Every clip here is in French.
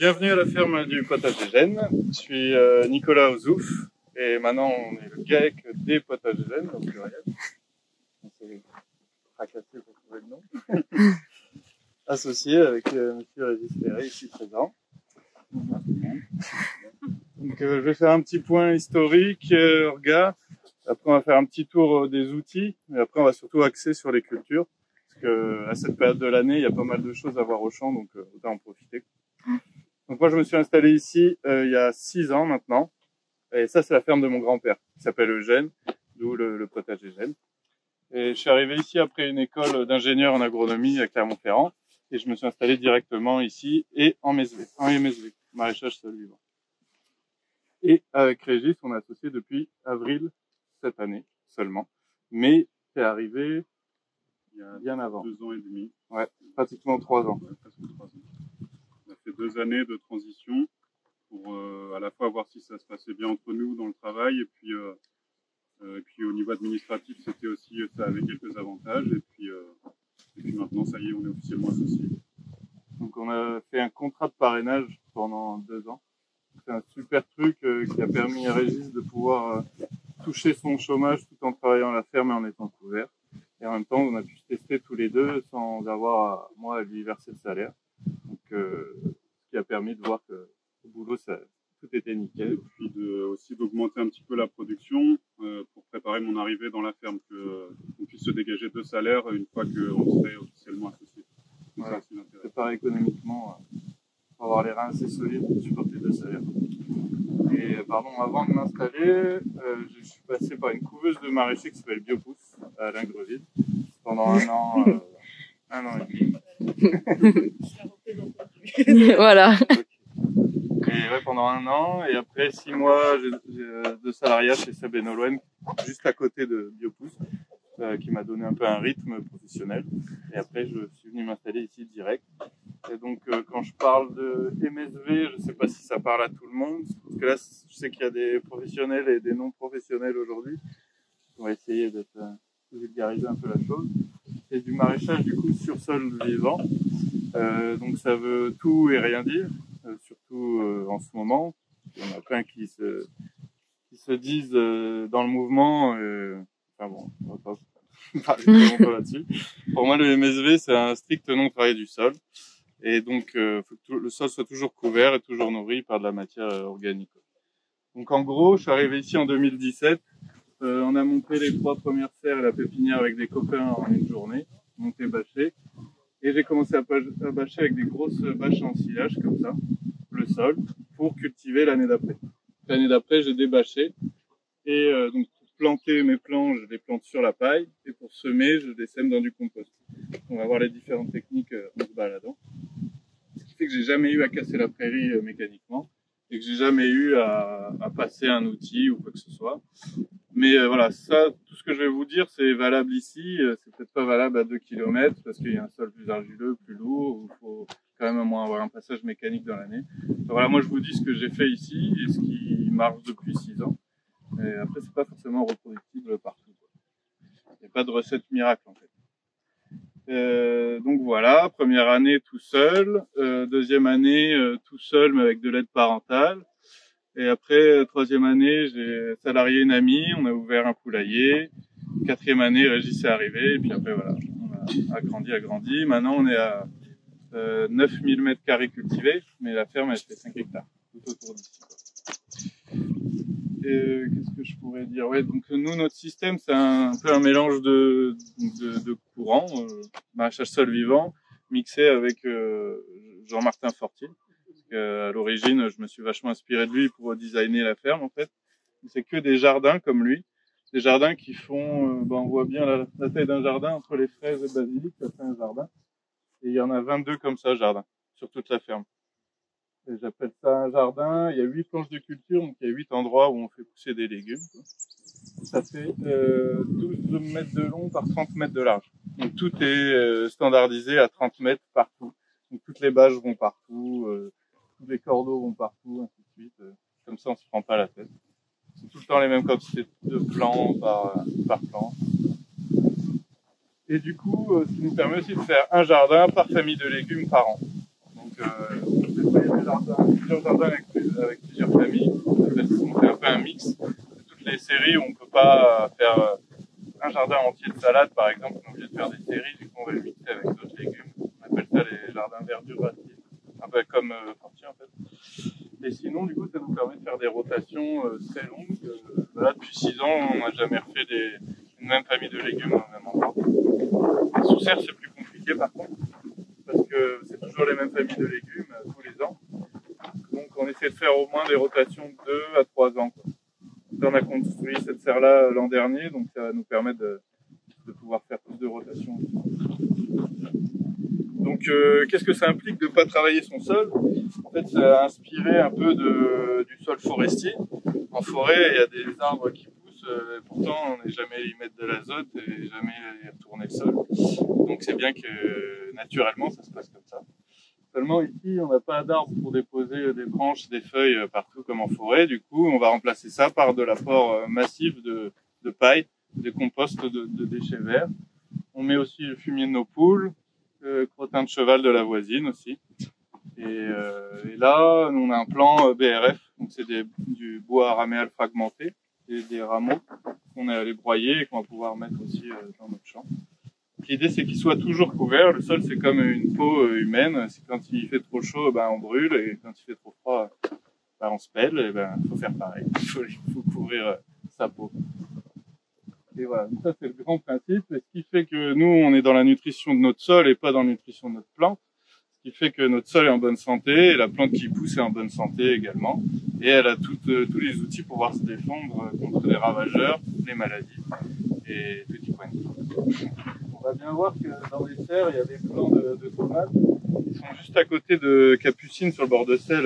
bienvenue à la ferme du potager Gênes. Je suis euh, Nicolas Ozouf et maintenant on est le GAEC des potagers Gênes au pluriel. On s'est fracassé pour trouver le nom. Associé avec euh, Régis Ferré ici présent. Donc euh, je vais faire un petit point historique, euh, orga. Après on va faire un petit tour des outils, mais après on va surtout axer sur les cultures. Parce que à cette période de l'année, il y a pas mal de choses à voir au champ, donc autant en profiter. Donc moi, je me suis installé ici euh, il y a six ans maintenant. Et ça, c'est la ferme de mon grand-père, qui s'appelle Eugène, d'où le, le potager Eugène. Et je suis arrivé ici après une école d'ingénieur en agronomie à Clermont-Ferrand. Et je me suis installé directement ici et en MSV, en MSV, maraîchage sol vivant. Et avec Régis, on est associé depuis avril cette année seulement. Mais c'est arrivé Il y a bien avant, deux ans et demi, pratiquement ouais, presque trois ans. Deux années de transition pour euh, à la fois voir si ça se passait bien entre nous dans le travail et puis euh, euh, et puis au niveau administratif c'était aussi ça avait quelques avantages et puis et puis maintenant ça y est on est officiellement associés. Donc on a fait un contrat de parrainage pendant deux ans. C'est un super truc qui a permis à Régis de pouvoir toucher son chômage tout en travaillant à la ferme et en étant couvert. Et en même temps, on a pu se tester tous les deux sans avoir à, moi à lui verser le salaire. Donc qui a permis de voir que au boulot ça, tout était Et nickel. puis de, aussi d'augmenter un petit peu la production euh, pour préparer mon arrivée dans la ferme, que euh, qu'on puisse se dégager deux salaires une fois qu'on serait officiellement associé. Voilà. pareil économiquement, euh, pour avoir les reins assez solides pour supporter deux salaires. Et pardon, avant de m'installer, je suis passé par une couveuse de maraîcher qui s'appelle Biopousse à Lingreville pendant un an, un an et demi. voilà. Et ouais, pendant un an, et après six mois de salariat chez Nolwenn, juste à côté de Biopousse, euh, qui m'a donné un peu un rythme professionnel. Et après, je suis venu m'installer ici direct. Et donc, euh, quand je parle de MSV, je sais pas si ça parle à tout le monde, parce que là, je sais qu'il y a des professionnels et des non-professionnels aujourd'hui. On va essayer d'être vulgariser un peu la chose. C'est du maraîchage du coup sur sol vivant. Euh, donc ça veut tout et rien dire, euh, surtout euh, en ce moment. Il y en a plein qui se qui se disent dans le mouvement. enfin bon, on va pas parler là-dessus. Pour moi, le MSV c'est un strict non travail du sol. Et donc, faut que tout- le sol soit toujours couvert et toujours nourri par de la matière organique. Donc, en gros, je suis arrivé ici en 2017. Euh, on a monté les trois premières serres et la pépinière avec des copains en une journée, monté bâché. Et j'ai commencé à, bâcher avec des grosses bâches en silage, comme ça, le sol, pour cultiver l'année d'après. L'année d'après, j'ai débâché. Et euh, donc, pour planter mes plants, je les plante sur la paille. Et pour semer, je les sème dans du compost. On va voir les différentes techniques euh, en se baladant. Ce qui fait que j'ai jamais eu à casser la prairie mécaniquement et que j'ai jamais eu à passer un outil ou quoi que ce soit. Mais euh, voilà, ça, tout ce que je vais vous dire, c'est valable ici. euh, c'est peut-être pas valable à 2 km parce qu'il y a un sol plus argileux, plus lourd, où il faut quand même au moins avoir un passage mécanique dans l'année. Voilà, moi je vous dis ce que j'ai fait ici et ce qui marche depuis 6 ans. Et après, c'est pas forcément reproductible partout. Il n'y a pas de recette miracle en fait. Euh, donc voilà, première année tout seul, euh, deuxième année euh, tout seul mais avec de l'aide parentale. Et après, euh, troisième année, j'ai salarié une amie, on a ouvert un poulailler. Quatrième année, Régis est arrivé, et puis après voilà, on a agrandi, agrandi. Maintenant, on est à euh, 9000 mètres carrés cultivés, mais la ferme, elle fait 5 hectares, tout autour d'ici. Et qu'est-ce que je pourrais dire? Ouais, donc nous, notre système, c'est un, peu un mélange de, de, de courants, euh, maraîchage sol vivant, mixé avec euh, Jean-Martin Fortil. À l'origine, je me suis vachement inspiré de lui pour designer la ferme, en fait. C'est que des jardins comme lui, des jardins qui font, euh, ben, on voit bien la, la taille d'un jardin entre les fraises et le basilic, ça fait un jardin. Et il y en a 22 comme ça, jardins, sur toute la ferme. J'appelle ça un jardin. Il y a huit planches de culture, donc il y a huit endroits où on fait pousser des légumes. Ça fait euh, 12 mètres de long par 30 mètres de large. Donc tout est euh, standardisé à 30 mètres partout. Donc toutes les bâches vont partout, euh, tous les cordeaux vont partout, ainsi de suite. Euh, Comme ça, on se prend pas la tête. C'est tout le temps les mêmes quantités de plants par, euh, par plant. Et du coup, euh, ce qui nous permet aussi de faire un jardin par famille de légumes par an. Donc, euh, vous voyez, les jardins, plusieurs jardins avec, plusieurs familles. On fait un peu un mix de toutes les séries où on peut pas faire euh, un jardin entier de salade, par exemple. On est obligé de faire des séries, du coup on va le mixer avec d'autres légumes. On appelle ça les jardins verduratiers. Un peu comme euh, Fortier en fait. Et sinon, du coup, ça nous permet de faire des rotations euh, très longues. Euh, là, depuis 6 ans, on n'a jamais refait des, une même famille de légumes au même endroit. Sous serre, c'est plus compliqué par contre, parce que c'est toujours les mêmes familles de légumes tous les ans. Donc, on essaie de faire au moins des rotations de 2 à 3 ans. Quoi. on a construit cette serre-là l'an dernier, donc ça va nous permettre de, de pouvoir faire plus de rotations. Donc, euh, qu'est-ce que ça implique de ne pas travailler son sol? En fait, ça a inspiré un peu de, du sol forestier. En forêt, il y a des arbres qui poussent, euh, et pourtant on n'est jamais y mettre de l'azote et jamais y retourner le sol. Donc, c'est bien que naturellement, ça se passe comme ça. Seulement ici, on n'a pas d'arbres pour déposer des branches, des feuilles euh, partout comme en forêt. Du coup, on va remplacer ça par de l'apport massif de, de paille, de compost de, de déchets verts. On met aussi le fumier de nos poules, euh, crottin de cheval de la voisine aussi. Et, euh, et là, on a un plan euh, BRF, donc c'est du bois raméal fragmenté et des rameaux qu'on est allé broyer et qu'on va pouvoir mettre aussi euh, dans notre champ. L'idée, c'est qu'il soit toujours couvert. Le sol, c'est comme une peau euh, humaine. C'est quand il fait trop chaud, ben, on brûle, et quand il fait trop froid, ben, on se pèle. Et ben, faut faire pareil. Il faut, faut couvrir sa peau. Et voilà, donc ça c'est le grand principe. Et ce qui fait que nous, on est dans la nutrition de notre sol et pas dans la nutrition de notre plante. Ce qui fait que notre sol est en bonne santé et la plante qui pousse est en bonne santé également. Et elle a toutes, euh, tous les outils pour pouvoir se défendre contre les ravageurs, les maladies et tout y On va bien voir que dans les serres, il y a des plants de, de tomates qui sont juste à côté de Capucine sur le bord de serre,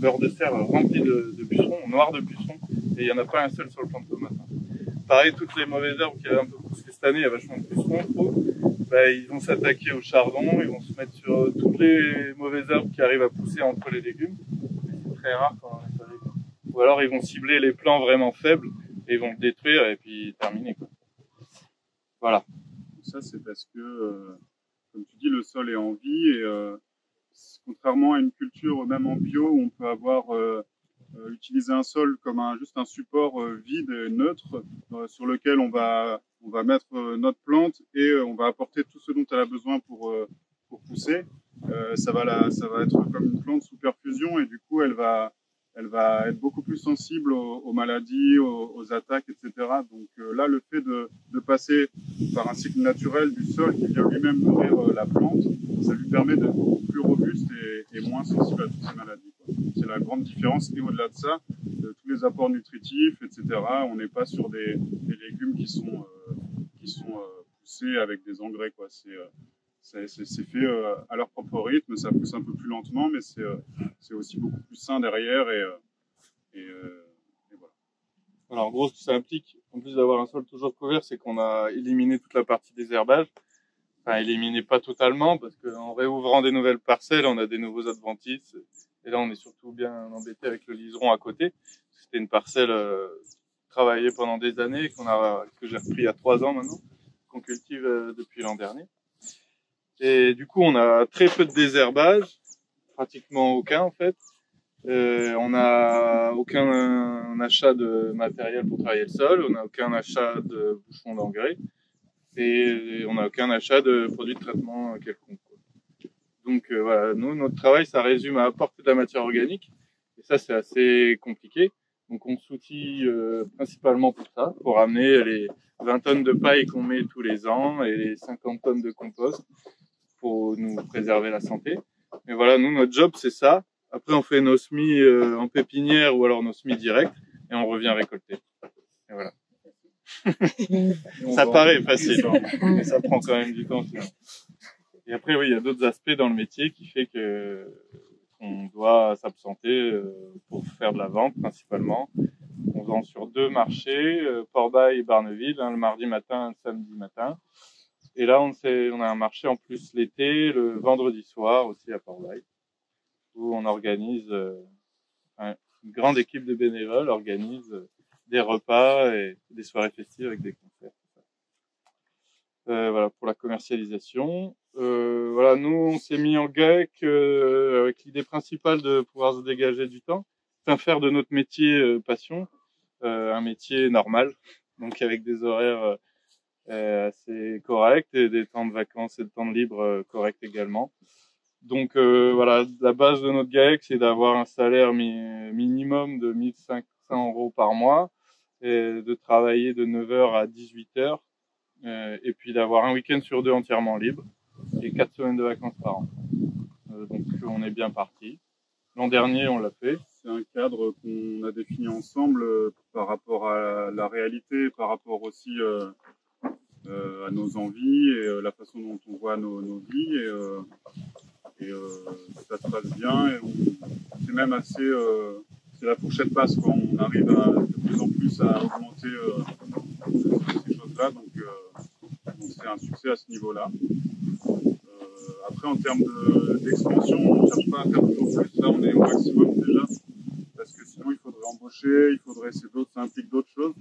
bord de serre rempli de, de pucerons, noir de pucerons. Et il n'y en a pas un seul sur le plant de tomate pareil, toutes les mauvaises herbes qui avaient un peu poussé cette année, il y a vachement pucerons, je trouve, bah, ils vont s'attaquer au chardon, ils vont se mettre sur euh, toutes les mauvaises herbes qui arrivent à pousser entre les légumes. C'est très rare quand on est. Ou alors ils vont cibler les plants vraiment faibles et ils vont le détruire et puis terminer. Quoi. Voilà. Ça, c'est parce que, euh, comme tu dis, le sol est en vie et euh, contrairement à une culture, même en bio, on peut avoir euh, utiliser un sol comme un, juste un support euh, vide et neutre euh, sur lequel on va, on va mettre notre plante et on va apporter tout ce dont elle a besoin pour, pour pousser. ça, va la, ça va être comme une plante sous perfusion et du coup elle va, elle va être beaucoup plus sensible aux, maladies, aux, attaques, etc. Donc là, le fait de, passer par un cycle naturel du sol qui vient lui-même nourrir la plante, ça lui permet d'être beaucoup plus robuste et, moins sensible à toutes ces maladies. C'est la grande différence. Et au-delà de ça, de tous les apports nutritifs, etc., on n'est pas sur des, légumes qui sont, euh, qui sont euh, poussés avec des engrais. C'est, euh, c'est, fait euh, à leur propre rythme, ça pousse un peu plus lentement, mais c'est, euh, aussi beaucoup plus sain derrière. Et, euh, et, et voilà. Alors en gros, ce que ça implique, en plus d'avoir un sol toujours couvert, c'est qu'on a éliminé toute la partie des herbages. Enfin, éliminé pas totalement, parce qu'en réouvrant des nouvelles parcelles, on a des nouveaux adventices et là, on est surtout bien embêté avec le liseron à côté. C'était une parcelle euh, travaillée pendant des années, qu'on a, que j'ai repris il y a trois ans maintenant, qu'on cultive euh, depuis l'an dernier. Et du coup, on a très peu de désherbage, pratiquement aucun en fait. Euh, on n'a aucun achat de matériel pour travailler le sol, on n'a aucun achat de bouchons d'engrais et on n'a aucun achat de produits de traitement quelconque. Donc euh, voilà, nous, notre travail, ça résume à apporter de la matière organique. Et ça, c'est assez compliqué. Donc on s'outille euh, principalement pour ça, pour amener les 20 tonnes de paille qu'on met tous les ans et les 50 tonnes de compost pour nous préserver la santé. Mais voilà, nous, notre job, c'est ça. Après, on fait nos semis euh, en pépinière ou alors nos semis directs et on revient récolter. Et voilà. ça paraît facile, mais ça prend quand même du temps. Et après, oui, il y a d'autres aspects dans le métier qui fait que on doit s'absenter euh, pour faire de la vente principalement. On vend sur deux marchés, euh, Port-Bail et Barneville, hein, le mardi matin et le samedi matin. Et là, on, a un marché en plus l'été, le vendredi soir aussi à Port-Bail, où on organise, euh, une grande équipe de bénévoles organise des repas et des soirées festives avec des concerts. Euh, voilà pour la commercialisation. euh, voilà, nous, on s'est mis en GAEC euh, avec l'idée principale de pouvoir se dégager du temps, c'est faire de notre métier euh, passion, euh, un métier normal, donc avec des horaires euh, assez corrects et des temps de vacances et de temps de libre corrects également. Donc voilà, la base de notre GAEC, c'est d'avoir un salaire minimum de 1500 euros par mois et de travailler de 9h à 18h et puis d'avoir un week-end sur deux entièrement libre et quatre semaines de vacances par an. Euh, donc on est bien parti. L'an dernier, on l'a fait. C'est un cadre qu'on a défini ensemble euh, par rapport à la réalité, par rapport aussi euh, euh à nos envies et euh, la façon dont on voit nos, vies. Et, et ça se passe bien. Et c'est même assez. c'est la fourchette basse quand on arrive de plus en plus à augmenter ces choses-là. Donc, donc c'est un succès à ce niveau-là. Après, en termes d'expansion, on ne cherche pas à faire toujours plus. Là, on est au maximum déjà. Parce que sinon, il faudrait embaucher, il faudrait, c'est d'autres, ça implique d'autres choses.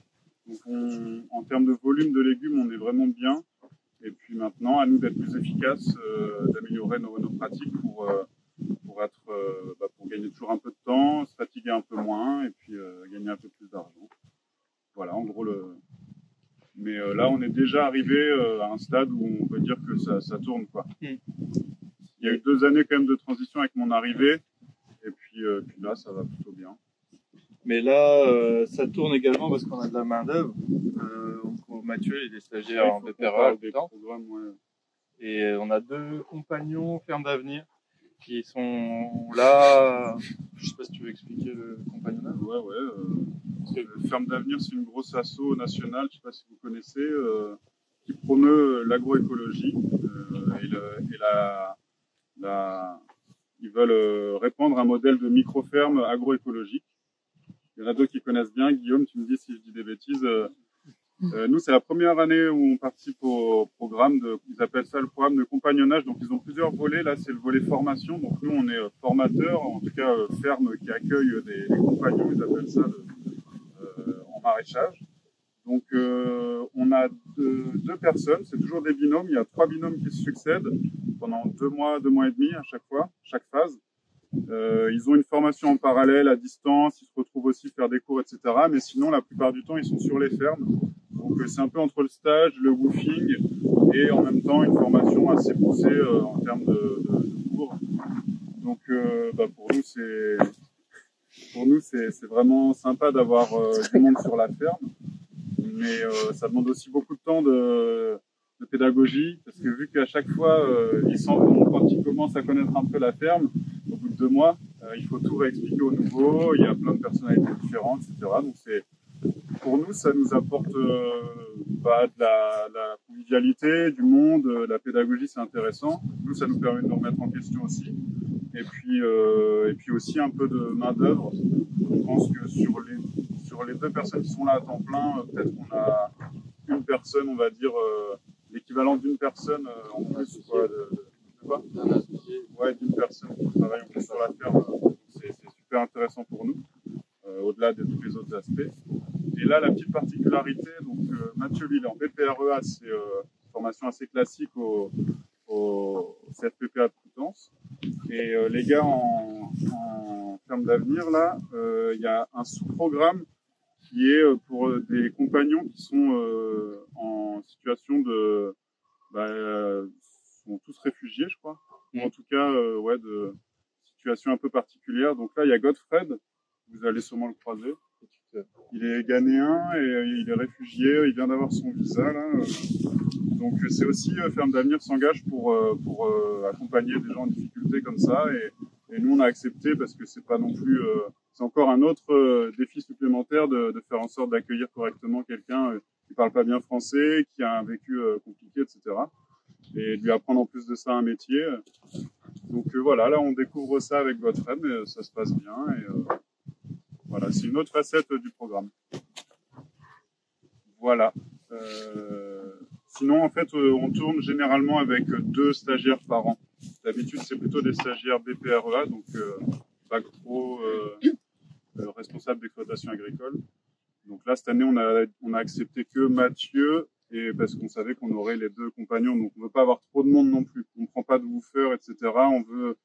Donc, on, en termes de volume de légumes, on est vraiment bien. Et puis maintenant, à nous d'être plus efficaces, euh, d'améliorer nos, nos, pratiques pour, euh, pour être, euh, bah, pour gagner toujours un peu de temps, se fatiguer un peu moins et puis gagner un peu plus d'argent. Voilà, en gros, le, mais là, on est déjà arrivé à un stade où on peut dire que ça, ça tourne. Quoi. Mm. Il y a eu deux années quand même de transition avec mon arrivée. Et puis, puis là, ça va plutôt bien. Mais là, ça tourne également parce qu'on a de la main-d'œuvre. Mathieu, il est stagiaire ouais, en BPRA. Ouais. Et on a deux compagnons ferme d'avenir qui sont là. Je sais pas si tu veux expliquer le compagnonnage. Ouais, ouais. Euh, Ferme d'avenir, c'est une grosse asso nationale, je sais pas si vous connaissez, euh, qui promeut l'agroécologie euh, et, le, et la, la, ils veulent euh, répandre un modèle de micro-ferme agroécologique. Il y en a d'autres qui connaissent bien. Guillaume, tu me dis si je dis des bêtises. Euh, euh, nous, c'est la première année où on participe au programme de, ils appellent ça le programme de compagnonnage. Donc, ils ont plusieurs volets. Là, c'est le volet formation. Donc, nous, on est euh, formateurs, en tout cas, euh, ferme qui accueille des, des, compagnons. Ils appellent ça le, euh, en maraîchage. Donc, euh, on a deux, deux personnes. C'est toujours des binômes. Il y a trois binômes qui se succèdent pendant deux mois, deux mois et demi à chaque fois, chaque phase. Euh, ils ont une formation en parallèle à distance, ils se retrouvent aussi faire des cours, etc. Mais sinon, la plupart du temps, ils sont sur les fermes. Donc euh, c'est un peu entre le stage, le woofing et en même temps une formation assez poussée euh, en termes de, de, de, cours. Donc euh, bah pour nous c'est pour nous c'est vraiment sympa d'avoir du monde sur la ferme, mais ça demande aussi beaucoup de temps de, de pédagogie parce que vu qu'à chaque fois ils sont quand ils commencent à connaître un peu la ferme, au bout de deux mois, il faut tout réexpliquer au nouveau. Il y a plein de personnalités différentes, etc. Donc c'est pour nous, ça nous apporte euh, bah, de la, la, convivialité, du monde, euh, la pédagogie, c'est intéressant. Nous, ça nous permet de nous remettre en question aussi. Et puis, euh, et puis aussi un peu de main d'œuvre. Je pense que sur les sur les deux personnes qui sont là à temps plein, euh, peut-être qu'on a une personne, on va dire euh, l'équivalent d'une personne en plus quoi, de, de, quoi Ouais, d'une personne qui travaille plus sur la ferme. C'est super intéressant pour nous, au-delà de tous les autres aspects. Et là, la petite particularité, donc euh, Mathieu Lille en BPREA, c'est euh, une formation assez classique au, au CFPPA de Coutances. Et euh, les gars en, termes d'avenir, là, euh, il y a un sous-programme qui est euh, pour des compagnons qui sont euh, en situation de... Bah, sont tous réfugiés, je crois. Ou en tout cas, ouais, de situation un peu particulière. Donc là, il y a Godfred, vous allez sûrement le croiser. Il est ghanéen et il est réfugié, il vient d'avoir son visa. Donc c'est aussi euh, Ferme d'avenir s'engage pour euh, pour euh, accompagner des gens en difficulté comme ça et, et nous on a accepté parce que c'est pas non plus c'est encore un autre défi supplémentaire de, de faire en sorte d'accueillir correctement quelqu'un qui parle pas bien français, qui a un vécu compliqué, etc. Et lui apprendre en plus de ça un métier. Donc voilà, là on découvre ça avec votre frère, mais ça se passe bien et voilà, c'est une autre facette du programme. Voilà. Euh, sinon, en fait, euh, on tourne généralement avec deux stagiaires par an. D'habitude, c'est plutôt des stagiaires BPREA, donc euh, bac pro, euh, responsable d'exploitation agricole. Donc là, cette année, on a, on a accepté que Mathieu et parce qu'on savait qu'on aurait les deux compagnons, donc on veut pas avoir trop de monde non plus. On prend pas de woofer, etc. On veut,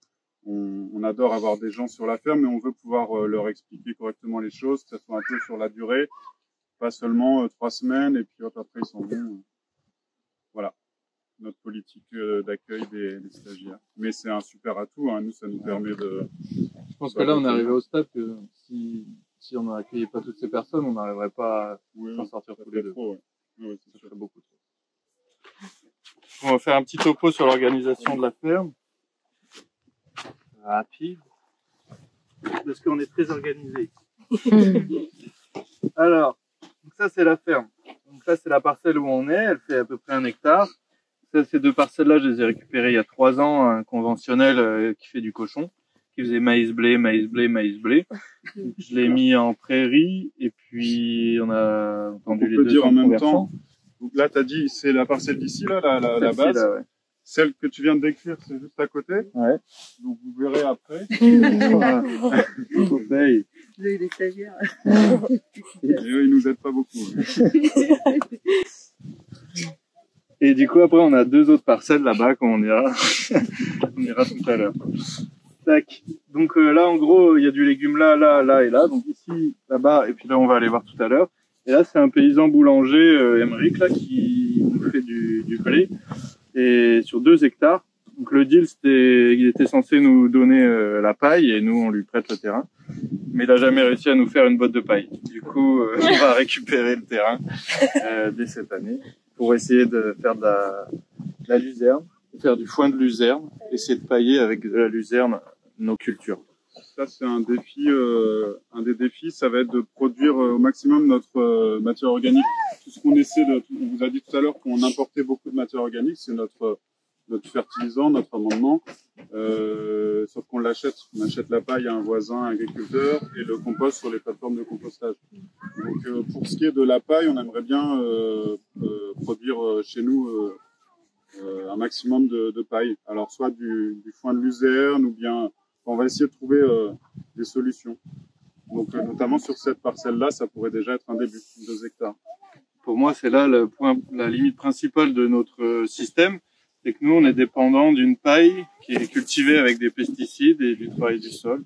on, on, adore avoir des gens sur la ferme, mais on veut pouvoir euh, leur expliquer correctement les choses, que ça soit un peu sur la durée, pas seulement euh, trois semaines et puis hop après ils s'en vont. Voilà notre politique euh, d'accueil des, des, stagiaires. Mais c'est un super atout. Hein. Nous, ça nous permet de. Je pense que là, on est arrivé au stade que si si on n'accueillait pas toutes ces personnes, on n'arriverait pas à oui, s'en sortir tous les deux. Trop, ouais. Ouais, ça serait beaucoup trop. On va faire un petit topo sur l'organisation de la ferme. Rapide. Parce qu'on est très organisé. Alors, donc ça c'est la ferme. Donc ça c'est la parcelle où on est. Elle fait à peu près un hectare. Ça, ces deux parcelles-là, je les ai récupérées il y a trois ans, un conventionnel euh, qui fait du cochon qui faisait maïs blé, maïs blé, maïs blé. je l'ai mis en prairie et puis on a entendu on les peut deux dire en même temps. Donc là, tu as dit c'est la parcelle d'ici là, la, la, la base. Là, ouais. Celle que tu viens de décrire, c'est juste à côté. Ouais. Donc vous verrez après. Conseil. Là, il est stagiaire. Et eux, ils nous aident pas beaucoup. Et du coup, après, on a deux autres parcelles là-bas qu'on ira, on ira tout à l'heure. Tac. Donc euh, là, en gros, il y a du légume là, là, là et là. Donc ici, là-bas, et puis là, on va aller voir tout à l'heure. Et là, c'est un paysan boulanger, euh, là, qui nous fait du, du blé. Et sur deux hectares. Donc le deal, c'était, il était censé nous donner euh, la paille et nous, on lui prête le terrain. Mais il a jamais réussi à nous faire une botte de paille. Du coup, euh, on va récupérer le terrain euh, dès cette année pour essayer de faire de la, de la luzerne, faire du foin de luzerne, essayer de pailler avec de la luzerne nos cultures. Ça, c'est un défi, euh, un des défis, ça va être de produire euh, au maximum notre euh, matière organique. Tout ce qu'on essaie de, on vous a dit tout à l'heure qu'on importait beaucoup de matière organique, c'est notre notre fertilisant, notre amendement. Sauf qu'on l'achète, on achète la paille à un voisin agriculteur et le compost sur les plateformes de compostage. Donc pour ce qui est de la paille, on aimerait bien produire chez nous un maximum de, de, paille. Alors soit du, du foin de luzerne ou bien on va essayer de trouver des solutions. Donc notamment sur cette parcelle-là, ça pourrait déjà être un début, deux hectares. Pour moi, c'est là le point, la limite principale de notre système c'est que nous, on est dépendant d'une paille qui est cultivée avec des pesticides et du travail du sol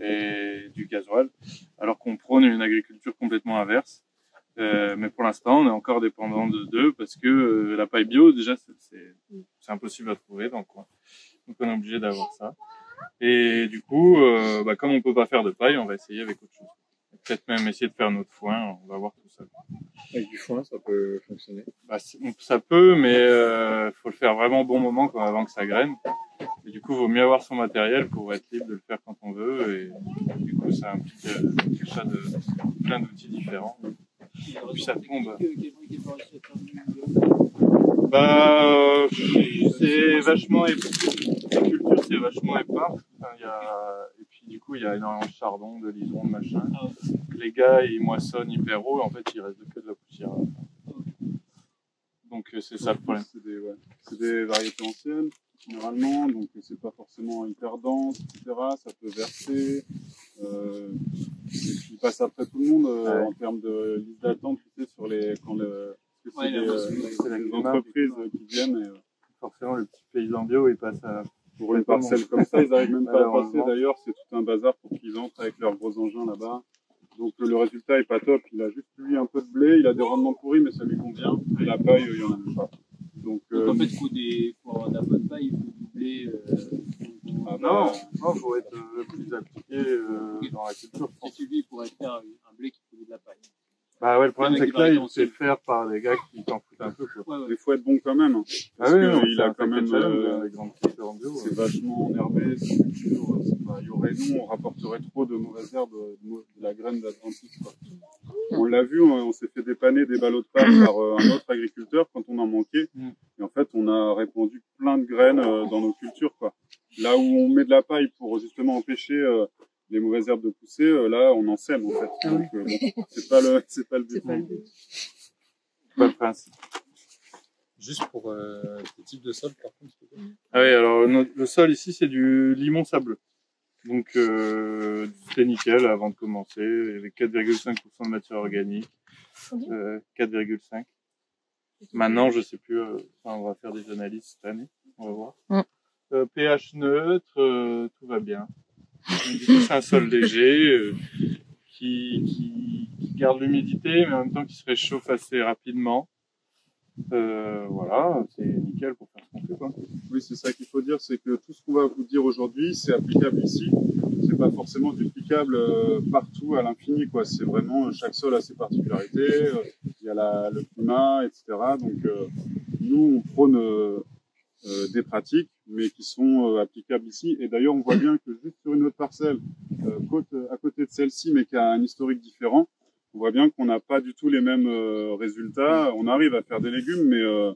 et du gasoil, alors qu'on prône une agriculture complètement inverse. Euh, mais pour l'instant, on est encore dépendant de d'eux parce que euh, la paille bio, déjà, c'est impossible à trouver. Donc, on est obligé d'avoir ça. Et du coup, euh, bah, comme on peut pas faire de paille, on va essayer avec autre chose. Peut-être même essayer de faire notre foin. On va voir tout ça. Avec du foin, ça peut fonctionner. Bah, ça peut, mais euh, faut le faire vraiment au bon moment, quoi, avant que ça graine. Et du coup, il vaut mieux avoir son matériel pour être libre de le faire quand on veut. Et du coup, ça implique euh, l'achat de plein d'outils différents. Et puis ça tombe. Bah, euh, c'est vachement épars. La culture, c'est vachement épars. Enfin, y a... Et puis, du coup, il y a énormément de chardon, de lison, de machin. Les gars, ils moissonnent hyper haut. En fait, il reste que de la poussière. Donc, euh, c'est ça le problème. C'est des, ouais. des variétés anciennes, généralement. Donc, c'est pas forcément hyper dense, etc. Ça peut verser. Euh, et puis, il passe après tout le monde euh, Ouais. en termes de liste d'attente, tu sais, sur les, quand le, que Ouais, c'est la des, moisson, euh, c'est la des climat, entreprises qui viennent et, euh, Forcément, le petit paysan bio, il passe à... pour une parcelle comme ça, ils arrivent même pas à passer. D'ailleurs, c'est tout un bazar pour qu'ils entrent avec leurs gros engins là-bas. Donc le résultat est pas top. Il a juste lui un peu de blé, il a des rendements pourris, mais ça lui convient. Et la paille, il y en a même pas. Donc, Donc euh, en fait, il faut, des, faut avoir de la bonne paille, il faut doubler. Euh, ah, Non, bah, non, faut être euh, le plus appliqué euh, dans la culture. si tu lui, il pourrait faire un blé qui produit de la paille. Bah ouais, le problème c'est que là, il sait le faire par des gars qui s'en foutent un peu. Quoi. Ouais, ouais. il faut être bon quand même. hein. Ah oui, que il a quand même, euh, en bio. C'est vachement enherbé, culture. c'est pas- Il y aurait, nous, on rapporterait trop de mauvaises herbes de, mau- de la graine d'Atlantis. quoi. On l'a vu, on, on s'est fait dépanner des ballots de paille par euh, un autre agriculteur quand on en manquait. Mm. Et en fait, on a répandu plein de graines euh, dans nos cultures. Quoi. Là où on met de la paille pour justement empêcher euh, les mauvaises herbes de pousser, euh, là, on en sème en fait. Donc, euh, bon, c'est pas le, c'est pas le but. Pas le principe. Juste pour euh, ce type de sol, par contre. Ah oui, alors no- le sol ici, c'est du limon sableux. Donc euh, c'est nickel avant de commencer. Avec 4,5% de matière organique. Euh, 4,5. Maintenant, je sais plus. euh, enfin, on va faire des analyses cette année. On va voir. Mm. Euh, pH neutre, euh, tout va bien. C'est un sol léger euh, qui, garde l'humidité, mais en même temps qui se réchauffe assez rapidement. Euh, voilà, c'est nickel pour faire ce qu'on fait. Oui, c'est ça qu'il faut dire, c'est que tout ce qu'on va vous dire aujourd'hui, c'est applicable ici. C'est pas forcément duplicable euh, partout à l'infini, quoi. C'est vraiment chaque sol a ses particularités. Il y a le climat, etc. Donc nous, on prône euh, euh, des pratiques, mais qui sont euh, applicables ici. Et d'ailleurs, on voit bien que juste sur une autre parcelle, euh, côte, à côté de celle-ci, mais qui a un historique différent, on voit bien qu'on n'a pas du tout les mêmes euh, résultats. On arrive à faire des légumes, mais euh,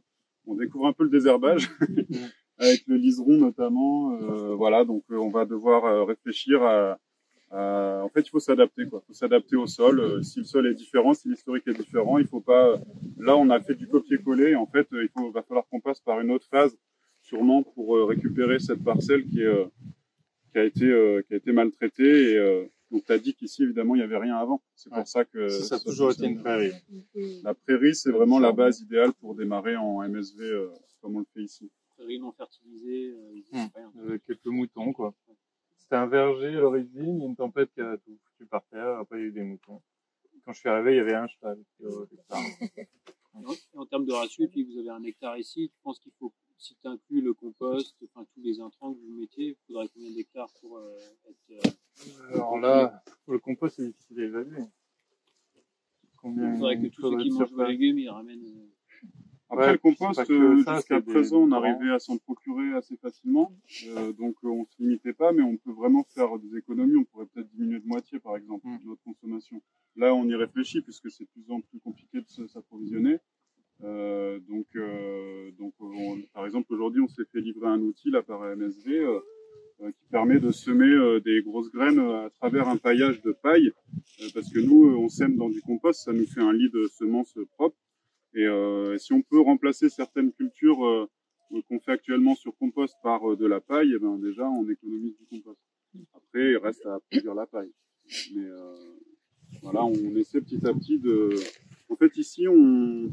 on découvre un peu le désherbage avec le liseron notamment. Euh, voilà, donc euh, on va devoir euh, réfléchir à, à- En fait, il faut s'adapter, quoi. Il faut s'adapter au sol. Euh, si le sol est différent, si l'historique est différent, il faut pas. Là, on a fait du copier-coller. En fait, euh, il va falloir qu'on passe par une autre phase, sûrement pour euh, récupérer cette parcelle qui est euh, qui a été euh, qui a été maltraitée. Et euh, donc, tu as dit qu'ici, évidemment, il n'y avait rien avant. C'est Ouais. pour ça que ça, ça a toujours été une prairie. la prairie, c'est vraiment la base idéale pour démarrer en MSV euh, comme on le fait ici. Prairie non fertilisée, euh, rien. avec quelques moutons, quoi. C'était un verger à l'origine, il y a une tempête qui a tout foutu par terre, après il y a eu des moutons. Quand je suis arrivé, il y avait un cheval. euh, hectare. Et en, et en termes de ratio, puis vous avez un hectare ici, tu penses qu'il faut, si tu inclus le compost, enfin tous les intrants que vous mettez, il faudrait combien d'hectares pour euh, être. euh, Alors là, pour le compost, c'est difficile à évaluer. Combien il faudrait que tous ceux qui mangent vos légumes, ils ramènent. euh, Après Ouais, le compost, jusqu'à présent, on arrivait à s'en procurer assez facilement, euh, donc on se limitait pas, mais on peut vraiment faire des économies. On pourrait peut-être diminuer de moitié, par exemple, Mm. notre consommation. Là, on y réfléchit puisque c'est de plus en plus compliqué de s'approvisionner. Euh, donc, euh, donc, on- par exemple, aujourd'hui, on s'est fait livrer un outil là par MSV euh, euh, qui permet de semer euh, des grosses graines à travers un paillage de paille, parce que nous, on sème dans du compost, ça nous fait un lit de semences propre. Et si on peut remplacer certaines cultures qu'on fait actuellement sur compost par de la paille, eh ben déjà on économise du compost. Après, il reste à produire la paille. Mais voilà, on essaie petit à petit de. En fait, ici, on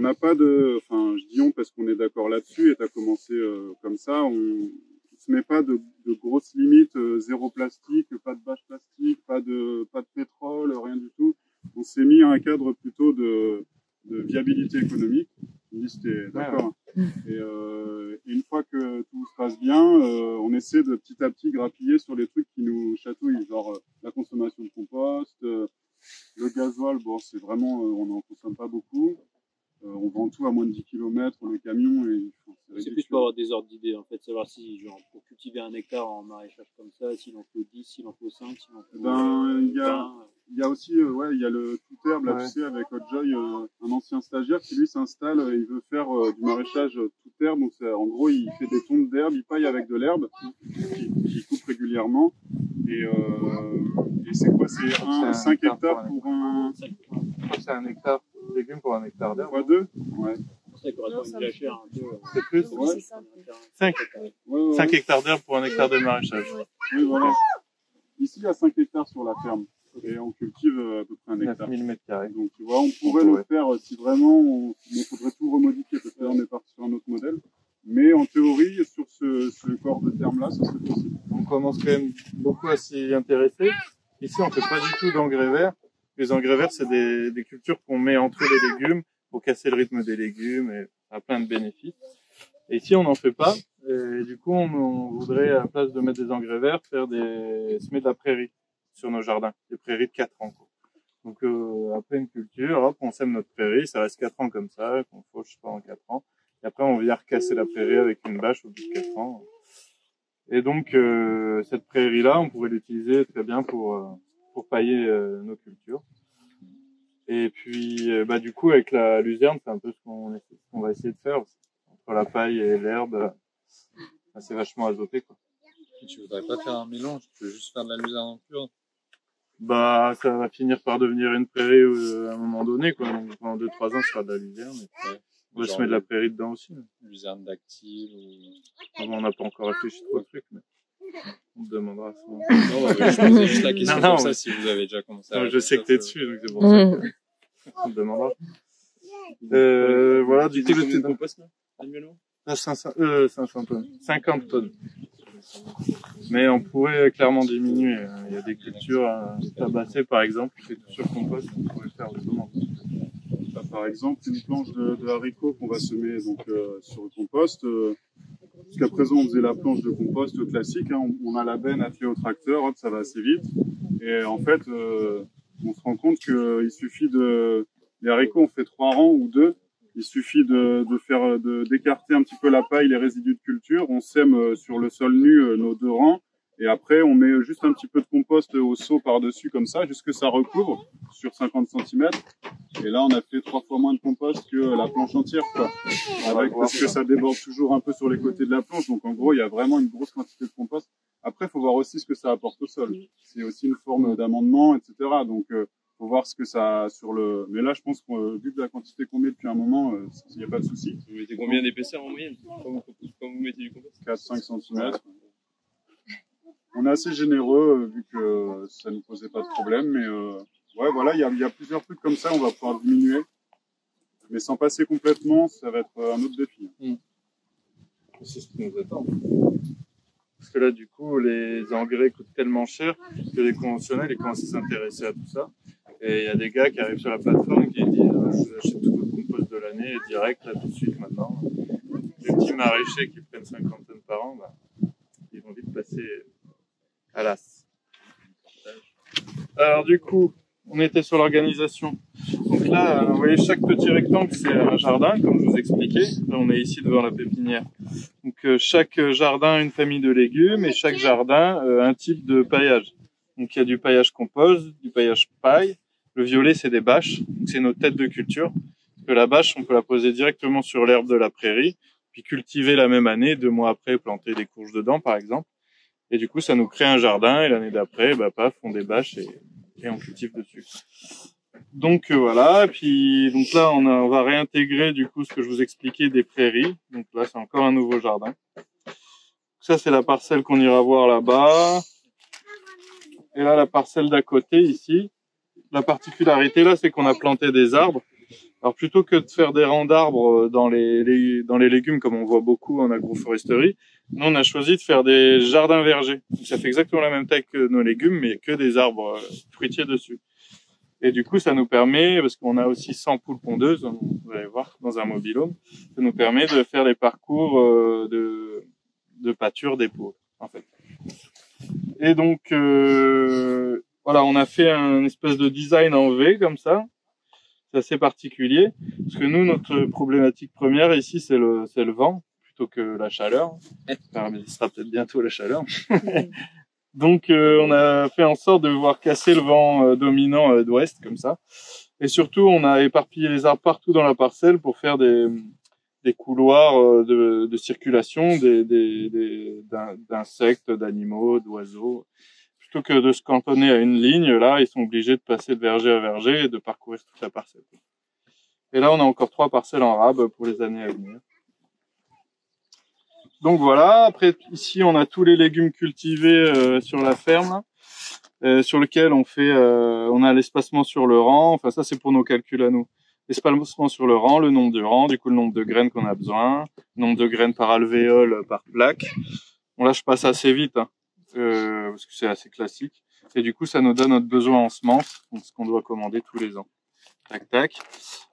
on n'a pas de. Enfin, je dis on parce qu'on est d'accord là-dessus et tu as commencé euh, comme ça. On se met pas de, de grosses limites, euh, zéro plastique, pas de bâche plastique, pas de pas de pétrole, rien du tout. On s'est mis à un cadre plutôt de de viabilité économique. Je si d'accord. Et, euh, et une fois que tout se passe bien, on essaie de petit à petit grappiller sur les trucs qui nous chatouillent, genre la consommation de compost, le gasoil. Bon, c'est vraiment, on n'en consomme pas beaucoup. Euh, on vend tout à moins de 10 km, le camion. Et, enfin, C'est plus pour avoir des ordres d'idées, en fait, savoir si, genre, pour cultiver un hectare en maraîchage comme ça, s'il en faut 10, s'il en faut 5, s'il en faut. Ben, il y a, 20, il y a aussi, euh, ouais, il y a le tout herbe, là, Ouais. tu sais, avec Hotjoy, euh, un ancien stagiaire qui lui s'installe, euh, il veut faire euh, du maraîchage euh, tout herbe, donc c'est- en gros, il fait des tombes d'herbe, il paille avec de l'herbe, qu'il coupe régulièrement, et, euh, et c'est quoi, c'est C'est un, un 5 hectare hectares pour un, c'est un hectare de légumes pour un hectare d'herbe. fois deux? Ouais. C'est plus Oui, c'est ça. 5, Ouais, ouais, 5 ouais. hectares d'herbe pour un hectare de maraîchage. Oui, voilà. Ici, il y a 5 hectares sur la ferme, et on cultive euh, à peu près un hectare. 9000 mètres carrés. Donc, tu vois, on pourrait On le faire euh, si vraiment, on, il faudrait tout remodifier là, on est parti sur un autre modèle. Mais en théorie, sur ce, ce corps de terme-là, ça serait possible. On commence quand même beaucoup à s'y intéresser. Ici, on fait pas du tout d'engrais verts. Les engrais verts, c'est des, des cultures qu'on met entre les légumes pour casser le rythme des légumes et ça a plein de bénéfices. Et ici, on n'en fait pas. Et du coup, on, on voudrait, à la place de mettre des engrais verts, faire des, semer de la prairie sur nos jardins. Des prairies de 4 ans, quoi. Donc, euh, après une culture, hop, on sème notre prairie, ça reste 4 ans comme ça, qu'on fauche pendant 4 ans. Et après, on vient recasser la prairie avec une bâche au bout de 4 ans. Et donc, euh, cette prairie-là, on pourrait l'utiliser très bien pour, euh, pour pailler euh, nos cultures. Et puis, euh, bah, du coup, avec la luzerne, c'est un peu ce qu'on qu'on va essayer de faire. Entre la paille et l'herbe, bah, c'est vachement azoté, quoi. Et tu voudrais pas faire un mélange, tu veux juste faire de la luzerne en pure. Bah, ça va finir par devenir une prairie euh, à un moment donné, quoi. Donc, pendant 2-3 ans, ce sera de la luzerne. Et puis, on va se mettre de la prairie dedans aussi. hein. Luzerne dactyle ou... On n'a pas encore réfléchi trop au truc, mais on te demandera souvent. Non, je posais juste la question Non, non, comme ça si vous avez déjà commencé à Non, je sais que t'es ça, dessus, donc c'est pour ça qu'on te demandera. Euh, voilà, du coup, j'étais compost, là, annuellement? À 500, euh, 500 tonnes, 50 tonnes. Mais on pourrait clairement diminuer. hein. Il y a des cultures à tabasser, par exemple, qui fait tout sur compost, on pourrait faire autrement. Bah, par exemple, une planche de, de haricots qu'on va semer donc euh, sur le compost. euh, Jusqu'à présent, on faisait la planche de compost classique. hein. on, a la benne attelée au tracteur, hop, ça va assez vite. Et en fait, euh, on se rend compte qu'il suffit de... Les haricots, on fait trois rangs ou deux. Il suffit de, faire, d'écarter un petit peu la paille, les résidus de culture. On sème euh, sur le sol nu euh, nos deux rangs. Et après, on met juste un petit peu de compost au seau par-dessus comme ça, jusque ça recouvre sur 50 cm. Et là, on a fait trois fois moins de compost que la planche entière, quoi. Avec, parce que ça déborde toujours un peu sur les côtés de la planche. Donc, en gros, il y a vraiment une grosse quantité de compost. Après, il faut voir aussi ce que ça apporte au sol. C'est aussi une forme d'amendement, etc. Donc, euh, faut voir ce que ça a sur le. Mais là, je pense que vu de la quantité qu'on met depuis un moment, euh, il n'y a pas de souci. Vous mettez combien d'épaisseur en moyenne? Quand vous, quand vous mettez du compost? 4-5 cm. On est assez généreux euh, vu que ça ne posait pas de problème, mais euh, ouais, voilà, il y a, il y a plusieurs trucs comme ça, on va pouvoir diminuer. Mais sans passer complètement, ça va être euh, un autre défi. C'est ce qui nous attend. Parce que là, du coup, les engrais coûtent tellement cher que les conventionnels, ils commencent à s'intéresser à tout ça. Et il y a des gars qui arrivent sur la plateforme qui disent euh, Je vous achète tout votre compost de l'année direct, là, tout de suite, maintenant. Les petits maraîchers qui prennent 50 tonnes par an, bah, ils vont vite passer à l'as. Alors, du coup, on était sur l'organisation. Donc là, vous voyez, chaque petit rectangle, c'est un jardin, comme je vous expliquais. Là, on est ici devant la pépinière. Donc euh, chaque jardin une famille de légumes et chaque jardin euh, un type de paillage. Donc il y a du paillage compost, du paillage paille. Le violet c'est des bâches, donc c'est nos têtes de culture. Que la bâche on peut la poser directement sur l'herbe de la prairie, puis cultiver la même année, deux mois après planter des courges dedans par exemple. Et du coup ça nous crée un jardin et l'année d'après bah paf on des bâches et, et on cultive dessus. Donc euh, voilà, et puis donc là on, a, on va réintégrer du coup ce que je vous expliquais des prairies. Donc là c'est encore un nouveau jardin. Ça c'est la parcelle qu'on ira voir là-bas. Et là la parcelle d'à côté ici. La particularité là c'est qu'on a planté des arbres. Alors plutôt que de faire des rangs d'arbres dans les, les- dans les légumes comme on voit beaucoup en agroforesterie, nous on a choisi de faire des jardins vergers. Ça fait exactement la même taille que nos légumes mais que des arbres euh, fruitiers dessus. Et du coup, ça nous permet, parce qu'on a aussi 100 poules pondeuses, vous allez voir, dans un mobilhome, ça nous permet de faire des parcours euh, de, de pâture des poules, en fait. Et donc, euh, voilà, on a fait un espèce de design en V, comme ça. C'est assez particulier, parce que nous, notre problématique première ici, c'est le, c'est le vent, plutôt que la chaleur. Enfin, mais ce sera peut-être bientôt la chaleur. Donc euh, on a fait en sorte de voir casser le vent euh, dominant euh, d'ouest comme ça. Et surtout on a éparpillé les arbres partout dans la parcelle pour faire des, des couloirs euh, de, de circulation des, des, des- d'in- d'insectes, d'animaux, d'oiseaux. Plutôt que de se cantonner à une ligne, là ils sont obligés de passer de verger à verger et de parcourir toute la parcelle. Et là on a encore trois parcelles en rab pour les années à venir. Donc voilà, après ici on a tous les légumes cultivés euh, sur la ferme, euh, sur lequel on fait, euh, on a l'espacement sur le rang. Enfin ça c'est pour nos calculs à nous. L'espacement sur le rang, le nombre de rangs, du coup le nombre de graines qu'on a besoin, le nombre de graines par alvéole, par plaque. Bon là je passe assez vite hein, parce que c'est assez classique. Et du coup ça nous donne notre besoin en semences, donc ce qu'on doit commander tous les ans. Tac tac.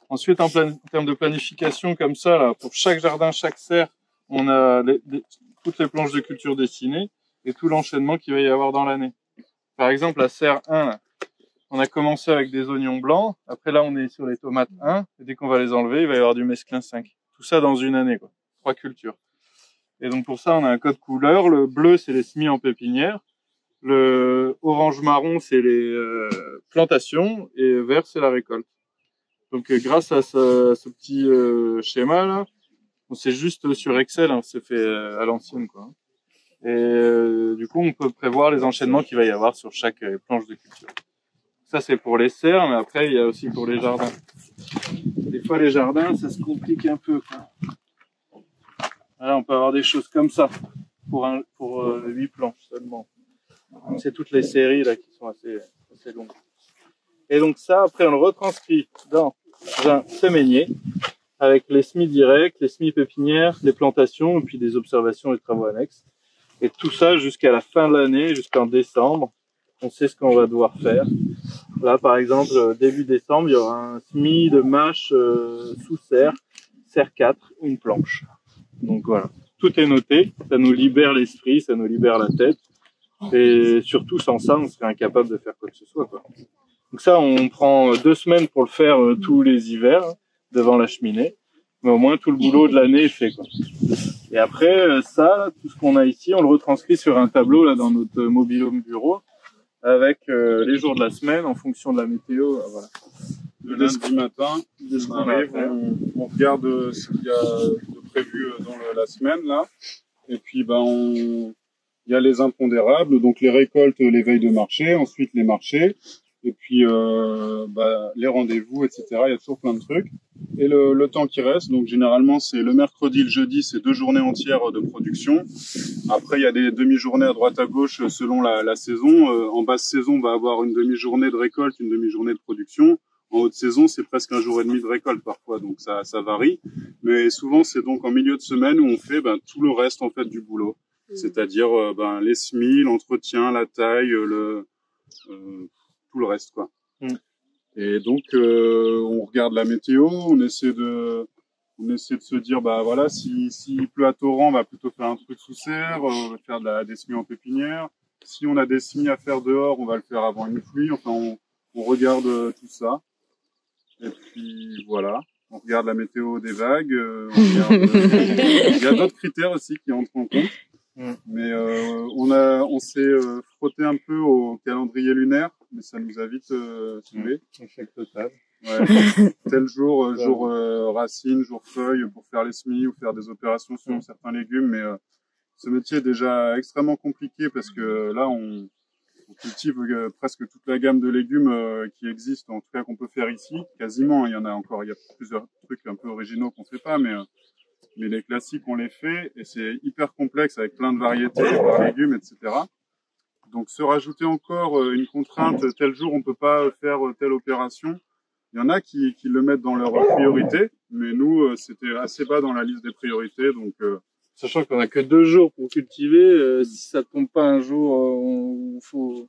Ensuite en, en termes de planification comme ça là, pour chaque jardin, chaque serre on a les- les- toutes les planches de culture dessinées et tout l'enchaînement qu'il va y avoir dans l'année. Par exemple, la serre 1, là, on a commencé avec des oignons blancs. Après, là, on est sur les tomates 1. Et dès qu'on va les enlever, il va y avoir du mesclin 5. Tout ça dans une année, quoi. Trois cultures. Et donc, pour ça, on a un code couleur. Le bleu, c'est les semis en pépinière. Le orange-marron, c'est les euh, plantations. Et vert, c'est la récolte. Donc, euh, grâce à ce, ce petit euh, schéma, là, on c'est juste sur Excel, hein, c'est fait euh, à l'ancienne, quoi. Et euh, du coup, on peut prévoir les enchaînements qu'il va y avoir sur chaque euh, planche de culture. Ça, c'est pour les serres, mais après, il y a aussi pour les jardins. Des fois, les jardins, ça se complique un peu, quoi. Là, on peut avoir des choses comme ça pour un, pour euh, planches seulement. C'est toutes les séries là qui sont assez, assez longues. Et donc ça, après, on le retranscrit dans engin séménier avec les semis directs, les semis pépinières, les plantations et puis des observations et travaux annexes. Et tout ça jusqu'à la fin de l'année, jusqu'en décembre. On sait ce qu'on va devoir faire. Là, par exemple, euh, début décembre, il y aura un semis de mâche euh, sous serre, serre 4, une planche. Donc voilà, tout est noté. Ça nous libère l'esprit, ça nous libère la tête. Et surtout, sans ça, on serait incapable de faire quoi que ce soit. Quoi. Donc ça, on prend deux semaines pour le faire euh, tous les hivers devant la cheminée. Mais au moins, tout le boulot de l'année est fait. Quoi. Et après, euh, ça, tout ce qu'on a ici, on le retranscrit sur un tableau là dans notre mobilhome bureau avec euh, les jours de la semaine en fonction de la météo. Voilà. Le lundi matin, on qu'on a à arrive, faire. on, on regarde euh, ce qu'il y a de prévu euh, dans le- la semaine là, et puis ben on, il y a les impondérables, donc les récoltes, les veilles de marché, ensuite les marchés, et puis euh, bah, les rendez-vous, etc. Il y a toujours plein de trucs. Et le, le temps qui reste, donc généralement c'est le mercredi, le jeudi, c'est deux journées entières de production. Après il y a des demi-journées à droite à gauche euh, selon la, la saison. Euh, en basse saison, on va avoir une demi-journée de récolte, une demi-journée de production. En haute saison, c'est presque un jour et demi de récolte parfois, donc ça, ça varie. Mais souvent, c'est donc en milieu de semaine où on fait ben, tout le reste en fait du boulot, c'est-à-dire euh, ben, les semis, l'entretien, la taille, euh, le euh, tout le reste quoi. Mm. Et donc euh, on regarde la météo, on essaie de on essaie de se dire bah voilà si s'il pleut à torrent, on va plutôt faire un truc sous serre, euh, on va faire de la, des semis en pépinière. Si on a des semis à faire dehors, on va le faire avant une pluie. Enfin, on, on regarde euh, tout ça. Et puis voilà, on regarde la météo des vagues. euh, on regarde, euh, Il y a d'autres critères aussi qui entrent en compte. Mm. Mais euh, on a, on s'est euh, frotté un peu au calendrier lunaire, mais ça nous a vite euh, saoulé. Échec total. Ouais. Tel jour, euh, jour euh, racine, jour feuille pour faire les semis ou faire des opérations sur certains légumes. Mais euh, ce métier est déjà extrêmement compliqué parce que là, on, on cultive euh, presque toute la gamme de légumes euh, qui existent, en tout cas qu'on peut faire ici. Quasiment, il y en a encore, il y a plusieurs trucs un peu originaux qu'on fait pas, mais euh, mais les classiques on les fait et c'est hyper complexe avec plein de variétés par légumes, etc. Donc se rajouter encore euh, une contrainte, tel jour on peut pas faire euh, telle opération. Il y en a qui, qui le mettent dans leur priorité, mais nous euh, c'était assez bas dans la liste des priorités, donc euh, Sachant qu'on a que deux jours pour cultiver, euh, si ça tombe pas un jour euh, il faut,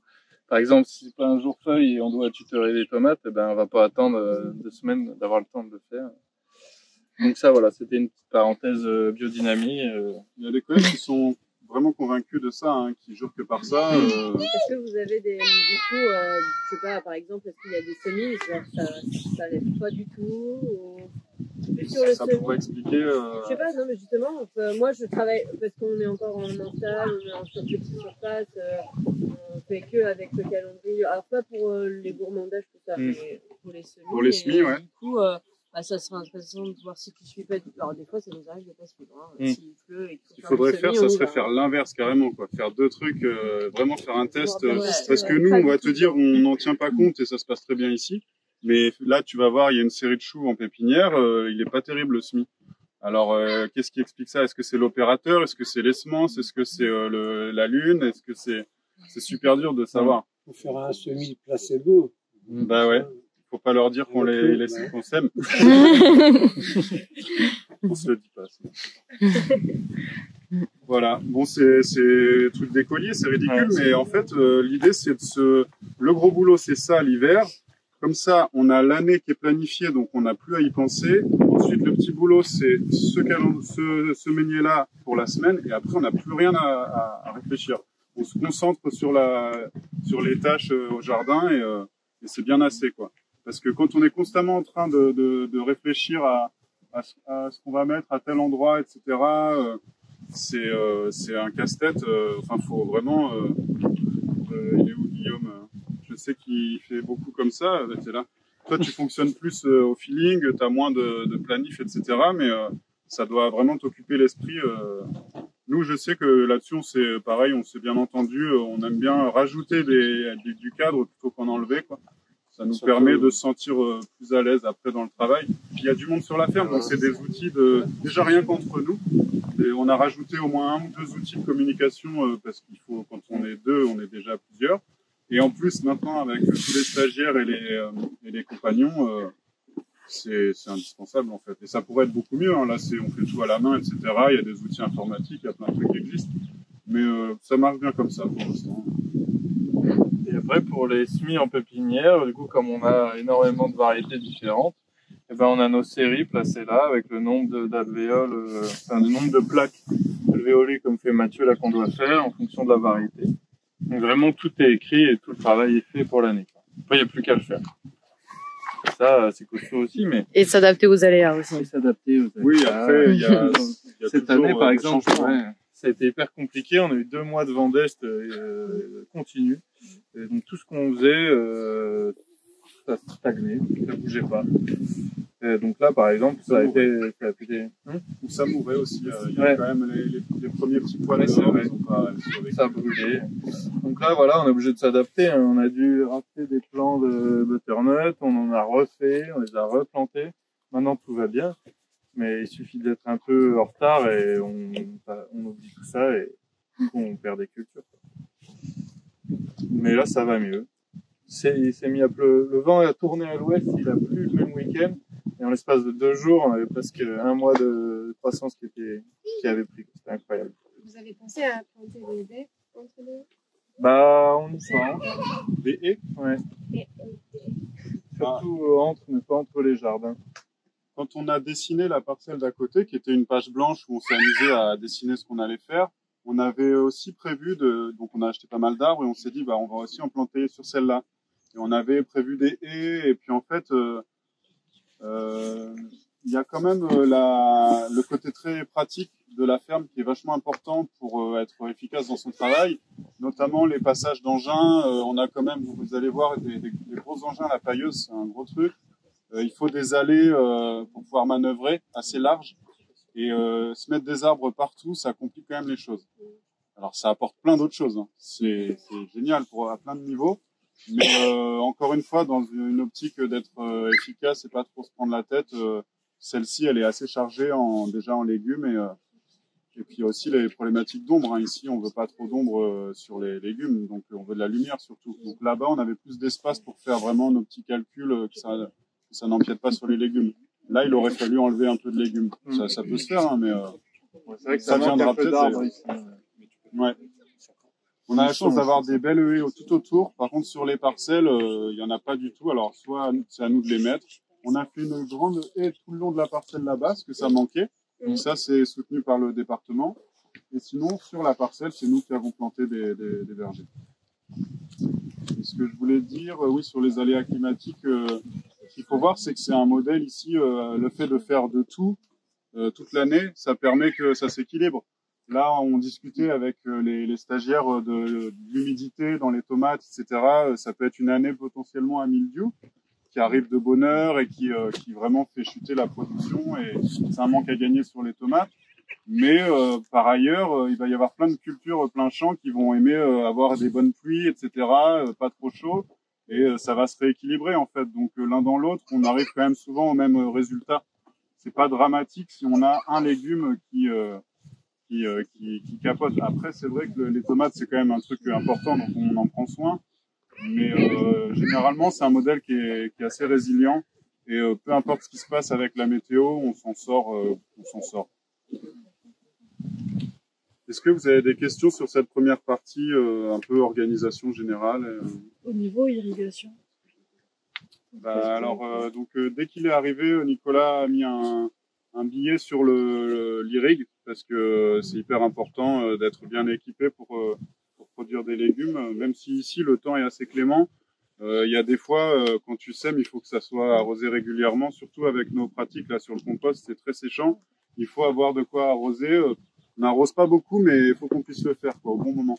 par exemple, si c'est pas un jour feuille et on doit tutorer les tomates, eh ben on va pas attendre euh, deux semaines d'avoir le temps de le faire. Donc ça, voilà, c'était une petite parenthèse euh, biodynamie. euh. il y a des collègues qui sont vraiment convaincus de ça, hein, qui jurent que par ça. euh, Est-ce que vous avez des, du coup, euh, je sais pas, par exemple, est-ce qu'il y a des semis, genre ça, ça lève pas du tout ou... Sur le ça pourrait expliquer. euh, Je sais pas, non, mais justement, moi je travaille parce qu'on est encore en install, on est en sur petite surface, euh, on fait que avec le calendrier. Alors pas pour euh, les gourmandages tout ça, Mm. mais pour les semis. Pour les Et, semis, ouais. Du coup, euh, bah, ça sera intéressant de voir si tu suis pas. Alors des fois, ça nous arrive de pas suivre. Hein. Mm. S'il pleut et qu'il Ce qu'il faut faudrait faire, ça serait faire l'inverse carrément, quoi. Faire deux trucs, euh, vraiment faire un test. euh, parce que nous, on va te dire, on n'en tient pas compte et ça se passe très bien ici. Mais là, tu vas voir, il y a une série de choux en pépinière. euh, il est pas terrible le semis. Alors, euh, qu'est-ce qui explique ça? Est-ce que c'est l'opérateur? Est-ce que c'est les semences Est-ce que c'est euh, le, la lune? Est-ce que c'est c'est super dur de savoir. On fera un semi placebo. Bah ouais. Faut pas leur dire qu'on les, les qu'on s'aime. On se le dit pas. ça. voilà. Bon, c'est c'est truc d'écolier, c'est ridicule, mais en fait, euh, l'idée c'est de se. Le gros boulot, c'est ça l'hiver. Comme ça, on a l'année qui est planifiée, donc on n'a plus à y penser. Ensuite, le petit boulot, c'est ce, ce, ce meunier-là pour la semaine, et après, on n'a plus rien à, à- à réfléchir. On se concentre sur la, sur les tâches euh, au jardin, et, euh, et c'est bien assez, quoi. Parce que quand on est constamment en train de, réfléchir à, ce- qu'on va mettre à tel endroit, etc., euh, c'est euh, c'est un casse-tête. euh, Enfin, faut vraiment. Il est où Guillaume euh Je sais qu'il fait beaucoup comme ça. là. Toi, tu fonctionnes plus au feeling, tu as moins de, planif, etc. Mais ça doit vraiment t'occuper l'esprit. Nous, je sais que là-dessus, on s'est pareil, on s'est bien entendu. On aime bien rajouter du cadre plutôt qu'en enlever. Quoi. Ça nous Surtout, permet euh, de se sentir euh, plus à l'aise après dans le travail. Puis il y a du monde sur la ferme, donc c'est des outils de déjà rien qu'entre nous. Et on a rajouté au moins un ou deux outils de communication euh, parce qu'il faut quand on est deux, on est déjà plusieurs. Et en plus maintenant avec tous les stagiaires et les, et les compagnons, c'est c'est indispensable en fait. Et ça pourrait être beaucoup mieux. Hein. Là, c'est on fait tout à la main, etc. Il y a des outils informatiques, il y a plein de trucs qui existent. Mais euh, ça marche bien comme ça pour l'instant. Pour les semis en pépinière, du coup, comme on a énormément de variétés différentes, eh ben, on a nos séries placées là avec le nombre de- d'alvéoles, euh, enfin, le nombre de plaques alvéolées comme fait Mathieu là qu'on doit faire en fonction de la variété. Donc vraiment, tout est écrit et tout le travail est fait pour l'année. Après, il n'y a plus qu'à le faire. Ça, c'est costaud aussi, mais Et s'adapter aux aléas aussi. s'adapter aux Oui, après il y a, y a cette toujours, année, euh, par exemple, ouais, ça a été hyper compliqué. On a eu deux mois de vent d'est euh, continu. Et donc tout ce qu'on faisait, euh, ça stagnait, ça bougeait pas. Et donc là, par exemple, ça a été, ça a été, Hum Ou ça mourait aussi. euh, Il y a Ouais. quand même les, les, les premiers petits poils Ouais, vrai. pas ça a brûlé. Donc là, voilà, on est obligé de s'adapter. hein. On a dû racheter des plants de butternut, on en a refait, on les a replantés. Maintenant, tout va bien. Mais il suffit d'être un peu en retard et on, on oublie tout ça et on perd des cultures. Mais là, ça va mieux. Il s'est mis à pleu... Le vent a tourné à l'ouest, il a plu le même week-end. Et en l'espace de deux jours, on avait presque un mois de croissance qui était, qui avait pris. C'était incroyable. Vous avez pensé à planter des baies entre les Bah, on y pense. Des haies, Ouais. Surtout euh, entre, mais pas entre les jardins. quand on a dessiné la parcelle d'à côté, qui était une page blanche où on s'est amusé à dessiner ce qu'on allait faire, on avait aussi prévu de, donc on a acheté pas mal d'arbres et on s'est dit, bah, on va aussi en planter sur celle-là. Et on avait prévu des haies, et puis en fait, euh, euh, il y a quand même euh, le côté très pratique de la ferme qui est vachement important pour être efficace dans son travail, notamment les passages d'engins. on a quand même, vous, allez voir, des, des- gros engins, la pailleuse, c'est un gros truc. Il faut des allées pour pouvoir manœuvrer assez larges. Et euh, se mettre des arbres partout, ça complique quand même les choses. Alors ça apporte plein d'autres choses. hein. C'est génial pour à plein de niveaux. Mais euh, encore une fois, dans une optique d'être euh, efficace et pas trop se prendre la tête, euh, celle-ci, elle est assez chargée en déjà en légumes et euh, et puis aussi les problématiques d'ombre. hein. Ici, on veut pas trop d'ombre sur les légumes, donc on veut de la lumière surtout. Donc là-bas, on avait plus d'espace pour faire vraiment nos petits calculs, que ça que ça n'empiète pas sur les légumes. Là, il aurait fallu enlever un peu de légumes. Ça, ça peut se faire, hein, mais euh, Ouais, c'est vrai que Ça viendra peut-être, ouais. On a la chance d'avoir des belles haies tout autour. Par contre, sur les parcelles, euh, il y en a pas du tout. Alors, soit c'est à nous de les mettre. On a fait une grande haie tout le long de la parcelle là-bas, parce que ça manquait. Donc ça, c'est soutenu par le département. Et sinon, sur la parcelle, c'est nous qui avons planté des, des, des vergers. Et ce que je voulais dire, euh, oui, sur les aléas climatiques, euh, ce qu'il faut voir, c'est que c'est un modèle ici, euh, le fait de faire de tout euh, toute l'année, ça permet que ça s'équilibre. Là, on discutait avec euh, les, les stagiaires de, de l'humidité dans les tomates, etc. Ça peut être une année potentiellement à mildiou qui arrive de bonne heure et qui, euh, qui vraiment fait chuter la production et c'est un manque à gagner sur les tomates. Mais euh, par ailleurs, il va y avoir plein de cultures, plein champs qui vont aimer avoir des bonnes pluies, etc. pas trop chaud et euh, ça va se rééquilibrer en fait. Donc euh, l'un dans l'autre, on arrive quand même souvent au même euh, résultat. C'est pas dramatique si on a un légume qui qui, qui, capote. Après, c'est vrai que le- les tomates, c'est quand même un truc important, donc on en prend soin. Mais généralement, c'est un modèle qui est, qui est assez résilient. Et peu importe ce qui se passe avec la météo, on s'en sort. on s'en sort. Est-ce que vous avez des questions sur cette première partie, euh, un peu organisation générale euh? Au niveau irrigation. Bah, alors, euh, donc, euh, dès qu'il est arrivé, Nicolas a mis un, un billet sur le l'IRIG parce que c'est hyper important d'être bien équipé pour, pour produire des légumes. Même si ici le temps est assez clément, il y a des fois quand tu sèmes, il faut que ça soit arrosé régulièrement. Surtout avec nos pratiques là sur le compost, c'est très séchant. Il faut avoir de quoi arroser. On n'arrose pas beaucoup, mais il faut qu'on puisse le faire quoi, au bon moment.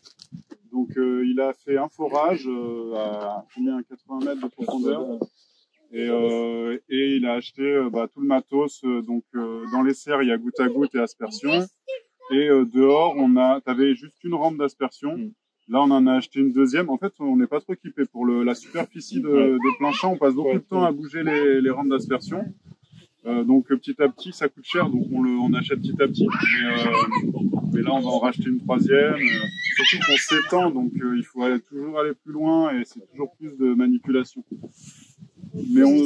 Donc euh, il a fait un forage euh, à combien 80 mètres de profondeur. Et, euh, et il a acheté euh, bah, tout le matos. euh, donc euh, dans les serres, il y a goutte à goutte et aspersion. Et euh, dehors, on a, t'avais juste une rampe d'aspersion. Là, on en a acheté une deuxième. En fait, on n'est pas trop équipé pour le, la superficie de, de plein champ. On passe beaucoup de temps à bouger les, les rampes d'aspersion. Euh, donc euh, petit à petit, ça coûte cher, donc on le, on achète petit à petit. Mais, euh, mais là, on va en racheter une troisième. euh, surtout qu'on s'étend, donc euh, il faut toujours aller plus loin et c'est toujours plus de manipulation. Mais on,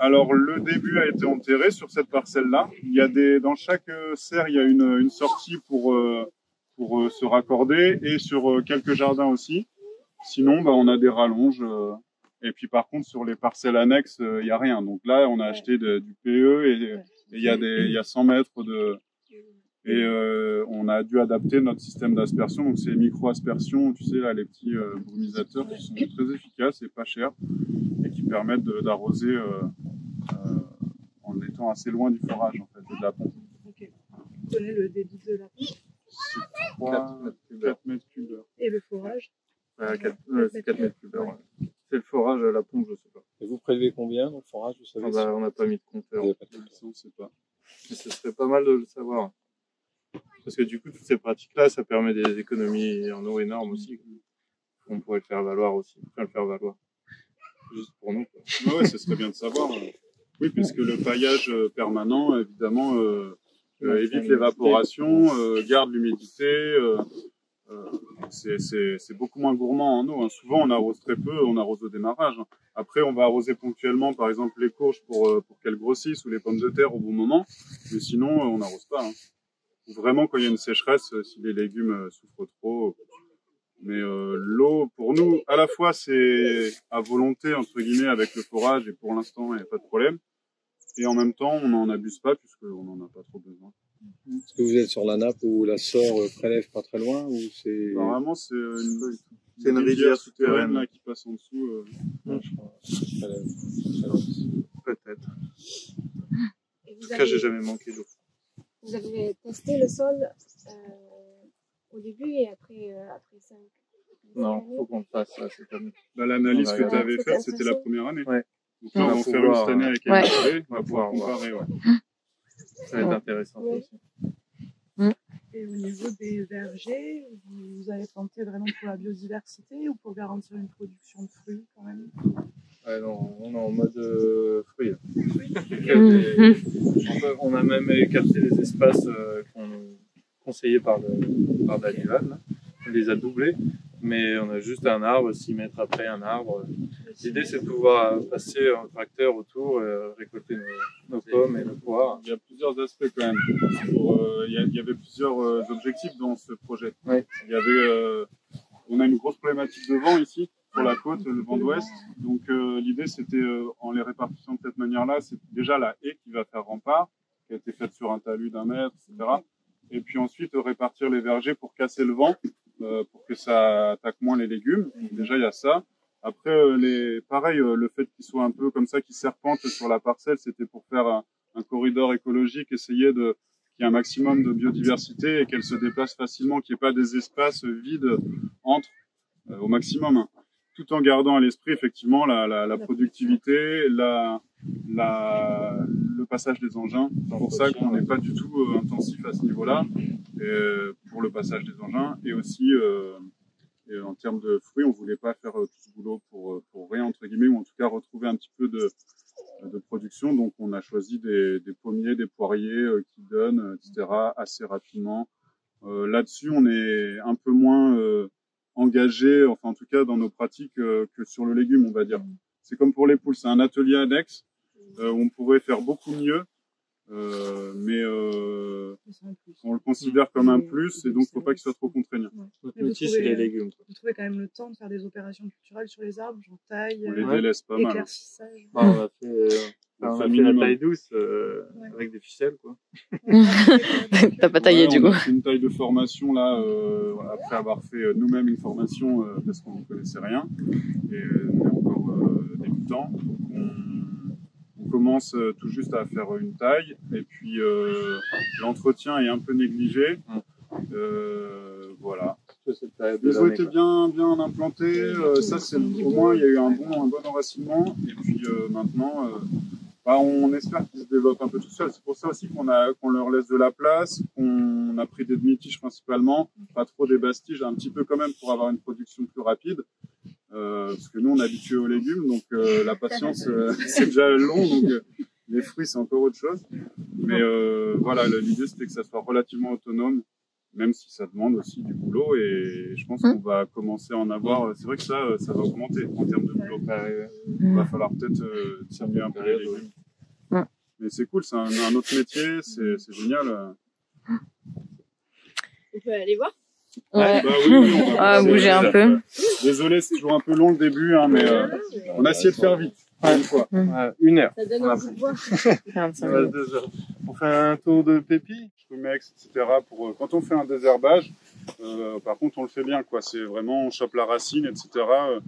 Alors le début a été enterré sur cette parcelle-là. Il y a des dans chaque serre il y a une, une sortie pour pour se raccorder et sur quelques jardins aussi. Sinon, bah, on a des rallonges. Euh, et puis par contre sur les parcelles annexes, euh, il y a rien. Donc là, on a acheté de- du PE et il y a des il y a 100 mètres de et euh, on a dû adapter notre système d'aspersion. Donc c'est micro-aspersion, tu sais là les petits euh, brumisateurs qui sont très efficaces et pas chers et qui permettent d'arroser euh, euh, en étant assez loin du forage en fait, et de la pompe. Ok. Vous connaissez le débit de la pompe? C'est 3 4 mètres cubes. heure. et le forage? Euh, quatre- euh, c'est 4 mètres cubes. C'est le forage à la pompe, je sais pas. Et vous prélevez combien dans le forage, vous savez Ah bah, on n'a pas mis de compteur. Pas de Ça, on sait pas. Mais ce serait pas mal de le savoir. Parce que du coup, toutes ces pratiques-là, ça permet des économies en eau énormes aussi. On pourrait le faire valoir aussi. Enfin, le faire valoir. Juste pour nous. quoi. Ouais, ouais, ce serait bien de savoir. Oui, puisque le paillage euh, permanent, évidemment, euh, euh, évite l'évaporation, euh, garde l'humidité. Euh, c'est- beaucoup moins gourmand en eau. hein. Souvent, on arrose très peu, on arrose au démarrage. Après, on va arroser ponctuellement, par exemple, les courges pour, euh, pour qu'elles grossissent ou les pommes de terre au bon moment. Mais sinon, euh, on n'arrose pas. hein. Vraiment, quand il y a une sécheresse, si les légumes souffrent trop. Mais euh, l'eau, pour nous, à la fois, c'est à volonté, entre guillemets, avec le forage, et pour l'instant, il n'y a pas de problème. Et en même temps, on n'en abuse pas, puisqu'on n'en a pas trop besoin. Est-ce que vous êtes sur la nappe où la sort euh, prélève pas très loin ou c'est Normalement, c'est une, une rivière souterraine. là, qui passe en dessous. euh. Ouais, je crois. Peut-être. Et En vous tout cas, j'ai avez, jamais manqué d'eau. vous avez testé le sol euh, au début et après, euh, après 5 Non, faut qu'on le fasse ça cette année. Bah, L'analyse que tu avais faite, c'était la première année. Ouais. Donc là, On va va faire une cette année euh, avec Ouais. LPV, on On va pouvoir comparer. Ouais. Ça va être intéressant aussi. Et au niveau des vergers, vous avez planté vraiment pour la biodiversité ou pour garantir une production de fruits quand même? Ouais, non, on est en mode euh, fruits. On a même écarté les espaces euh, qu'on conseillait par, le, par Daniel. On les a doublés, mais on a juste un arbre, 6 mètres après un arbre. L'idée, c'est de pouvoir passer en tracteur autour, euh, récolter nos, nos pommes et nos poires. Il y a plusieurs aspects quand même. Pour, euh, il, y avait plusieurs euh, objectifs dans ce projet. Ouais. Il y avait, euh, on a une grosse problématique de vent ici sur la côte, le vent d'ouest. Donc euh, l'idée c'était euh, en les répartissant de cette manière-là, c'est déjà la haie qui va faire rempart, qui a été faite sur un talus d'un mètre, etc. Et puis ensuite répartir les vergers pour casser le vent, euh, pour que ça attaque moins les légumes. Donc, déjà il y a ça. Après, euh, pareil, euh, le fait qu'ils soient un peu comme ça, qu'ils serpentent sur la parcelle, c'était pour faire un, corridor écologique, essayer de qu'il y ait un maximum de biodiversité et qu'elle se déplace facilement, qu'il n'y ait pas des espaces vides entre euh, au maximum, tout en gardant à l'esprit effectivement la, productivité, la, le passage des engins. C'est pour ça qu'on n'est pas du tout intensif à ce niveau-là, pour le passage des engins et aussi et en termes de fruits, on voulait pas faire euh, tout ce boulot pour, euh, pour rien, entre guillemets, ou en tout cas retrouver un petit peu de, de production. Donc, on a choisi des, des pommiers, des poiriers euh, qui donnent, euh, etc., assez rapidement. Euh, Là-dessus, on est un peu moins euh, engagé, enfin, en tout cas, dans nos pratiques euh, que sur le légume, on va dire. C'est comme pour les poules, c'est un atelier annexe euh, on pourrait faire beaucoup mieux. Euh, mais euh, on le considère comme un plus et donc faut pas qu'il soit trop contraignant. Notre vous métier, c'est les légumes. quoi. Vous trouvez quand même le temps de faire des opérations culturelles sur les arbres, genre taille, On les euh, délaisse pas mal. éclaircissage Bah, on a fait, euh, On a fait la taille douce euh, Ouais. avec des ficelles. Quoi. T'as pas taillé Ouais, du coup. une taille de formation là, euh, après avoir fait euh, nous-mêmes une formation euh, parce qu'on ne connaissait rien et euh, on est encore euh, débutant. Donc on, on commence euh, tout juste à faire une taille et puis euh, l'entretien est un peu négligé. Euh, voilà. Les l'année, étaient bien, bien implantées. euh, ça, c'est au moins il y a eu un bon, un bon enracinement. Et puis maintenant, bah, on espère qu'ils se développent un peu tout seuls. C'est pour ça aussi qu'on a, qu'on leur laisse de la place, qu'on a pris des demi-tiges principalement, pas trop des bastiges, un petit peu quand même pour avoir une production plus rapide. Euh, parce que nous, on est habitués aux légumes, donc euh, la patience, euh, c'est déjà long, donc euh, les fruits, c'est encore autre chose. Mais euh, voilà, l'idée, c'était que ça soit relativement autonome même si ça demande aussi du boulot et je pense qu'on va commencer à en avoir. C'est vrai que ça, euh, ça va augmenter en termes de boulot. Il va falloir peut-être euh, tirer un peu les légumes. Mais c'est cool, c'est un, un autre métier, c'est c'est génial. On peut aller voir Ouais. Bah oui, oui, on va Ah, bouger un peu. Désolé, c'est toujours un peu long le début, hein, mais euh, on a essayé de faire vite. Une fois. Ouais, une heure. Ça donne envie de voir. 45 Ouais, minutes. deux heures. On fait un tour de pépi. Rumex, etc. Pour euh, quand on fait un désherbage, euh, par contre on le fait bien quoi. C'est vraiment on chope la racine, etc. Euh,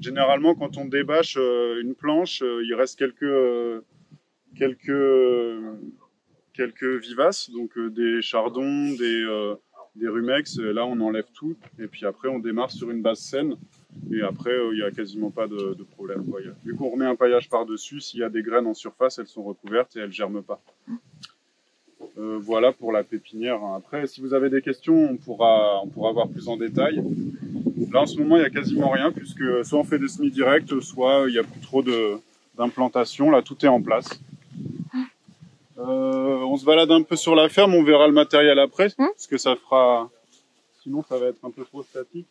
généralement quand on débâche euh, une planche, euh, il reste quelques euh, quelques euh, quelques vivaces, donc euh, des chardons, des euh, des rumex. Et là on enlève tout et puis après on démarre sur une base saine. Et après, euh, il n'y a quasiment pas de, problème. Quoi. Vu qu'on remet un paillage par-dessus, s'il y a des graines en surface, elles sont recouvertes et elles germent pas. Euh, voilà pour la pépinière. hein. Après, si vous avez des questions, on pourra, on pourra voir plus en détail. Là, en ce moment, il y a quasiment rien, puisque soit on fait des semis directs, soit il n'y a plus trop d'implantation. Là, tout est en place. Euh, on se balade un peu sur la ferme, on verra le matériel après, parce que ça fera... Sinon, ça va être un peu trop statique.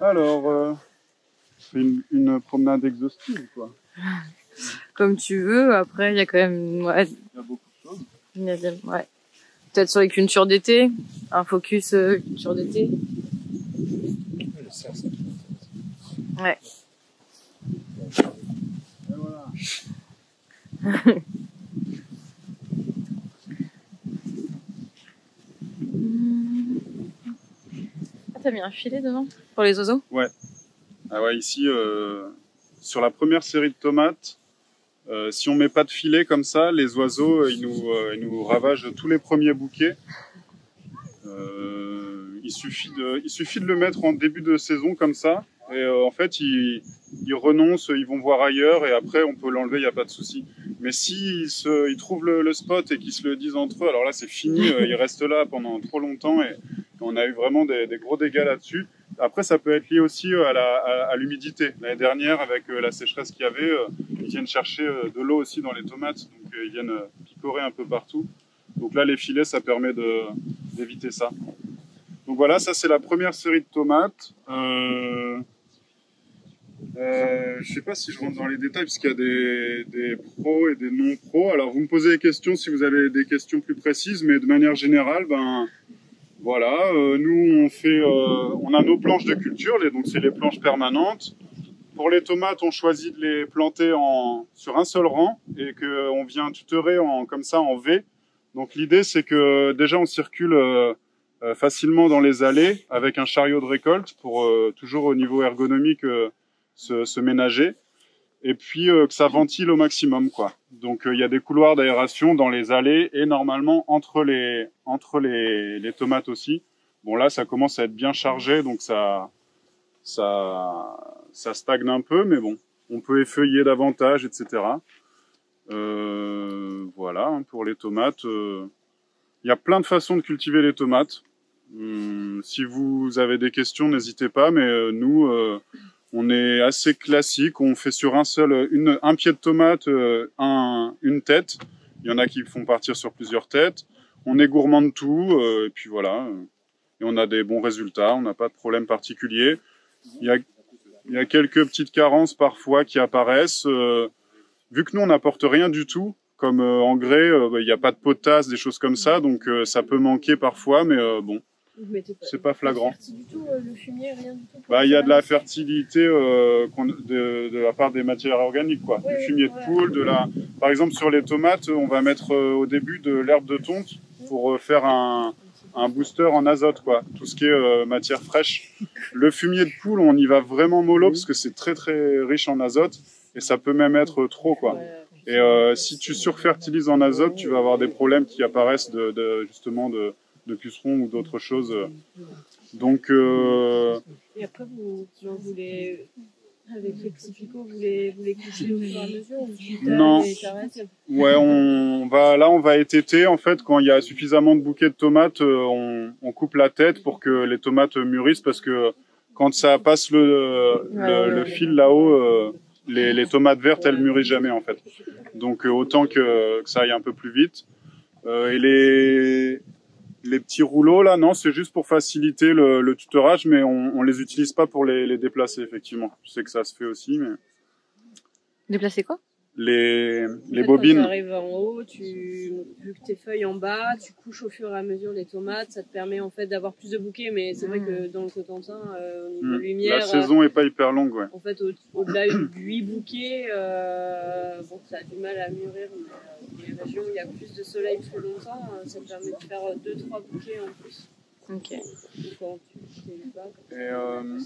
Alors, euh, c'est une, une promenade exhaustive, quoi. Comme tu veux. Après, il y a quand même, ouais, Il y a beaucoup de choses. il y a des- ouais. Peut-être sur les cultures d'été. Un focus euh, culture d'été. Ouais. Et voilà. t'as mis un filet devant pour les oiseaux? Ah ouais, ici, euh, sur la première série de tomates, euh, si on met pas de filet comme ça, les oiseaux, euh, ils nous, euh, ils nous ravagent tous les premiers bouquets. Euh, il suffit de, il suffit de le mettre en début de saison comme ça, et euh, en fait, ils, ils renoncent, ils vont voir ailleurs, et après, on peut l'enlever, il n'y a pas de souci. Mais s'ils se, ils trouvent le, le spot et qu'ils se le disent entre eux, alors là, c'est fini, euh, ils restent là pendant trop longtemps, et on a eu vraiment des, gros dégâts là-dessus. Après, ça peut être lié aussi euh, à l'humidité. L'année dernière, avec euh, la sécheresse qu'il y avait, euh, ils viennent chercher de l'eau aussi dans les tomates, donc ils viennent picorer un peu partout. Donc là, les filets, ça permet d'éviter ça. Donc voilà, ça c'est la première série de tomates. Je sais pas si je rentre dans les détails parce qu'il y a des, des pros et des non pros. Alors vous me posez des questions si vous avez des questions plus précises, mais de manière générale, ben voilà, euh, nous on fait, euh, on a nos planches de culture, les, donc c'est les planches permanentes. Pour les tomates, on choisit de les planter en, sur un seul rang et que on vient tutorer en, comme ça en V. Donc l'idée c'est que déjà on circule euh, euh, facilement dans les allées avec un chariot de récolte pour euh, toujours au niveau ergonomique euh, se, se ménager et puis euh, que ça ventile au maximum quoi. Donc euh, il y a des couloirs d'aération dans les allées et normalement entre les entre les, les tomates aussi. Bon là ça commence à être bien chargé donc ça ça ça stagne un peu mais bon on peut effeuiller davantage etc. Euh, voilà hein, pour les tomates. euh, Il y a plein de façons de cultiver les tomates. Hum, si vous avez des questions n'hésitez pas mais euh, nous on est assez classique, on fait sur un seul, un pied de tomate, euh, un, une tête. Il y en a qui font partir sur plusieurs têtes. On est gourmand de tout, euh, et puis voilà. Et on a des bons résultats, on n'a pas de problème particulier. Il y a, il y a quelques petites carences parfois qui apparaissent. euh, vu que nous, on n'apporte rien du tout, comme engrais, bah, il n'y a pas de potasse, des choses comme ça, donc ça peut manquer parfois, mais bon. C'est pas flagrant. fertile du tout, euh, le fumier, rien du tout. pour Bah, il y a de la fertilité euh, de, de la part des matières organiques, quoi. Oui, du fumier de ouais. poule, de la. Par exemple, sur les tomates, on va mettre euh, au début de l'herbe de tonte pour euh, faire un, un booster en azote, quoi. Tout ce qui est euh, matière fraîche. Le fumier de poule, on y va vraiment mollo parce que c'est très très riche en azote et ça peut même être trop, quoi. Et euh, si tu surfertilises en azote, tu vas avoir des problèmes qui apparaissent de, de justement de, de pucerons ou d'autres choses. Donc euh, Et après, vous, genre, vous les. Avec les vous les, vous les couchez au fur et à mesure ou Non. Ouais, on va là, on va étêter en fait quand il y a suffisamment de bouquets de tomates, euh, on, on coupe la tête pour que les tomates mûrissent parce que quand ça passe le, le, Ouais, le ouais. fil là-haut, euh, les, les tomates vertes elles mûrissent jamais en fait. Donc euh, autant que, que ça aille un peu plus vite. Euh, et les Les petits rouleaux là, non, c'est juste pour faciliter le, le tutorage, mais on, on les utilise pas pour les, les déplacer effectivement. Je sais que ça se fait aussi, mais Déplacer quoi? Les En les fait, bobines. Quand tu arrives en haut, tu, vu que tes feuilles en bas, tu couches au fur et à mesure les tomates. Ça te permet en fait d'avoir plus de bouquets. Mais c'est vrai que dans le Cotentin, euh, au niveau Hmm. lumière, La saison est pas hyper longue, ouais. En fait, au- au-delà de 8 bouquets, euh, bon, ça a du mal à mûrir, mais euh, dans les régions où il y a plus de soleil plus longtemps, ça te permet de faire 2-3 bouquets en plus. Ok. Donc, quand tu t'es bas, Et euh,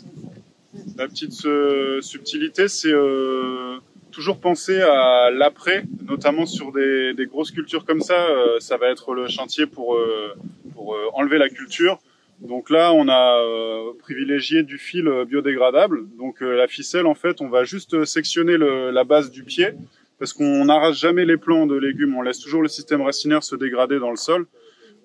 la petite euh, subtilité, c'est euh, toujours penser à l'après, notamment sur des, grosses cultures comme ça. euh, ça va être le chantier pour, euh, pour euh, enlever la culture. Donc là, on a privilégié du fil biodégradable. Donc la ficelle, en fait, on va juste sectionner la base du pied parce qu'on n'arrache jamais les plants de légumes. On laisse toujours le système racinaire se dégrader dans le sol.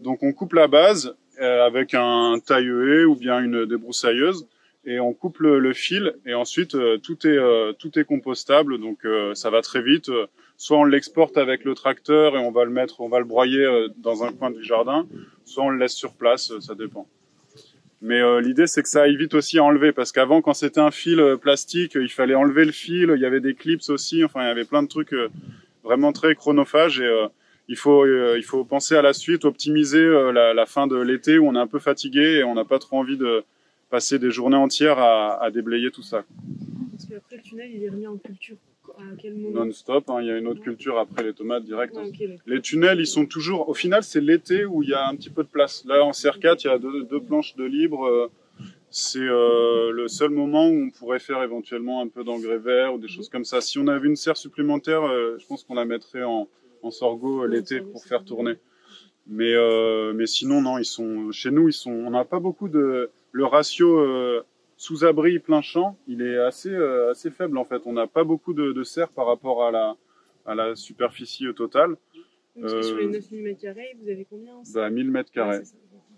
Donc on coupe la base avec un taille-haie ou bien une débroussailleuse et on coupe le, le fil et ensuite euh, tout est euh, tout est compostable. Donc euh, ça va très vite. Euh, soit on l'exporte avec le tracteur et on va le mettre on va le broyer euh, dans un coin du jardin soit on le laisse sur place euh, ça dépend. Mais l'idée c'est que ça aille vite aussi à enlever parce qu'avant quand c'était un fil plastique il fallait enlever le fil il y avait des clips aussi enfin il y avait plein de trucs vraiment très chronophages et il faut il faut penser à la suite optimiser la, la fin de l'été où on est un peu fatigué et on n'a pas trop envie de passer des journées entières à, à déblayer tout ça Parce qu'après, le tunnel, il est remis en culture. Non-stop. hein. Il y a une autre culture après les tomates direct. Ah. Les tunnels, ils sont toujours. Au final, c'est l'été où il y a un petit peu de place. Là, en CR4, il y a deux, deux planches de libre. euh, C'est euh, le seul moment où on pourrait faire éventuellement un peu d'engrais vert ou des choses comme ça. Si on avait une serre supplémentaire, euh, je pense qu'on la mettrait en, en sorgho l'été pour faire tourner. Mais euh, mais sinon non, ils sont chez nous, ils sont. On n'a pas beaucoup de le ratio euh, sous-abri plein champ, il est assez euh, assez faible en fait. On n'a pas beaucoup de, de serres par rapport à la à la superficie euh, totale. Parce que sur les Euh, 9000 mètres carrés, vous avez combien en bah 1000 mètres Ouais.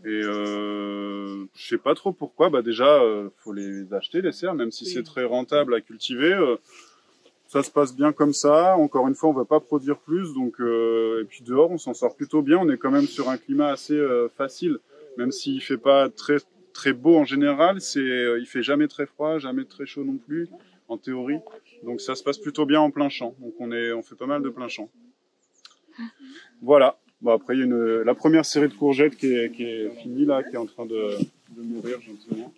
Et euh, je sais pas trop pourquoi. Bah déjà, euh, faut les acheter les serres, même si Oui. c'est très rentable à cultiver. euh, ça se passe bien comme ça. Encore une fois, on va pas produire plus, donc euh, et puis dehors, on s'en sort plutôt bien. On est quand même sur un climat assez euh, facile, même s'il fait pas très très beau en général. C'est, euh, il fait jamais très froid, jamais très chaud non plus, en théorie. Donc ça se passe plutôt bien en plein champ. Donc on est, on fait pas mal de plein champ. Voilà. Bon après il y a une, la première série de courgettes qui est, qui est finie là, qui est en train de, de mourir gentiment.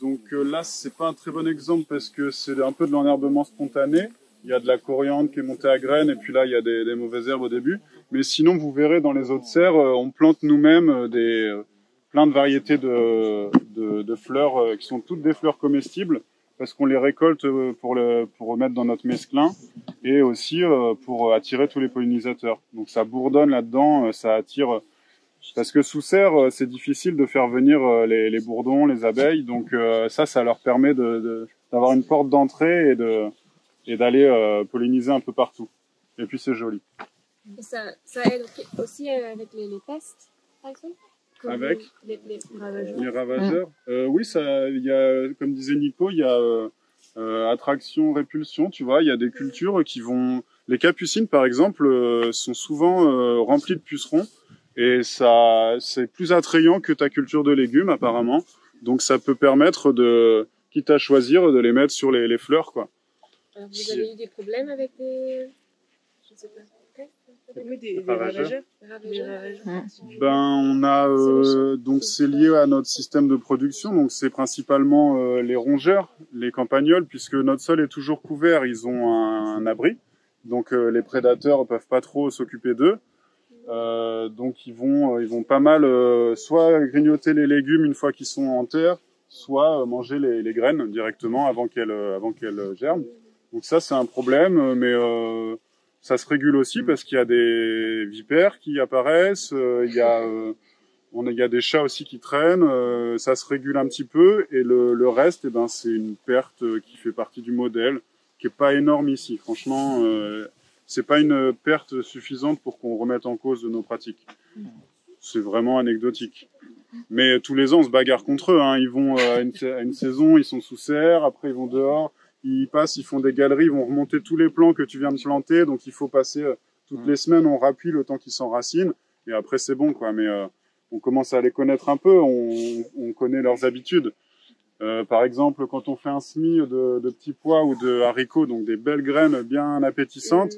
Donc euh, là c'est pas un très bon exemple parce que c'est un peu de l'enherbement spontané. Il y a de la coriandre qui est montée à graines et puis là il y a des, des mauvaises herbes au début. Mais sinon vous verrez dans les autres serres, euh, on plante nous-mêmes euh, des euh, plein de variétés de, de, fleurs euh, qui sont toutes des fleurs comestibles parce qu'on les récolte euh, pour le pour mettre dans notre mesclin et aussi euh, pour attirer tous les pollinisateurs. Donc ça bourdonne là-dedans, ça attire parce que sous serre c'est difficile de faire venir les, bourdons, les abeilles. Donc ça, ça leur permet de d'avoir une porte d'entrée et de et d'aller polliniser un peu partout. Et puis c'est joli. Ça, ça aide aussi avec les, les pestes, par exemple? Avec les, les, ravageurs. Les ravageurs. Euh, oui, ça, il y a, comme disait Nico, il y a euh, euh, attraction, répulsion. Tu vois, il y a des cultures qui vont. Les capucines, par exemple, euh, sont souvent euh, remplies de pucerons et ça, c'est plus attrayant que ta culture de légumes apparemment. Donc, ça peut permettre de, quitte à choisir, de les mettre sur les, les fleurs, quoi. Alors, vous avez eu des problèmes avec des. Je sais pas. Oui, des, des Ravageurs. ravageurs. Des Des ravageurs. ravageurs. Ben, on a euh, donc c'est lié à notre système de production, donc c'est principalement euh, les rongeurs, les campagnols, puisque notre sol est toujours couvert, ils ont un, un abri, donc euh, les prédateurs peuvent pas trop s'occuper d'eux. Euh, donc ils vont, euh, ils vont pas mal euh, soit grignoter les légumes une fois qu'ils sont en terre, soit euh, manger les, les graines directement avant qu'elles euh, avant qu'elles germent. Donc ça c'est un problème, mais euh, ça se régule aussi parce qu'il y a des vipères qui apparaissent, euh, il y a euh, on a- il y a des chats aussi qui traînent, euh, ça se régule un petit peu et le, le reste, eh ben c'est une perte euh, qui fait partie du modèle, qui est pas énorme ici. Franchement, euh, c'est pas une perte suffisante pour qu'on remette en cause de nos pratiques. C'est vraiment anecdotique. Mais tous les ans, on se bagarre contre eux. Hein. Ils vont euh, à, une, à une saison, ils sont sous serre, après ils vont dehors, ils passent, ils font des galeries, ils vont remonter tous les plants que tu viens de planter, donc il faut passer euh, toutes les semaines, on rappuie le temps qu'ils s'enracinent, et après c'est bon quoi. Mais euh, on commence à les connaître un peu, on, on connaît leurs habitudes. Euh, par exemple, quand on fait un semis de, de petits pois ou de haricots, donc des belles graines bien appétissantes,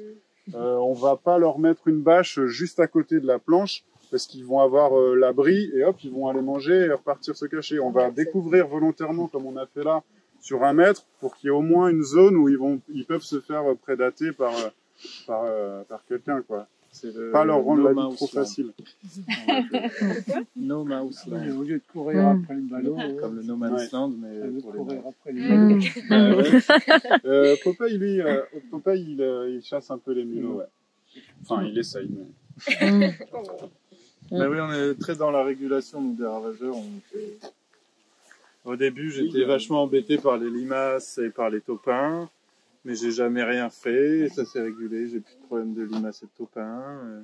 euh, on va pas leur mettre une bâche juste à côté de la planche parce qu'ils vont avoir euh, l'abri et hop, ils vont aller manger et repartir se cacher. On va découvrir volontairement, comme on a fait là, sur un mètre, pour qu'il y ait au moins une zone où ils vont, ils peuvent se faire prédater par euh, par, euh, par quelqu'un, quoi. Le- Pas leur rendre no la vie trop land. facile. No Mouse Land. Au lieu de courir Mm. après le ballon, Comme le No Man's Ouais. Land, au mais lieu pour les courir mouches. après les Mm. ballons. Bah ouais. euh, Popeye, lui, euh, Popeye, il, euh, il chasse un peu les mulots, ouais. Enfin, il essaye, mais... Mm. Mais oui, on est très dans la régulation donc, des ravageurs. on- Au début, j'étais vachement embêté par les limaces et par les taupins, mais j'ai jamais rien fait. Et ça s'est régulé. J'ai plus de problème de limaces et de taupins. Euh,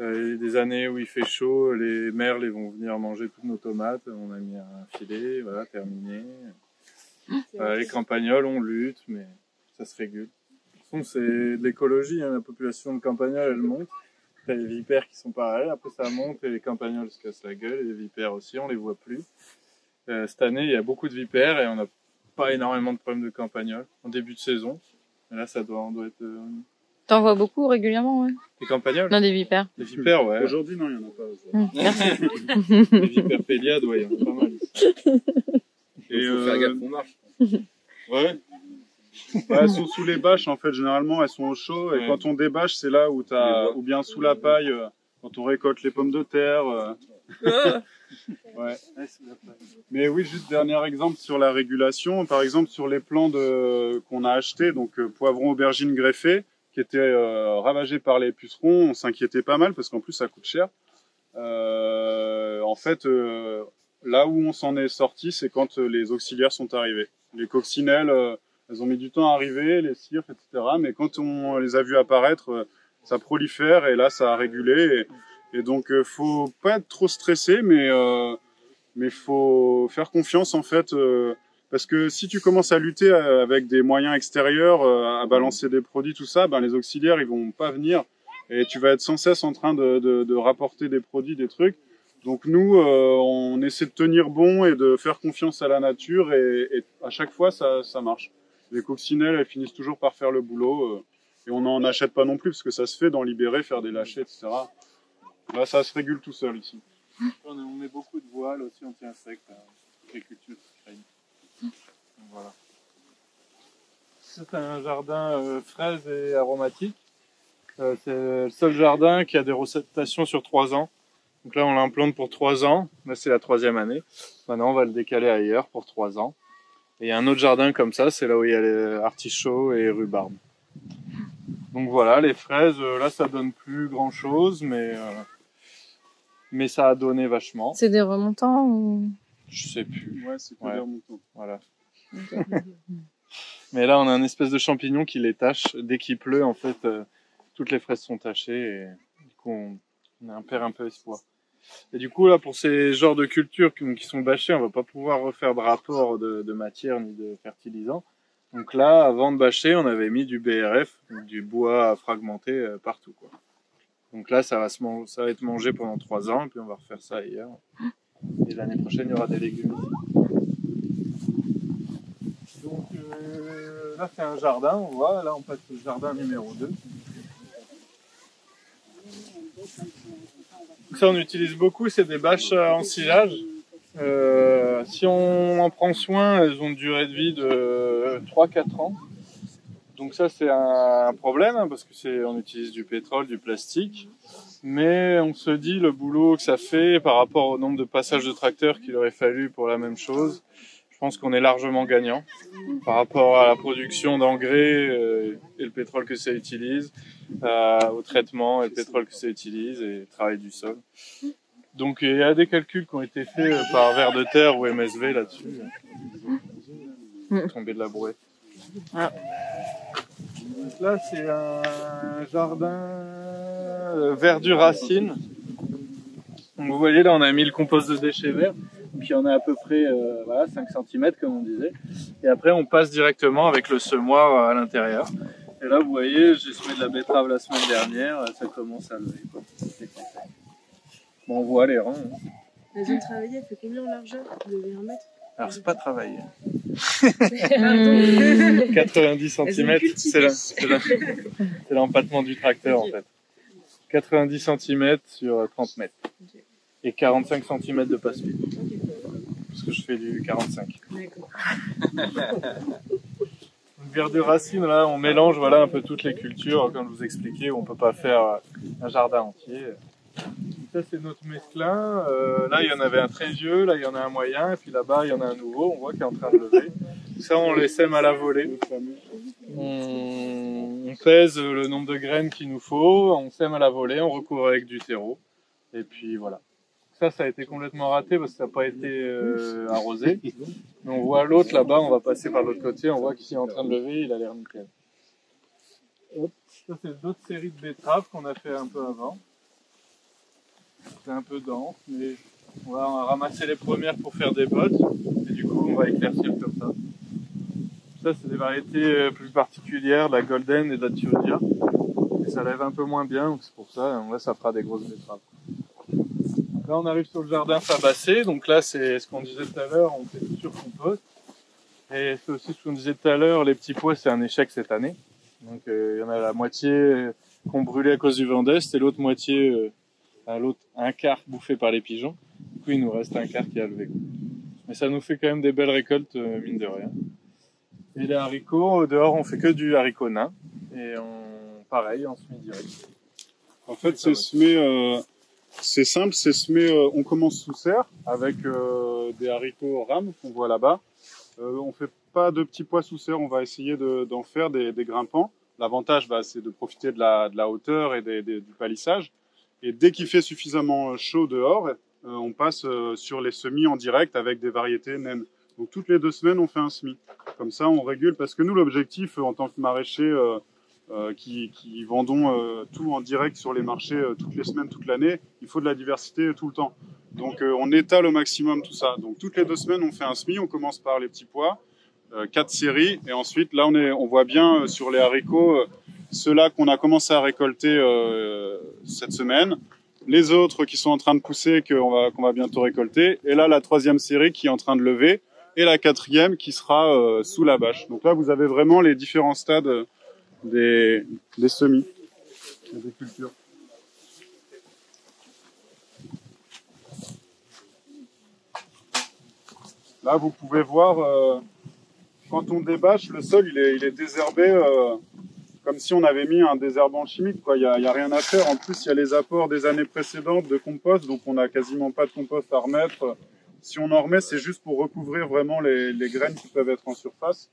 euh, il y a des années où il fait chaud, les merles vont venir manger toutes nos tomates. On a mis un filet, voilà, terminé. Euh, les campagnols, on lutte, mais ça se régule. De toute façon, c'est de l'écologie. hein. La population de campagnols, elle monte. T'as les vipères qui sont pareils, après ça monte et les campagnols se cassent la gueule et les vipères aussi, on les voit plus. Euh, cette année, il y a beaucoup de vipères et on n'a pas énormément de problèmes de campagnols en début de saison. Et là, ça doit, on doit être... euh, T'en vois beaucoup régulièrement, ouais. Les campagnols Non, des vipères. Les vipères, ouais. Aujourd'hui, non, il n'y en a pas. Mm. Merci. les vipères péliades, ouais, il y en a pas mal. ici. Et, faut faire euh, gaffe, on marche. Ouais. Ouais, elles sont sous les bâches, en fait, généralement, elles sont au chaud. Et Ouais. quand on débâche, c'est là où t'as, ou bien sous la paille, euh, quand on récolte les pommes de terre. euh. ouais. Mais oui, juste dernier exemple sur la régulation. Par exemple, sur les plants qu'on a achetés, donc euh, poivrons, aubergines greffées, qui étaient euh, ravagés par les pucerons, on s'inquiétait pas mal parce qu'en plus ça coûte cher. Euh, en fait, euh, là où on s'en est sorti, c'est quand euh, les auxiliaires sont arrivés. Les coccinelles, euh, elles ont mis du temps à arriver, les cirques, etc. Mais quand on les a vus apparaître, ça prolifère et là, ça a régulé. Et donc, euh, faut pas être trop stressé, mais euh, mais faut faire confiance en fait, euh, parce que si tu commences à lutter euh, avec des moyens extérieurs, euh, à balancer des produits, tout ça, ben les auxiliaires ils vont pas venir et tu vas être sans cesse en train de, de, de rapporter des produits, des trucs. Donc nous, euh, on essaie de tenir bon et de faire confiance à la nature et, et à chaque fois ça, ça marche. Les coccinelles, elles finissent toujours par faire le boulot et on n'en achète pas non plus parce que ça se fait d'en libérer, faire des lâchers, etc. Là, ça se régule tout seul ici. On, on met beaucoup de voiles aussi anti-insectes, toutes les cultures. Donc, voilà. C'est un jardin euh, fraises et aromatique. Euh, c'est le seul jardin qui a des rotations sur trois ans. Donc là, on l'implante pour trois ans. Là, c'est la troisième année. Maintenant, on va le décaler ailleurs pour trois ans. Et il y a un autre jardin comme ça, c'est là où il y a les artichauts et rhubarbe. Donc voilà, les fraises, euh, là, ça donne plus grand chose, mais, euh, mais ça a donné vachement. C'est des remontants ou... Je sais plus. Ouais, c'est Ouais. ouais. remontant. Voilà. Mais là, on a un espèce de champignon qui les tache. Dès qu'il pleut, en fait, euh, toutes les fraises sont tachées et du coup, on, on un perd un peu espoir. Et du coup, là, pour ces genres de cultures qui, qui sont bâchées, on va pas pouvoir refaire de rapport de, de matière ni de fertilisant. Donc là, avant de bâcher, on avait mis du BRF, du bois fragmenté euh, partout, quoi. Donc là, ça va, se ça va être mangé pendant trois ans, puis on va refaire ça ailleurs. Et l'année prochaine, il y aura des légumes. Donc euh, là, c'est un jardin, on voit. Là, on passe au jardin numéro 2. Donc ça, on utilise beaucoup, c'est des bâches à ensilage. Euh, si on en prend soin, elles ont une durée de vie de 3-4 ans. Donc ça, c'est un problème, hein, parce que c'est, on utilise du pétrole, du plastique. Mais on se dit le boulot que ça fait par rapport au nombre de passages de tracteurs qu'il aurait fallu pour la même chose. Je pense qu'on est largement gagnant par rapport à la production d'engrais euh, et le pétrole que ça utilise, euh, au traitement et le pétrole que ça utilise et le travail du sol. Donc il y a des calculs qui ont été faits par Vert de Terre ou MSV là-dessus. Mm. Tomber de la brouette. Ah. Là c'est un jardin euh, verdure racine. Donc vous voyez là on a mis le compost de déchets verts. Donc il y en a à peu près euh, voilà, 5 cm comme on disait. Et après on passe directement avec le semoir à l'intérieur. Et là vous voyez j'ai semé de la betterave la semaine dernière, ça commence à lever. quoi. Bon, on voit les rangs. hein. La zone travaillée, elle fait combien en largeur? Vous devez en mettre? Alors, c'est pas travaillé. Pardon. 90 Elles ont cm, c'est l'empattement du tracteur en fait. 90 cm sur 30 mètres. Et 45 cm de passe-vide. Parce que je fais du 45. D'accord. Donc, vers de racines, là, on mélange voilà, un peu toutes les cultures, comme je vous expliquais, on peut pas faire euh, un jardin entier. Ça, c'est notre mesclin. Euh, là, il y en avait un très vieux, là, il y en a un moyen, et puis là-bas, il y en a un nouveau, on voit qu'il est en train de lever. Ça, on les sème à la volée. On, on pèse le nombre de graines qu'il nous faut, on sème à la volée, on recouvre avec du terreau. Et puis voilà. Ça, ça a été complètement raté parce que ça n'a pas été euh, arrosé. On voit l'autre là-bas, on va passer par l'autre côté, on voit qu'il est en train de lever, il a l'air nickel. Ça, c'est d'autres séries de betteraves qu'on a fait un peu avant. C'est un peu dense, mais on va ramasser les premières pour faire des bottes. Et du coup, on va éclaircir comme ça. Ça, c'est des variétés euh, plus particulières, la golden et la thuringia. Et ça lève un peu moins bien, donc c'est pour ça, là, ça fera des grosses betteraves. Là, on arrive sur le jardin fabassé. Donc là, c'est ce qu'on disait tout à l'heure, on fait tout sur compost. Et c'est aussi ce qu'on disait tout à l'heure, les petits pois, c'est un échec cette année. Donc euh, il y en a la moitié euh, qu'on brûlait à cause du vent d'Est et l'autre moitié, à l'autre, un quart bouffé par les pigeons. Du coup, il nous reste un quart qui a levé. Mais ça nous fait quand même des belles récoltes, euh, mine de rien. Et les haricots, dehors, on fait que du haricot nain. Et on, pareil, en semi direct. En fait, c'est semé, euh, c'est simple, c'est semé, euh, on commence sous serre avec euh, des haricots rames qu'on voit là-bas. Euh, on fait pas de petits pois sous serre, on va essayer de- d'en faire des, des grimpants. L'avantage, bah, c'est de profiter de la, de la hauteur et des- des- du palissage. Et dès qu'il fait suffisamment chaud dehors, euh, on passe euh, sur les semis en direct avec des variétés naines. Donc toutes les deux semaines, on fait un semis. Comme ça, on régule. Parce que nous, l'objectif, euh, en tant que maraîcher, euh, euh, qui, qui vendons euh, tout en direct sur les marchés euh, toutes les semaines, toute l'année, il faut de la diversité euh, tout le temps. Donc euh, on étale au maximum tout ça. Donc toutes les deux semaines, on fait un semis. On commence par les petits pois, euh, quatre séries, et ensuite là, on, est, on voit bien euh, sur les haricots euh, ceux-là qu'on a commencé à récolter euh, cette semaine. Les autres qui sont en train de pousser, qu'on va, qu'on va bientôt récolter. Et là, la troisième série qui est en train de lever. Et la quatrième qui sera euh, sous la bâche. Donc là, vous avez vraiment les différents stades euh, des, des semis, des cultures. Là, vous pouvez voir, euh, quand on débâche, le sol, il est, il est désherbé euh, comme si on avait mis un désherbant chimique. Il n'y a, y a rien à faire. En plus, il y a les apports des années précédentes de compost, donc on n'a quasiment pas de compost à remettre. Si on en remet, c'est juste pour recouvrir vraiment les, les graines qui peuvent être en surface.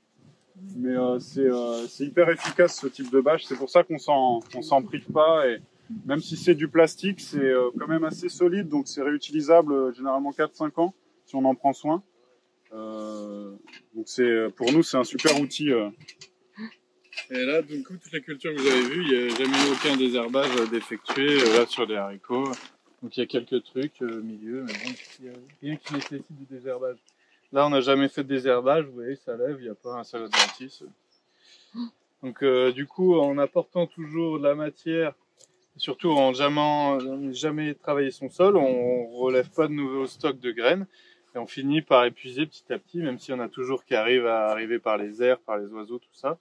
Mais euh, c'est euh, hyper efficace ce type de bâche. C'est pour ça qu'on s'en on s'en prive pas. Et même si c'est du plastique, c'est euh, quand même assez solide, donc c'est réutilisable euh, généralement 4-5 ans si on en prend soin. Euh, donc c'est pour nous c'est un super outil. euh. Et là, du coup, toutes les cultures que vous avez vues, il n'y a jamais eu aucun désherbage euh, d'effectuer euh, là sur les haricots. Donc il y a quelques trucs euh, au milieu, mais bon, il n'y a rien qui nécessite du désherbage. Là, on n'a jamais fait de désherbage, vous voyez, ça lève, il n'y a pas un seul adventice. Donc euh, du coup, en apportant toujours de la matière, surtout en jamais, jamais travaillé son sol, on relève pas de nouveaux stocks de graines et on finit par épuiser petit à petit, même si on a toujours qui arrive à arriver par les airs, par les oiseaux, tout ça.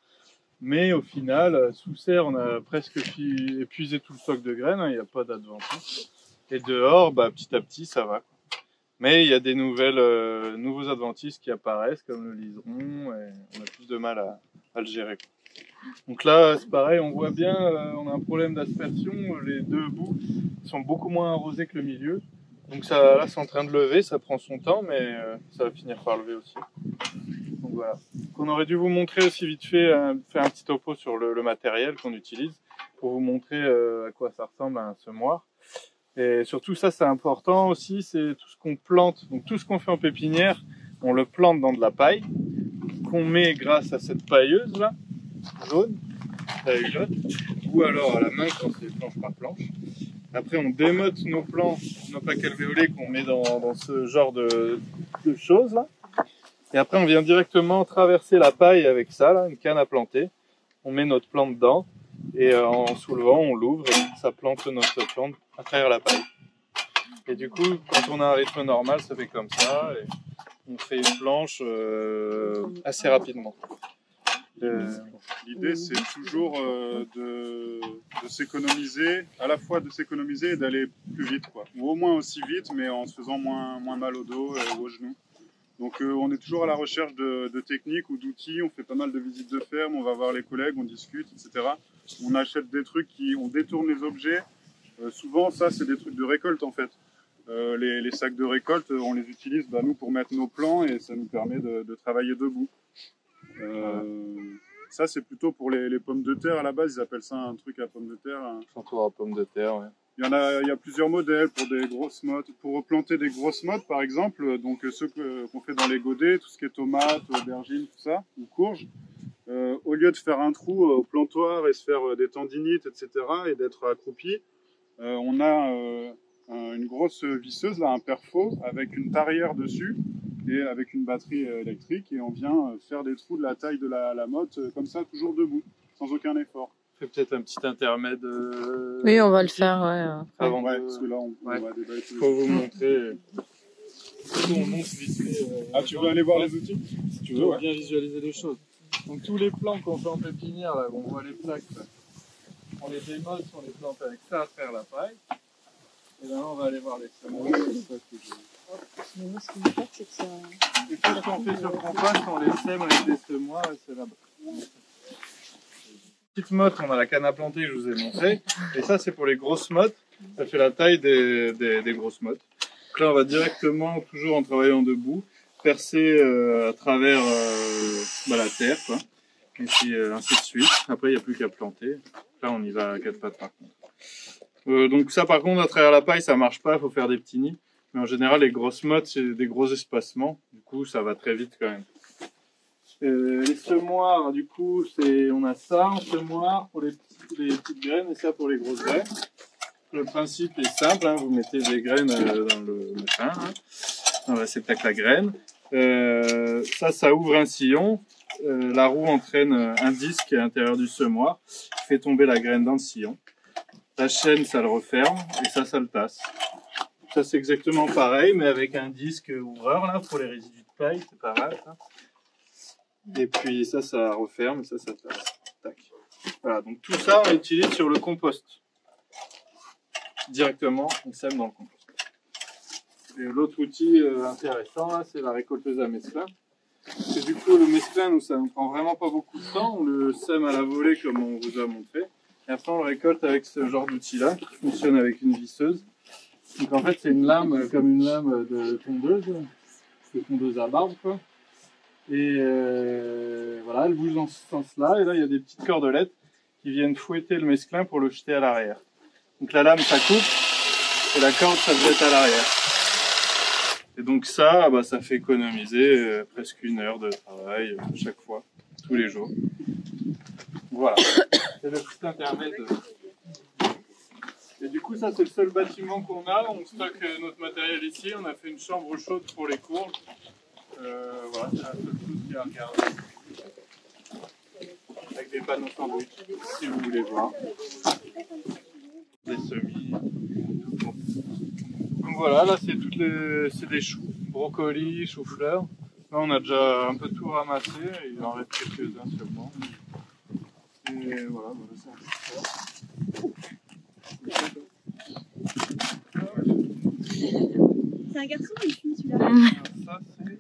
Mais au final, euh, sous serre, on a presque épuisé tout le stock de graines, hein, il n'y a pas d'adventice. Et dehors, bah, petit à petit, ça va. Mais il y a des nouvelles, euh, nouveaux adventices qui apparaissent, comme le liseron, et on a plus de mal à, le gérer. Donc là, c'est pareil, on voit bien, euh, on a un problème d'aspersion, les deux bouts sont beaucoup moins arrosés que le milieu. Donc ça, là, c'est en train de lever, ça prend son temps, mais euh, ça va finir par lever aussi. Donc voilà. Donc, on aurait dû vous montrer aussi vite fait, euh, faire un petit topo sur le, le matériel qu'on utilise pour vous montrer euh, à quoi ça ressemble un semoir. Et surtout ça, c'est important aussi, c'est tout ce qu'on plante. Donc tout ce qu'on fait en pépinière, on le plante dans de la paille qu'on met grâce à cette pailleuse là, jaune, paille jaune, ou alors à la main quand c'est planche par planche. Après, on démote nos plants, nos plaques alvéolées qu'on met dans, ce genre de, choses. Et après, on vient directement traverser la paille avec ça, une canne à planter. On met notre plante dedans et euh, en soulevant, on l'ouvre et ça plante notre plante à travers la paille. Et du coup, quand on a un rythme normal, ça fait comme ça. Et on fait une planche euh, assez rapidement. Euh, L'idée, c'est toujours euh, de, de s'économiser, à la fois de s'économiser et d'aller plus vite, quoi. Ou au moins aussi vite, mais en se faisant moins, moins mal au dos et aux genoux. Donc, euh, on est toujours à la recherche de, de techniques ou d'outils. On fait pas mal de visites de ferme, on va voir les collègues, on discute, etc. On achète des trucs qui, on détourne les objets. Euh, souvent, ça, c'est des trucs de récolte, en fait. Euh, les, les sacs de récolte, on les utilise, bah, nous, pour mettre nos plants et ça nous permet de, de travailler debout. Euh, ça, c'est plutôt pour les, les pommes de terre à la base. Ils appellent ça un truc à pommes de terre. un- Chantoir à pommes de terre, ouais. Il y en a, il y a plusieurs modèles pour des grosses mottes. Pour planter des grosses mottes, par exemple, donc euh, ceux que- qu'on fait dans les godets, tout ce qui est tomates, aubergines, tout ça, ou courges. euh, au lieu de faire un trou au plantoir et se faire euh, des tendinites, etc., et d'être accroupi, euh, on a euh, un- une grosse visseuse, là, un perfo, avec une tarière dessus et avec une batterie euh, électrique, et on vient euh, faire des trous de la taille de la, la motte, euh, comme ça, toujours debout, sans aucun effort. Fait peut-être un petit intermède. euh, Oui, on va le faire, ouais. après. Avant Ouais, de- parce que là, on, on Ouais. va débattre. vous montrer. On monte vite fait, euh, Ah, tu veux aller voir les outils si tu veux bien visualiser les choses. Donc tous les plants qu'on fait en pépinière, là, où on voit les plaques, là, on les démode, on les plante avec ça à faire la paille. Et là, on va aller voir les semences. Mais moi, ce qui fait, c'est que ça. Et qu'on fait sur compost, on les sème avec des semoirs c'est là-bas. Petite motte, on a la canne à planter je vous ai montré. Et ça, c'est pour les grosses mottes. Ça fait la taille des, des, des grosses mottes. Donc là, on va directement, toujours en travaillant debout, percer euh, à travers euh, bah, la terre, quoi. Et puis euh, ainsi de suite. Après, il n'y a plus qu'à planter. Là, on y va à quatre pattes par contre. Euh, donc ça, par contre, à travers la paille, ça marche pas. Il faut faire des petits nids. En général, les grosses mottes, c'est des gros espacements. Du coup, ça va très vite quand même. Euh, les semoirs, du coup, c'est on a ça en semoir pour les, petites graines et ça pour les grosses graines. Le principe est simple, hein, vous mettez des graines euh, dans le machin, hein, dans le réceptacle à graines. Euh, ça, ça ouvre un sillon. Euh, la roue entraîne un disque à l'intérieur du semoir, fait tomber la graine dans le sillon. La chaîne, ça le referme et ça, ça le tasse. Ça, c'est exactement pareil, mais avec un disque ouvreur là pour les résidus de paille, c'est pas mal. Et puis ça, ça referme ça, ça tasse. Tac. Voilà, donc tout ça, on l'utilise sur le compost. Directement, on sème dans le compost. Et l'autre outil euh, intéressant, là, c'est la récolteuse à mesclin. Et du coup, le mesclin, ça ne prend vraiment pas beaucoup de temps. On le sème à la volée, comme on vous a montré. Et après, on le récolte avec ce genre d'outil-là, qui fonctionne avec une visseuse. Donc en fait, c'est une lame euh, comme une lame de tondeuse, de tondeuse à barbe, quoi. Et euh, voilà, elle bouge dans ce sens-là. Et là, il y a des petites cordelettes qui viennent fouetter le mesclin pour le jeter à l'arrière. Donc la lame, ça coupe, et la corde, ça se jette à l'arrière. Et donc ça, bah, ça fait économiser euh, presque une heure de travail euh, chaque fois, tous les jours. Voilà, c'est le petit intermède. Et du coup, ça, c'est le seul bâtiment qu'on a. On stocke euh, notre matériel ici. On a fait une chambre chaude pour les courges. Euh, voilà, c'est la seule chose qu'il y a à regarder. Avec des panneaux sandwich, si vous voulez voir. Des semis. Donc voilà, là, c'est toutes les, c'est des choux, brocolis, choux-fleurs. Là, on a déjà un peu tout ramassé. Il en reste quelques-uns seulement. Et voilà, voilà c'est un peu ça. C'est un garçon ou une fille celui-là Ça, c'est.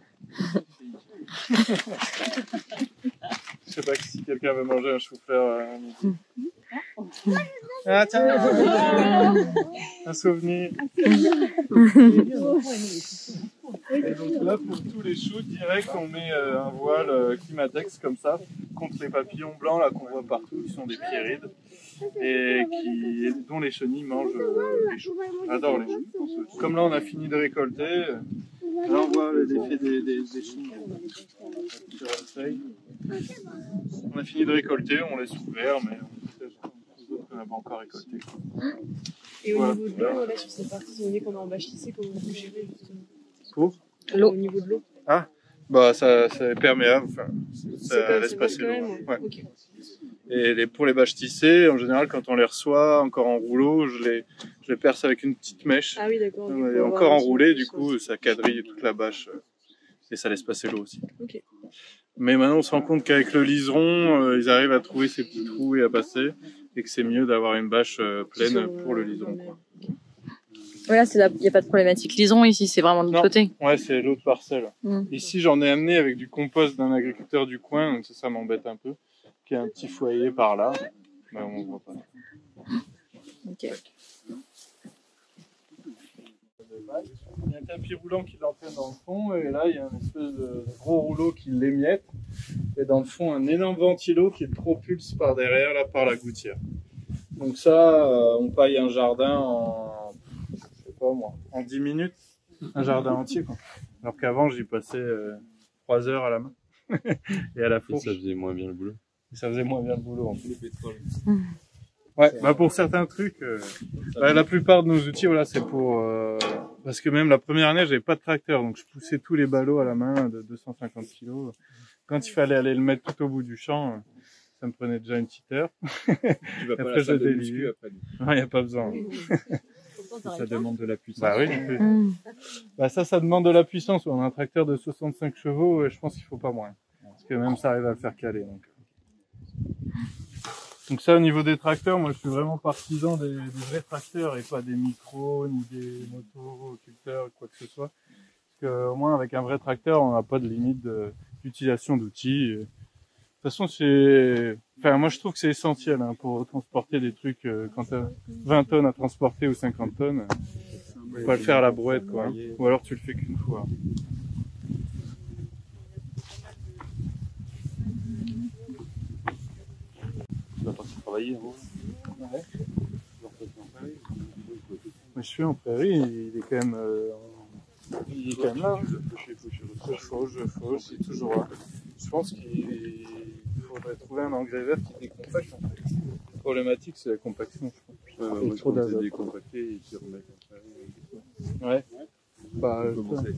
Je sais pas si quelqu'un veut manger un chou-fleur à midi. Ah tiens. Un souvenir. Et donc là, pour tous les choux, direct, on met euh, un voile euh, Climatex comme ça, contre les papillons blancs là qu'on voit partout, qui sont des pierrides, et qui, dont les chenilles mangent euh, les choux. Adore les choux. Comme là, on a fini de récolter, là on voit l'effet des, des, des chenilles sur la feuille. On a fini de récolter, on laisse ouvert, mais on n'a pas encore récolté. Et au Voilà. niveau de l'eau, là, sur cette partie, donné qu'on est en bâche tissée, comment vous gérez justement Pour L'eau. Au niveau de l'eau. Ah, bah ça, ça est perméable, enfin, ça laisse passer l'eau. Ouais. ok. Et les, pour les bâches tissées, en général, quand on les reçoit encore en rouleau, je les, je les perce avec une petite mèche. Ah oui, d'accord. Et encore enroulé, du coup, ça quadrille toute la bâche euh, et ça laisse passer l'eau aussi. Ok. Mais maintenant, on se rend compte qu'avec le liseron, euh, ils arrivent à trouver ces petits trous et à passer, et que c'est mieux d'avoir une bâche euh, pleine pour le liseron. Quoi. Voilà, il n'y a pas de problématique. Lison ici, c'est vraiment de l'autre côté. Ouais, c'est l'autre parcelle. Mm. Ici, j'en ai amené avec du compost d'un agriculteur du coin, donc ça, ça m'embête un peu, qui a un petit foyer par là. Mais on voit pas. Ok. Il y a un tapis roulant qui l'entraîne dans le fond, et là, il y a une espèce de gros rouleau qui l'émiette. Et dans le fond, un énorme ventilo qui le propulse par derrière, là, par la gouttière. Donc ça, euh, on paille un jardin en, je sais pas moi, en 10 minutes. Un jardin entier, quoi. Alors qu'avant, j'y passais euh, 3 heures à la main. et à la fourche. ça faisait moins bien le boulot. Et ça faisait moins bien le boulot, en plus. Ouais, bah pour certains trucs, euh, bah, la plupart de nos outils, voilà, c'est pour euh, parce que même la première année, j'avais pas de tracteur, donc je poussais tous les ballots à la main de 250 kilos. Quand il fallait aller le mettre tout au bout du champ, euh, ça me prenait déjà une petite heure. Tu vas pas après, je après. Non, y a pas besoin. Ça demande de la puissance. Bah oui. Mm. Bah ça, ça demande de la puissance. On a un tracteur de 65 chevaux, et je pense qu'il faut pas moins. Parce que même ça arrive à le faire caler. Donc, donc ça, au niveau des tracteurs, moi je suis vraiment partisan des, vrais tracteurs et pas des micros, ni des moto-occulteurs, quoi que ce soit. Parce que au moins avec un vrai tracteur, on n'a pas de limite d'utilisation d'outils. De toute façon, c'est, enfin moi je trouve que c'est essentiel hein, pour transporter des trucs euh, quand t'as 20 tonnes à transporter ou 50 tonnes. Faut pas le faire à la brouette, quoi. hein. Ou alors tu le fais qu'une fois. Vas partir travailler, hein Ouais. Mais je suis en prairie, il est quand même, euh, il est quand même là. Je fauche, je fauche, il est toujours là. Je pense qu'il faudrait trouver un engrais vert qui décompacte. En fait. La problématique, c'est la compaction, je pense. Et trop d'azote. puis remettre en prairie. Ouais. Bah, On commence à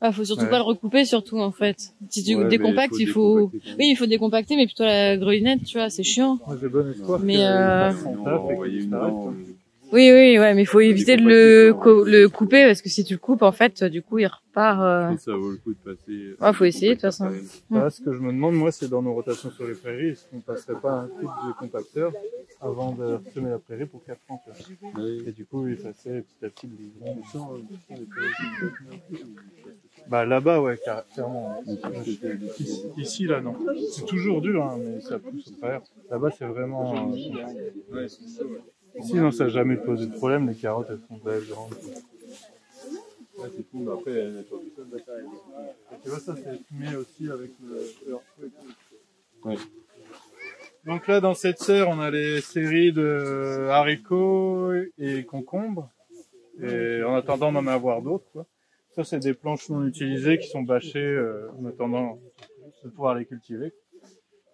Ah, faut surtout Ouais. pas le recouper, surtout, en fait. Si tu Ouais, décompactes, faut il faut... Oui, il faut décompacter, mais plutôt la grelinette, tu vois, c'est chiant. moi j'ai bon espoir Mais, euh, euh, Oui, oui, ouais, mais il faut éviter de le, le couper, parce que si tu le coupes, en fait, du coup, il repart... euh, ça vaut le coup de passer. Ouais, faut essayer, de toute façon. Là, ce que je me demande, moi, c'est dans nos rotations sur les prairies, est-ce qu'on passerait pas un coup de compacteur avant de semer la prairie pour 4 ans. Et du coup, effacer petit à petit le liseron. Bah là-bas, ouais, car- clairement. Ici, ici, là, non. C'est toujours dur, hein, mais ça pousse au travers. Là-bas, c'est vraiment... euh, ça n'a jamais posé de problème. Les carottes, elles sont belles, grandes. Ouais, c'est cool, mais après, elle est pas toute seule, d'accord, elle est- Et tu vois, ça, c'est fumé aussi avec le... Ouais. Donc là, dans cette serre, on a les séries de haricots et concombres. Et en attendant d'en avoir d'autres, quoi. Ça, c'est des planches non utilisées qui sont bâchées euh, en attendant de pouvoir les cultiver.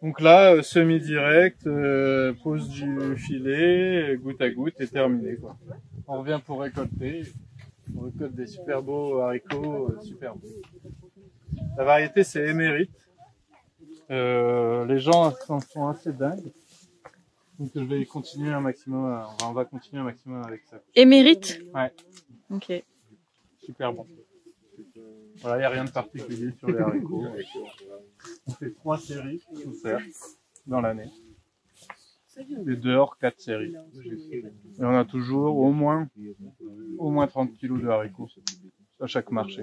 Donc là, euh, semi-direct, euh, pose du filet, goutte à goutte et terminé, quoi. On revient pour récolter. On récolte des super beaux haricots, euh, super beaux. La variété, c'est émérite. Euh, les gens en sont assez dingues. Donc je vais continuer un maximum, à- on va- on va continuer un maximum avec ça. Émérite Ouais, Ok. super bon. Voilà, il n'y a rien de particulier sur les haricots. On fait trois séries sous serre dans l'année. Et dehors, quatre séries. Et on a toujours au moins, au moins 30 kilos de haricots à chaque marché.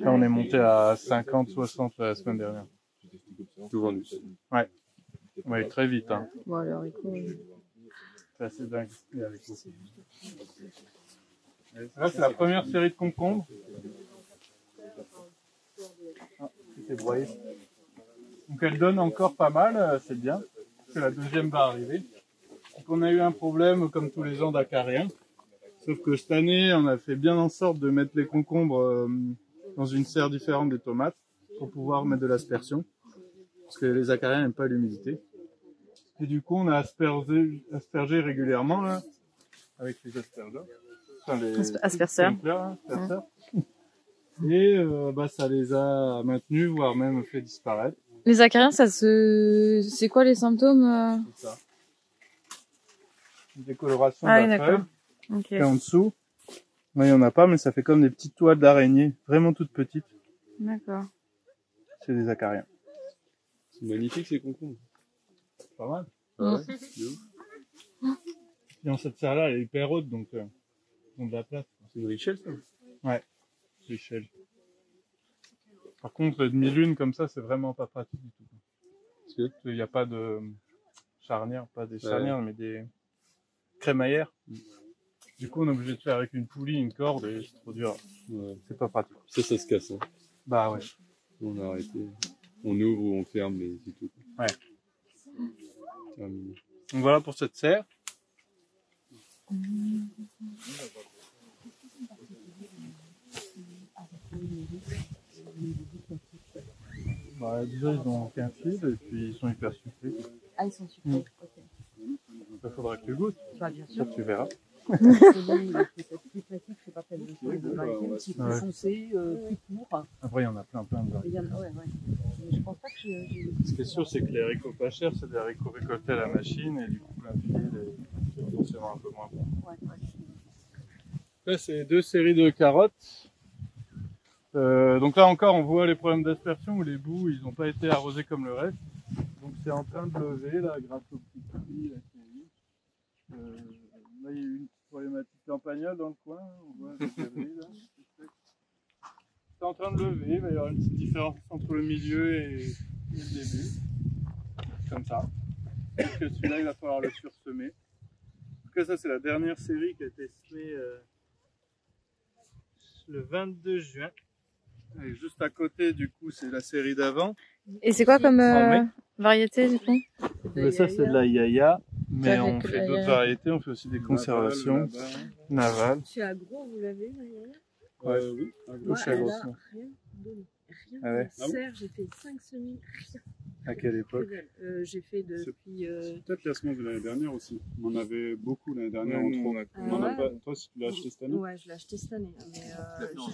Là, on est monté à 50, 60 la semaine dernière. Tout vendu. Ouais. Ouais, très vite, hein. Bon, le haricot... C'est assez dingue, les haricots. Là, c'est la première série de concombres. Ah, c'était broyé. Donc elle donne encore pas mal, euh, c'est bien. Parce que la deuxième va arriver. Donc on a eu un problème, comme tous les ans, d'acarien. Sauf que cette année, on a fait bien en sorte de mettre les concombres euh, dans une serre différente des tomates pour pouvoir mettre de l'aspersion. Parce que les acariens n'aiment pas l'humidité. Et du coup, on a aspergé, aspergé régulièrement, là, avec les aspergeurs. Enfin, les asperceurs. Et euh, bah, ça les a maintenus, voire même fait disparaître. Les acariens, ça se... C'est quoi les symptômes euh C'est ça. Une décoloration Ah de la d'accord. feuille. Ok. Et en dessous, il n'y en a pas, mais ça fait comme des petites toiles d'araignée, vraiment toutes petites. D'accord. C'est des acariens. C'est magnifique ces concombres. Pas mal. Ah Mm. ouais, ouf. Et dans cette serre-là, elle est hyper haute, donc euh, ils ont de la place. C'est une richesse, ça. Ouais, l'échelle. Par contre, demi-lune comme ça, c'est vraiment pas pratique du tout. Parce que Il n'y a pas de charnière, pas des Ouais. charnières, mais des crémaillères. Du coup, on est obligé de faire avec une poulie, une corde, et c'est trop dur. Ouais. C'est pas pratique. Ça, ça se casse. Hein. Bah ouais. On a arrêté. On ouvre ou on ferme, mais c'est tout. Ouais. Terminé. Donc voilà pour cette serre. Bah, déjà, ils ont qu'un fil et puis ils sont hyper sucrés. Ah, ils sont sucrés, Mm. ok. Il faudra que tu goûtes. Bah, bien Ça, sûr. tu verras. C'est bon, il est peut-être plus pratique, je sais pas, peut-être de bah, c'est- plus foncé, euh, plus court. Après, il y en a plein, plein de variétés. y en a, ouais, ouais. Mais je pense pas que j'ai. j'ai- Ce qui est sûr, c'est que les haricots pas chers, c'est des haricots récoltés à la machine et du coup, l'infilé est forcément un peu moins bon. Ouais, ouais. Là, c'est deux séries de carottes. Euh, donc là encore, on voit les problèmes d'aspersion où les bouts, ils n'ont pas été arrosés comme le reste. Donc c'est en train de lever là, grâce au petit pluie là, qui euh, Là, il y a eu une petite problématique campagnole dans le coin. On voit là. C'est en train de lever. Il va y avoir une petite différence entre le milieu et, et le début. Comme ça. Parce que celui-là, il va falloir le sursemer. En tout cas, ça, c'est la dernière série qui a été semée euh, le 22 juin. Et juste à côté, du coup, c'est la série d'avant. Et c'est quoi comme euh, variété du coup? Mais ça, c'est de la yaya. Mais Ça, on fait la d'autres yaya. variétés. On fait aussi des conservations. Navales. Chez Agro, vous l'avez, Mariana Ouais. Euh, oui. Moi, chez Agro rien donné. Rien. Ah ouais La serre, j'ai fait 5 semis, rien. À quelle époque? Euh, J'ai fait depuis. euh, Peut-être la semence de l'année dernière aussi. On en avait beaucoup l'année dernière Ouais, en nous, trop. on en a Ah pas- ouais. Toi, si tu l'as acheté cette année? Ouais, je l'ai acheté cette année. hein, Mais euh, en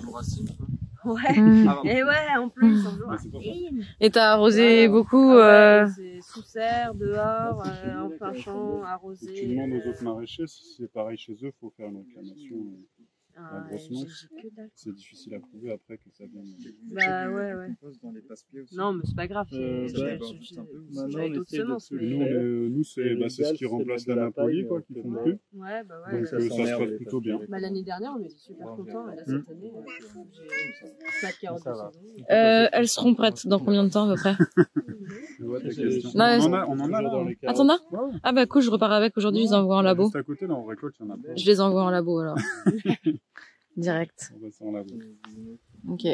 Ouais, Mm. et ouais, en plus, en ça. Et t'as arrosé Ouais. beaucoup Ah euh, ouais, sous serre, dehors, euh, en plein champ, arrosé. Tu demandes aux euh, autres maraîchers, si c'est pareil chez eux, faut faire une réclamation. Ah, grosse dalle. C'est difficile à prouver après que ça vienne. Bah ouais, ouais. dans les passe-pieds aussi. Non, mais c'est pas grave. Euh, bah, j'ai- bah, j'ai- juste un peu. j'ai- Maintenant, J'avais on d'autres essaie de semences, se- mais. Nous, c'est bah, ce qui remplace la Napoli, paille, quoi, qui peut-être. font plus. ouais, bah ouais. Donc ça se passe plutôt bien. Bah, l'année dernière, on était super contents. Et là, cette année, euh, j'ai pas de carottes de saison. euh, Elles seront prêtes dans combien de temps à peu près on, en a, on en a là. dans les Ah, t'en as. Ah bah cool, je repars avec aujourd'hui, je les envoie en labo. Juste à côté, là, on récolte, il y en a pas. Je les envoie en labo alors. Direct. On va ça en labo. Ok.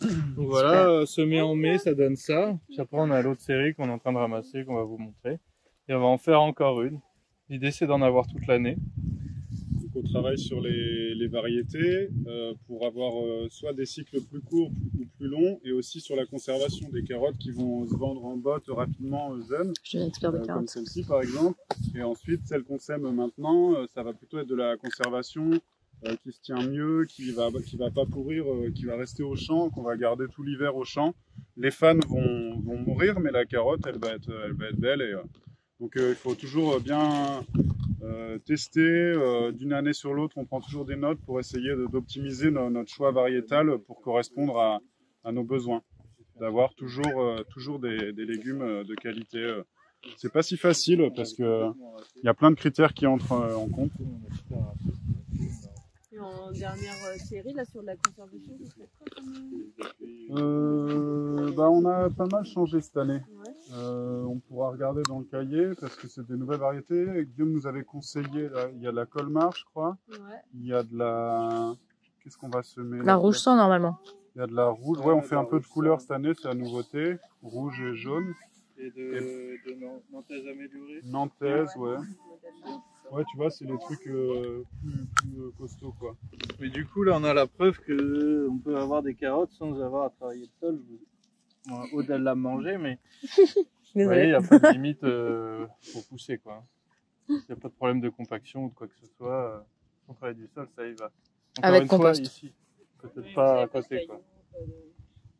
Donc voilà, euh, semé en mai, ça donne ça. Puis après, on a l'autre série qu'on est en train de ramasser, qu'on va vous montrer. Et on va en faire encore une. L'idée, c'est d'en avoir toute l'année. Donc on travaille sur les, les variétés euh, pour avoir euh, soit des cycles plus courts ou plus longs et aussi sur la conservation des carottes qui vont se vendre en botte rapidement euh, jeunes. Je suis expert de Euh, comme carottes. celle-ci par exemple. Et ensuite, celle qu'on sème maintenant, euh, ça va plutôt être de la conservation euh, qui se tient mieux, qui va, qui va pas pourrir, euh, qui va rester au champ, qu'on va garder tout l'hiver au champ. Les fans vont, vont mourir, mais la carotte, elle va être, elle va être belle. Et, euh, donc il faut toujours bien tester d'une année sur l'autre. On prend toujours des notes pour essayer d'optimiser no- notre choix variétal pour correspondre à, nos besoins. D'avoir toujours, toujours des, des légumes de qualité. C'est pas si facile parce que il y a plein de critères qui entrent en compte. Et en dernière euh, série, là, sur la conservation, vous faites quoi comme. Euh, bah, on a pas mal changé cette année. Ouais. Euh, on pourra regarder dans le cahier parce que c'est des nouvelles variétés. Guillaume nous avait conseillé, là, il y a de la colmar, je crois. Ouais. Il y a de la. Qu'est-ce qu'on va semer La rouge sang normalement. Il y a de la rouge. Ouais, on fait un peu de couleur cette année, c'est la nouveauté. Rouge et jaune. Et de, de Nan- Nantaise améliorée. Nantaise, ouais. Ouais, tu vois, c'est les trucs euh, plus, plus euh, costauds, quoi. Mais du coup, là, on a la preuve que on peut avoir des carottes sans avoir à travailler le sol. Bon, Aude, elle l'a mangé, mais vous voyez, il n'y a pas de limite euh, pour pousser, quoi. Il n'y a pas de problème de compaction ou de quoi que ce soit. euh, Sans travailler du sol, ça y va. Encore Avec une fois, compost. ici. Peut-être pas à côté, quoi.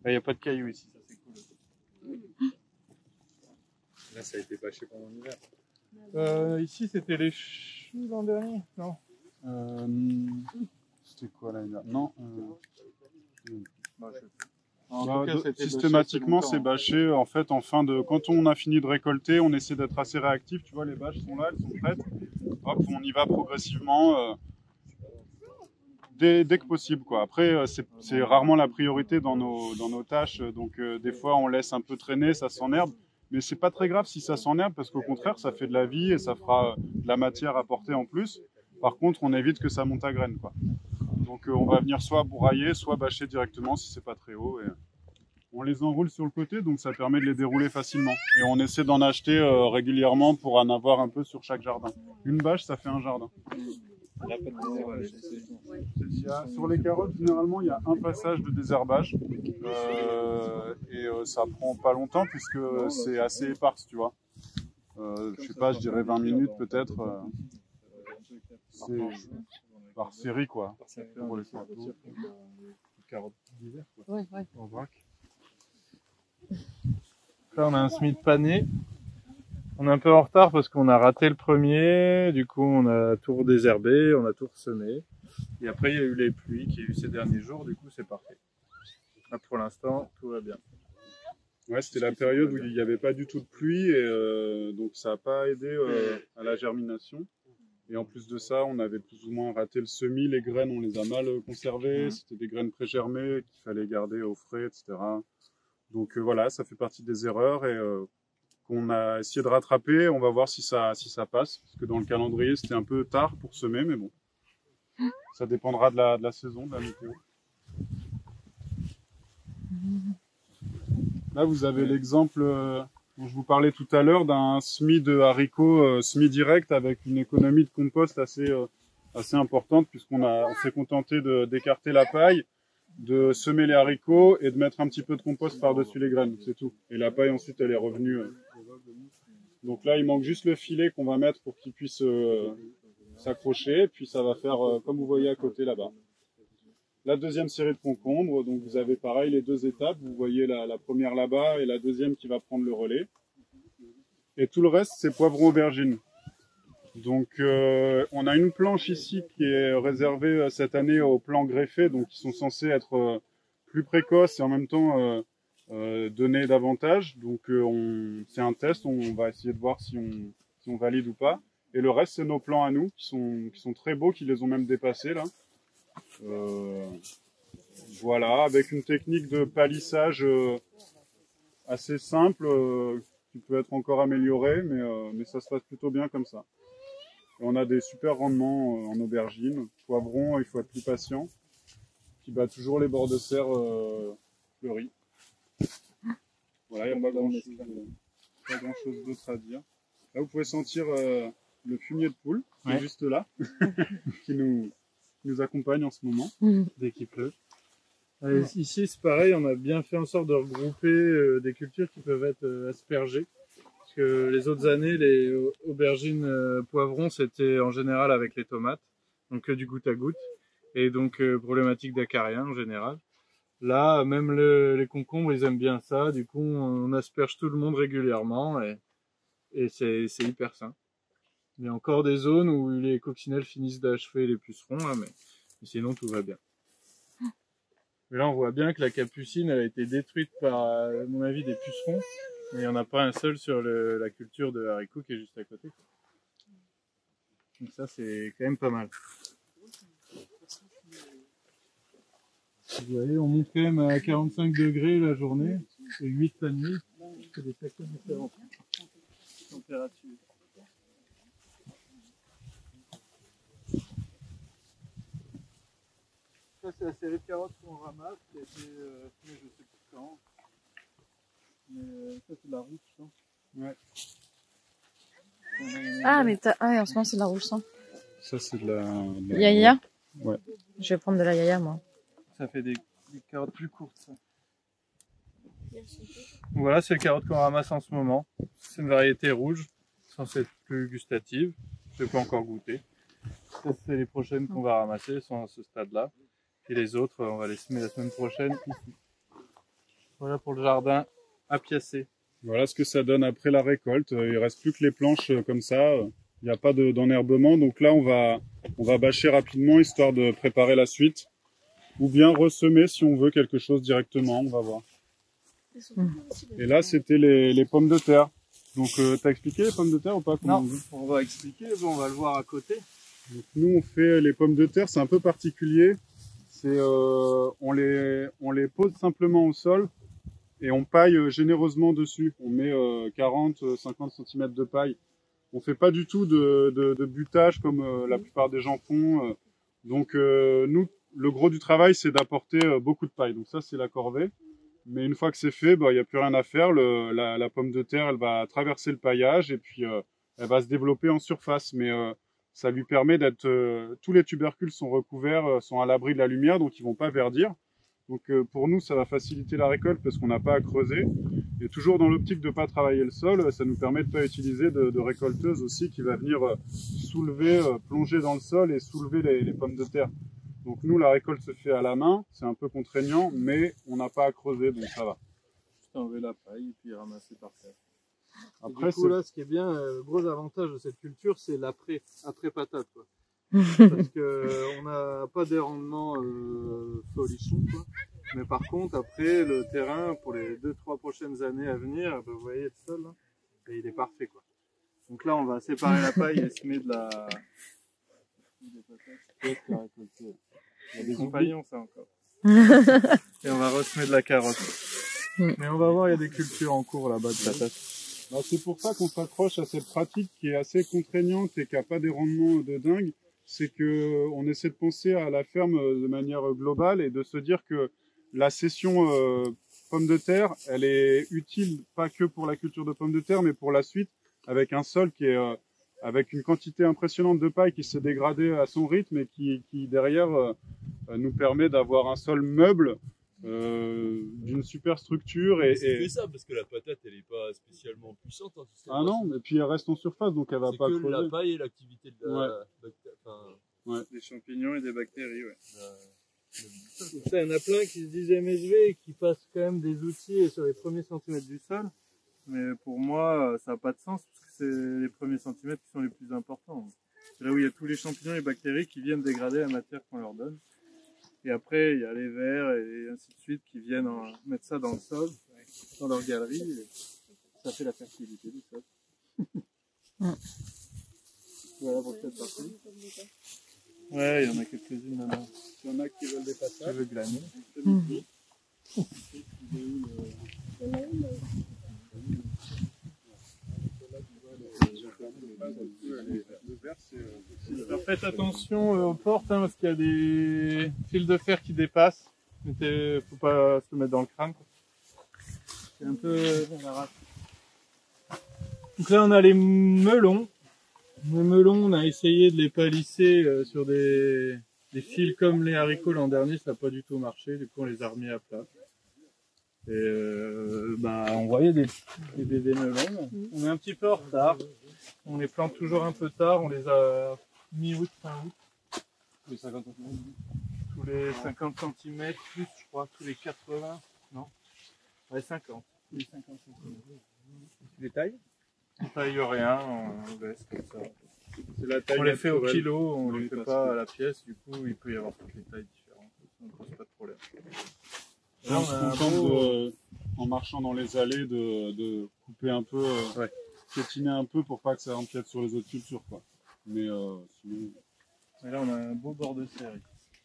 Il n'y a pas de cailloux ici, ça c'est cool. Là, ça a été bâché pendant l'hiver. Euh, ici, c'était les choux l'an dernier Non Euh, C'était quoi l'année dernière? Non. euh, Bah, En bah, tout cas, systématiquement, c'est hein. bâché en fait en fin de. Quand on a fini de récolter, on essaie d'être assez réactif. Tu vois, les bâches sont là, elles sont prêtes. Hop, on y va progressivement. euh, Dès, dès que possible quoi. Après c'est c'est rarement la priorité dans nos, dans nos tâches donc euh, des fois on laisse un peu traîner, ça s'enherbe mais c'est pas très grave si ça s'enherbe parce qu'au contraire ça fait de la vie et ça fera de la matière à porter en plus. Par contre on évite que ça monte à graines quoi. Donc euh, on va venir soit bourrailler, soit bâcher directement si c'est pas très haut. Et on les enroule sur le côté, donc ça permet de les dérouler facilement. Et on essaie d'en acheter euh, régulièrement pour en avoir un peu sur chaque jardin. Une bâche, ça fait un jardin. Sur les carottes, généralement, il y a un passage de désherbage. Euh, et euh, ça prend pas longtemps puisque c'est assez éparse, tu vois. Euh, je sais pas, je dirais 20 minutes peut-être. euh, c'est par série, quoi. Pour les photos. Carottes d'hiver, quoi. Ouais, ouais. En vrac. Là, on a un Smith pané. On est un peu en retard parce qu'on a raté le premier. Du coup, on a tout redésherbé, on a tout ressemé. Et après, il y a eu les pluies qu'il y a eu ces derniers jours. Du coup, c'est parfait. Là, pour l'instant, tout va bien. Ouais, c'était la période où il n'y avait pas du tout de pluie et euh, donc ça n'a pas aidé euh, à la germination. Et en plus de ça, on avait plus ou moins raté le semis. Les graines, on les a mal euh, conservées. Mhm. C'était des graines pré-germées qu'il fallait garder au frais, etc. Donc euh, voilà, ça fait partie des erreurs et qu'on a essayé de rattraper. On va voir si ça, si ça passe. Parce que dans le calendrier, c'était un peu tard pour semer, mais bon. Ça dépendra de la, de la saison, de la météo. Là, vous avez l'exemple euh, dont je vous parlais tout à l'heure d'un semis de haricots euh, semis direct avec une économie de compost assez, euh, assez importante puisqu'on on s'est contenté d'écarter la paille, de semer les haricots et de mettre un petit peu de compost par-dessus les graines, c'est tout. Et la paille ensuite, elle est revenue. Donc là, il manque juste le filet qu'on va mettre pour qu'il puisse euh, s'accrocher, puis ça va faire euh, comme vous voyez à côté là-bas. La deuxième série de concombres, donc vous avez pareil les deux étapes. Vous voyez la, la première là-bas et la deuxième qui va prendre le relais. Et tout le reste, c'est poivron aubergine. Donc euh, on a une planche ici qui est réservée cette année aux plants greffés, donc qui sont censés être plus précoces et en même temps donner davantage. Donc euh, on, c'est un test, on va essayer de voir si on, si on valide ou pas. Et le reste, c'est nos plants à nous, qui sont, qui sont très beaux, qui les ont même dépassés là. Euh, voilà, avec une technique de palissage euh, assez simple, euh, qui peut être encore améliorée, mais, euh, mais ça se passe plutôt bien comme ça. Et on a des super rendements euh, en aubergine. Poivron, il faut être plus patient. Qui bat toujours les bords de serre euh, fleuris. Voilà, il n'y a pas grand chose, pas grand chose d'autre à dire. Là, vous pouvez sentir euh, le fumier de poule, qui est Ouais. juste là, qui nous, qui nous accompagne en ce moment. dès qu'il pleut. Euh, ici, c'est pareil, on a bien fait en sorte de regrouper euh, des cultures qui peuvent être euh, aspergées. Parce que les autres années, les au- aubergines euh, poivrons, c'était en général avec les tomates, donc que du goutte à goutte, et donc euh, problématique d'acarien en général. Là, même le- les concombres, ils aiment bien ça, du coup, on asperge tout le monde régulièrement, et, et c'est hyper sain. Il y a encore des zones où les coccinelles finissent d'achever les pucerons, là, mais mais sinon tout va bien. Là, on voit bien que la capucine elle a été détruite par, à mon avis, des pucerons. Mais il n'y en a pas un seul sur la culture de haricots qui est juste à côté. Donc ça, c'est quand même pas mal. Vous voyez, on monte quand même à 45 degrés la journée et 8 la nuit. C'est des sacrées différences. Température. Ça, c'est la série de carottes qu'on ramasse, qui a été euh, je sais plus quand. Mais euh, ça, c'est de la rouge, pense. Ouais. Ah, mais t'as... Ah, en ce moment, c'est de la rouge sang. Ça, c'est de la, de la- Yaya? Ouais. Je vais prendre de la yaya, moi. Ça fait des, des carottes plus courtes, ça. Voilà, c'est les carottes qu'on ramasse en ce moment. C'est une variété rouge, censée être plus gustative. Je n'ai pas encore goûté. Ça, c'est les prochaines qu'on va ramasser, elles sont à ce stade-là. Et les autres, on va les semer la semaine prochaine ici. Voilà pour le jardin apiacé. Voilà ce que ça donne après la récolte. Il reste plus que les planches euh, comme ça. Il n'y a pas de- d'enherbement. Donc là, on va, on va bâcher rapidement histoire de préparer la suite. Ou bien ressemer si on veut quelque chose directement. On va voir. Et là, c'était les, les pommes de terre. Donc, euh, t'as expliqué les pommes de terre ou pas Non, on va expliquer, on va le voir à côté. Donc, nous, on fait les pommes de terre, c'est un peu particulier. C'est, euh, on les, on les pose simplement au sol et on paille euh, généreusement dessus. On met euh, 40, euh, 50 cm de paille. On fait pas du tout de, de, de butage comme euh, la plupart des gens font. Donc, nous, le gros du travail, c'est d'apporter euh, beaucoup de paille. Donc ça, c'est la corvée. Mais une fois que c'est fait, bah, il n'y a plus rien à faire. La, pomme de terre, elle va traverser le paillage et puis euh, elle va se développer en surface. Mais euh, ça lui permet d'être. tous les tubercules sont recouverts, sont à l'abri de la lumière, donc ils vont pas verdir. Donc pour nous, ça va faciliter la récolte parce qu'on n'a pas à creuser. Et toujours dans l'optique de ne pas travailler le sol, ça nous permet de pas utiliser de, récolteuse aussi qui va venir soulever, plonger dans le sol et soulever les pommes de terre. Donc nous, la récolte se fait à la main, c'est un peu contraignant, mais on n'a pas à creuser, donc ça va. Juste enlever la paille et puis ramasser par terre. Après, du coup, là, ce qui est bien, euh, le gros avantage de cette culture, c'est l'après, après patate, quoi. Parce que euh, on n'a pas des rendements euh, folichons, quoi. Mais par contre, après, le terrain, pour les deux, trois prochaines années à venir, ben, vous voyez le sol, là, ben, il est parfait, quoi. Donc là, on va séparer la paille et semer de la... des patates. Il y a des compagnons, ça encore. Et on va ressemer de la carotte. Mais on va voir, il y a des cultures en cours là-bas de patates. Alors, c'est pour ça qu'on s'accroche à cette pratique qui est assez contraignante et qui n'a pas des rendements de dingue. C'est que on essaie de penser à la ferme euh, de manière globale et de se dire que la session euh, pommes de terre, elle est utile pas que pour la culture de pommes de terre, mais pour la suite, avec un sol qui est euh, avec une quantité impressionnante de paille qui s'est dégradée à son rythme et qui, qui derrière euh, nous permet d'avoir un sol meuble euh, d'une super structure et, C'est et- ça parce que la patate elle est pas spécialement puissante. Hein, ah pas, non, mais puis elle reste en surface, donc elle va C'est pas que creuser. la paille et l'activité de la Ouais. bacté- enfin, Ouais. Des champignons et des bactéries, ouais. Ça, il y en a plein qui se disent MSV et qui passent quand même des outils sur les premiers centimètres du sol. Mais pour moi, ça n'a pas de sens c'est les premiers centimètres qui sont les plus importants. C'est là où il y a tous les champignons et bactéries qui viennent dégrader la matière qu'on leur donne. Et après, il y a les vers et ainsi de suite qui viennent en- mettre ça dans le sol, dans leur galerie. Et ça fait la fertilité du sol. voilà pour cette partie. Ouais, il y en a quelques-unes là-bas. Il y en a qui veulent des veux glaner? Alors faites attention euh, aux portes hein, parce qu'il y a des fils de fer qui dépassent. Mettez- faut pas se mettre dans le crâne. C'est un peu. Donc là on a les melons. Les melons, on a essayé de les palisser euh, sur des, fils comme les haricots l'an dernier, ça n'a pas du tout marché. Du coup on les a remis à plat. Et euh, bah, on voyait des bébés melons. On est un petit peu en retard. On les plante toujours un peu tard. On les a mi-août, fin août. Tous les 50 cm. Tous les 50 cm, plus je crois, tous les 80. Non? Ouais, 50. Tous les 50 cm. Tu les tailles? On taille rien, on laisse comme ça. C'est la taille On les fait au kilo, on Oui, les fait pas à la pièce, du coup il peut y avoir toutes les tailles différentes. Ça ne pose pas de problème. Là, on se on contente beau- de, en marchant dans les allées de, de couper un peu, euh, piétiner un peu pour pas que ça empiète sur les autres cultures, quoi. Mais euh, sinon, Et là on a un beau bord de ici.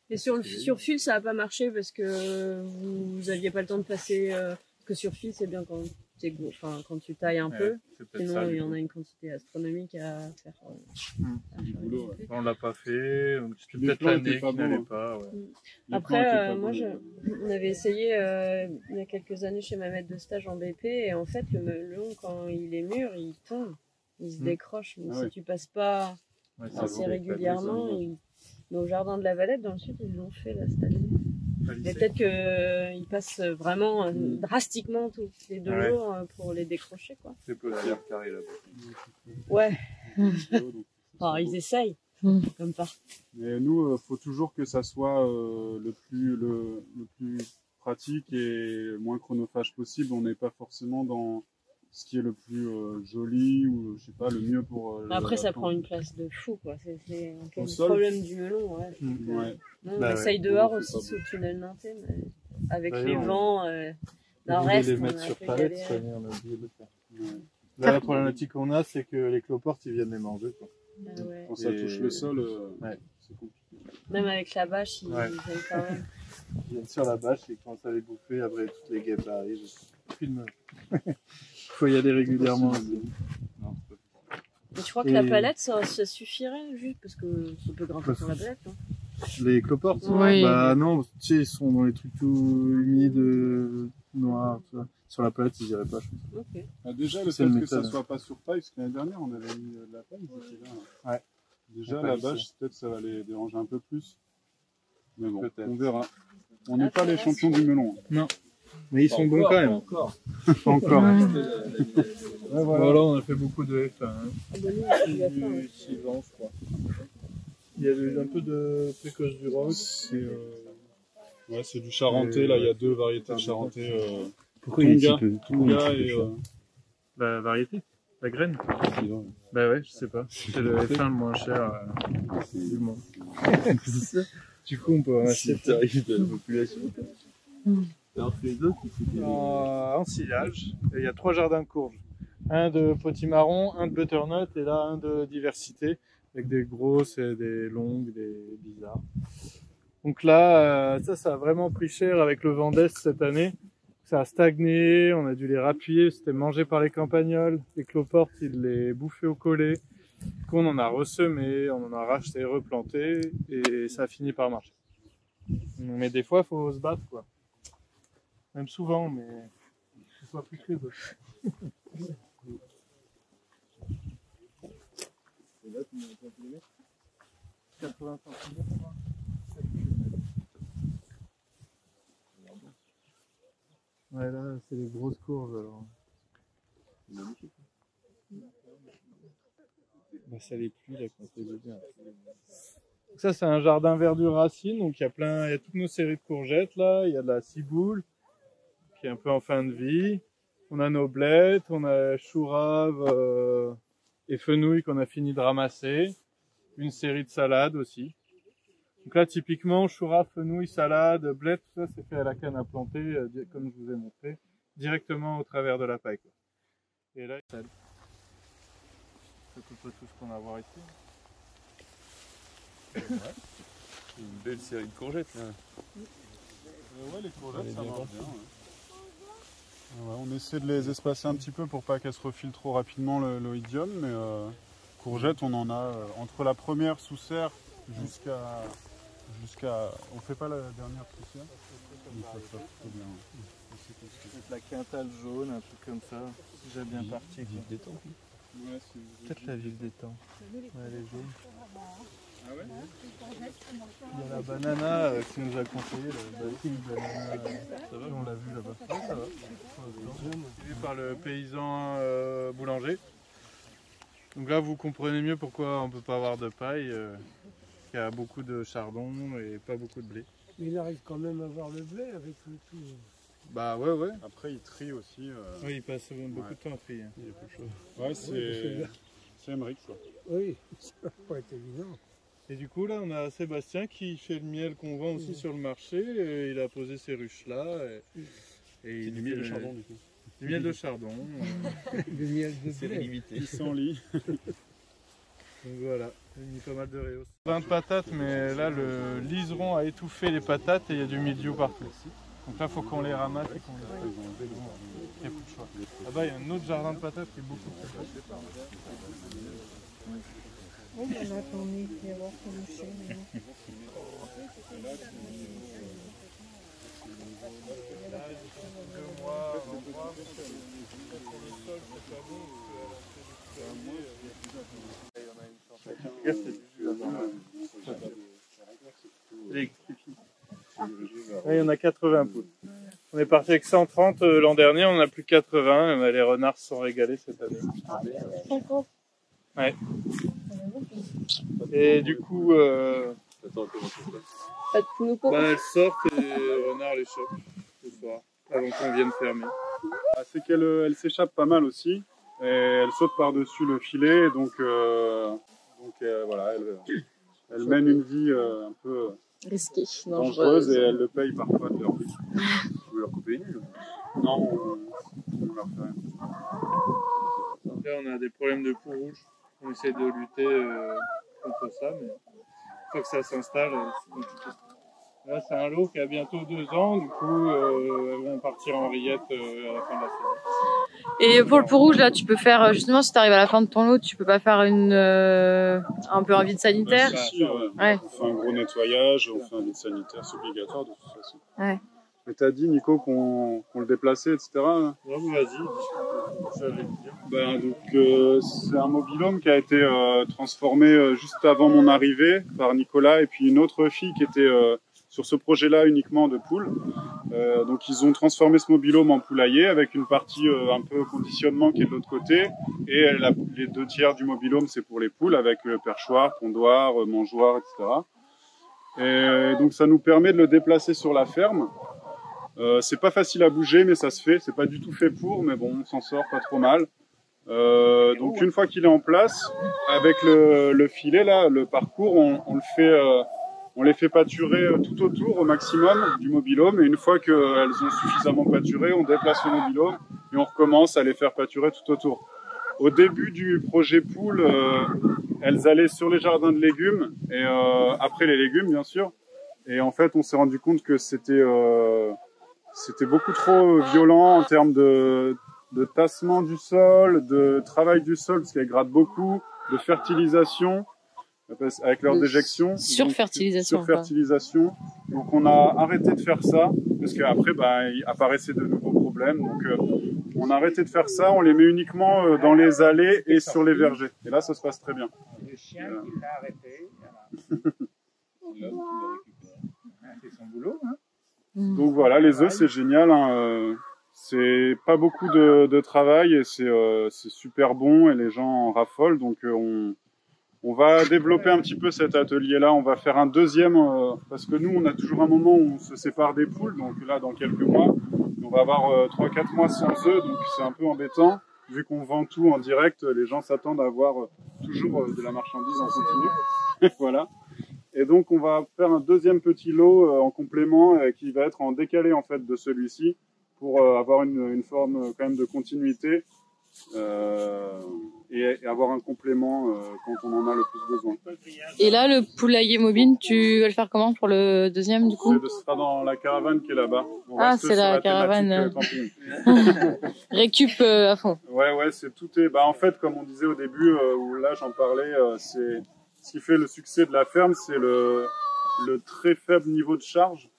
Et sur le sur fil, ça a pas marché parce que vous, vous aviez pas le temps de passer. euh, parce que sur fil, c'est bien quand gros, enfin quand tu tailles un Ouais, peu. Sinon, ça, il y en a une quantité astronomique à faire. euh, à faire. On l'a pas fait, c'était peut-être l'année qui n'allait hein. pas. Ouais. Plans Après, euh, pas moi, je, on avait essayé euh, il y a quelques années chez ma maître de stage en BP et en fait, le melon, quand il est mûr, il tombe, il se Mm. décroche. Mais Ah si ouais. tu passes pas assez régulièrement, il- mais au jardin de la Valette, dans le sud, ils l'ont fait là cette année. Mais peut-être qu'il passe vraiment euh, drastiquement tous les deux ouais. jours euh, pour les décrocher, quoi. C'est possible. carré là-bas. Ouais. Alors, ils essayent, comme pas. Mais nous, euh, faut toujours que ça soit euh, le plus le, le plus pratique et le moins chronophage possible. On n'est pas forcément dans ce qui est le plus euh, joli ou je sais pas le mieux pour. euh, Après, ça plante. prend une place de fou, quoi. C'est un peu le problème du melon, ouais. Mm, ouais. Nous, on Bah ouais. essaye dehors Ouais, aussi sous le tunnel nantais, mais avec Ouais, les on- vents, euh, On voulait les on a mettre sur palette, ça, on a oublié de le faire. Là, la problématique qu'on a, c'est que les cloportes, ils viennent les manger. Quoi. Ah ouais. Quand ça Et- touche le sol, euh, Ouais. c'est compliqué. Même avec la bâche, ils Ouais. ils viennent quand même. Ils viennent sur la bâche et quand ça les bouffer, après toutes les guêpes arrivent. Filme. Faut y aller régulièrement. Mais tu crois que Et- la palette, ça, ça suffirait juste parce que ça peut grimper Bah, sur la palette, non Les cloportes Oui. Bah non, tu sais, ils sont dans les trucs tout humides, euh, noirs, tout ça. Sur la palette, ils iraient pas, je pense. Ok. Ah, déjà, le C'est fait le que ça méthode. soit pas sur paille, parce que l'année dernière, on avait mis euh, de la paille, là. Ouais. Déjà, La bâche, peut-être ça va les déranger un peu plus. Mais bon, on verra. On Ah, n'est pas les champions du melon. Non. Mais ils sont bons quand même. pas encore. Pas encore. Voilà. on a fait beaucoup de F1. hein. Ah bah y a suivant, je crois. Il y a eu un peu de précoce du rock. C'est euh, ouais, c'est du charentais, là, il y a deux variétés de charentais. Euh, Pourquoi il Tonga, si peu- est et... euh, La variété La graine Bah ouais, je sais pas. C'est le F1 le moins cher euh, du monde. Du coup, on peut de la population. En ensilage. Et il y a trois jardins de courges. Un de potimarron, un de butternut et là un de diversité avec des grosses et des longues, des bizarres. Donc là, euh, ça, ça a vraiment pris cher avec le vent d'Est cette année. Ça a stagné, on a dû les rappuyer, c'était mangé par les campagnols. Les cloportes, ils les bouffaient au collet. Du coup, on en a ressemé, on en a racheté, replanté et ça a fini par marcher. Mais des fois, faut se battre, quoi. Même souvent, mais ce soit plus crédible. Et là, tu mets un centimètre 80 cm. Ouais, là, c'est les grosses courges alors. Magnifique. Bah, ça les pluie là quand c'est bien. Ça, c'est un jardin verdure racine, donc il y a plein, il y a toutes nos séries de courgettes là, il y a de la ciboule qui est un peu en fin de vie. On a nos blettes, on a chou rave euh, et fenouil qu'on a fini de ramasser. Une série de salades aussi. Donc là, typiquement, chou rave, fenouil, salade, blettes, tout ça, c'est fait à la canne à planter, euh, comme je vous ai montré, directement au travers de la paille. Quoi. Et là, ça- près tout ce qu'on a à voir ici. Une belle série de courgettes. Là. ouais, les courgettes, ça marche bien. ouais. Ouais, on essaie de les espacer un petit peu pour pas qu'elles se refilent trop rapidement le- l'oïdium, mais euh, courgettes, on en a euh, entre la première sous serre jusqu'à jusqu'à. On fait pas la dernière sous serre? Ça bien. C'est la quintale jaune, un truc comme ça. J'ai bien parti. Vive des temps. Peut-être la ville des temps. Ouais, elle est jaune. Ah ouais Il y a la banana euh, qui nous a conseillé, banana. Ça va, on l'a vu là-bas. Ouais, ça va. Vu par le paysan euh, boulanger. Donc là, vous comprenez mieux pourquoi on peut pas avoir de paille. euh, Il y a beaucoup de chardon et pas beaucoup de blé. Mais il arrive quand même à avoir le blé avec le tout. Bah ouais, ouais. Après, ils trient aussi. euh, Oui, il passe beaucoup Ouais. de temps à trier. Il y a peu de choses. Ouais, c'est. C'est quoi. Oui, ça va pas être évident. Et du coup, là, on a Sébastien qui fait le miel qu'on vend aussi sur le marché. Et il a posé ses ruches là. Et, et C'est il du miel de chardon, du coup. Du miel de chardon. euh, Le miel de C'est limité. S'enlit. Donc voilà, j'ai mis pas mal de réos. 20 patates, mais là le liseron a étouffé les patates et il y a du milieu partout. Donc là, il faut qu'on les ramasse et qu'on les Il n'y a plus de choix. Là-bas, il y a un autre jardin de patates qui est beaucoup plus petit. Oui, il y en a qu'on est qui avoir commencé. Regarde, c'est du jus là-bas. Électrifie. Là, il y en a 80 poules. On est parti avec 130 euh, l'an dernier, on en a plus 80, mais les renards se sont régalés cette année. Ouais. Et du coup, euh, Attends, comment ça se passe Pas de poules au pot. bah, elles sortent et les renards les chopent. soir, avant qu'on vienne fermer. Ah, C'est qu'elle euh, elle s'échappe pas mal aussi. Et elle saute par-dessus le filet. Donc, euh, donc euh, voilà, elle, elle mène une vie euh, un peu Risqué, dangereuse dangereuse. et elle le paye parfois de leur vie. Vous leur coupez une huile Non, on, on leur fait rien. Là, on a des problèmes de peau rouge. On essaie de lutter euh, contre ça, mais une fois que ça s'installe, euh, c'est compliqué. Là, c'est un lot qui a bientôt deux ans, du coup, euh, elle va partir en rillette euh, à la fin de la saison. Et pour le pot rouge, là, tu peux faire, euh, justement, si tu arrives à la fin de ton lot, tu peux pas faire une, euh, un peu un vide sanitaire? Bah. Ouais. On fait un gros nettoyage, on fait un vide sanitaire, c'est obligatoire de toute façon. Ouais. Mais t'as dit, Nico, qu'on qu'on le déplaçait, etc. mais vas-y. Ben, donc, euh, c'est un mobilhome qui a été euh, transformé euh, juste avant mon arrivée par Nicolas et puis une autre fille qui était euh, sur ce projet-là uniquement de poules. Euh, donc, ils ont transformé ce mobilhome en poulailler avec une partie euh, un peu conditionnement qui est de l'autre côté et la- les deux tiers du mobilhome c'est pour les poules avec le perchoir, pondoir, mangeoire, etc. Et donc, ça nous permet de le déplacer sur la ferme. Euh, c'est pas facile à bouger, mais ça se fait. C'est pas du tout fait pour, mais bon, on s'en sort pas trop mal. Euh, donc une fois qu'il est en place, avec le, le filet là, le parcours, on, on le fait, euh, on les fait pâturer euh, tout autour au maximum du mobilhome. Et une fois qu'elles ont suffisamment pâturé, on déplace le mobilhome et on recommence à les faire pâturer tout autour. Au début du projet poule, euh, elles allaient sur les jardins de légumes et euh, après les légumes bien sûr. Et en fait, on s'est rendu compte que c'était c'était beaucoup trop violent en termes de, de tassement du sol, de travail du sol, parce qu'elle gratte beaucoup, de fertilisation avec leur déjection. Surfertilisation. Surfertilisation. Donc on a arrêté de faire ça, parce qu'après, bah, il apparaissait de nouveaux problèmes. Donc euh, on a arrêté de faire ça, on les met uniquement euh, dans les allées et sur les vergers. Et là, ça se passe très bien. Le chien qui l'a arrêté. C'est son boulot, hein. Donc voilà, les œufs, c'est génial. hein, euh, C'est pas beaucoup de, de travail et c'est euh, c'est super bon et les gens en raffolent. Donc euh, on, on va développer un petit peu cet atelier-là. On va faire un deuxième euh, parce que nous, on a toujours un moment où on se sépare des poules. Donc là, dans quelques mois, on va avoir euh, 3-4 mois sans œufs. Donc c'est un peu embêtant. Vu qu'on vend tout en direct, les gens s'attendent à avoir euh, toujours euh, de la marchandise en continu. voilà. Et donc on va faire un deuxième petit lot euh, en complément euh, qui va être en décalé en fait de celui-ci pour euh, avoir une, une forme quand même de continuité et, et avoir un complément quand on en a le plus besoin. Et là, le poulailler mobile, tu vas le faire comment pour le deuxième, du coup Ce sera dans la caravane qui est là-bas. Ah, c'est la thématique, caravane. Récup à fond. Ouais, ouais, c'est tout est. Bah, en fait, comme on disait au début, où là j'en parlais, c'est ce qui fait le succès de la ferme, c'est le, le très faible niveau de charge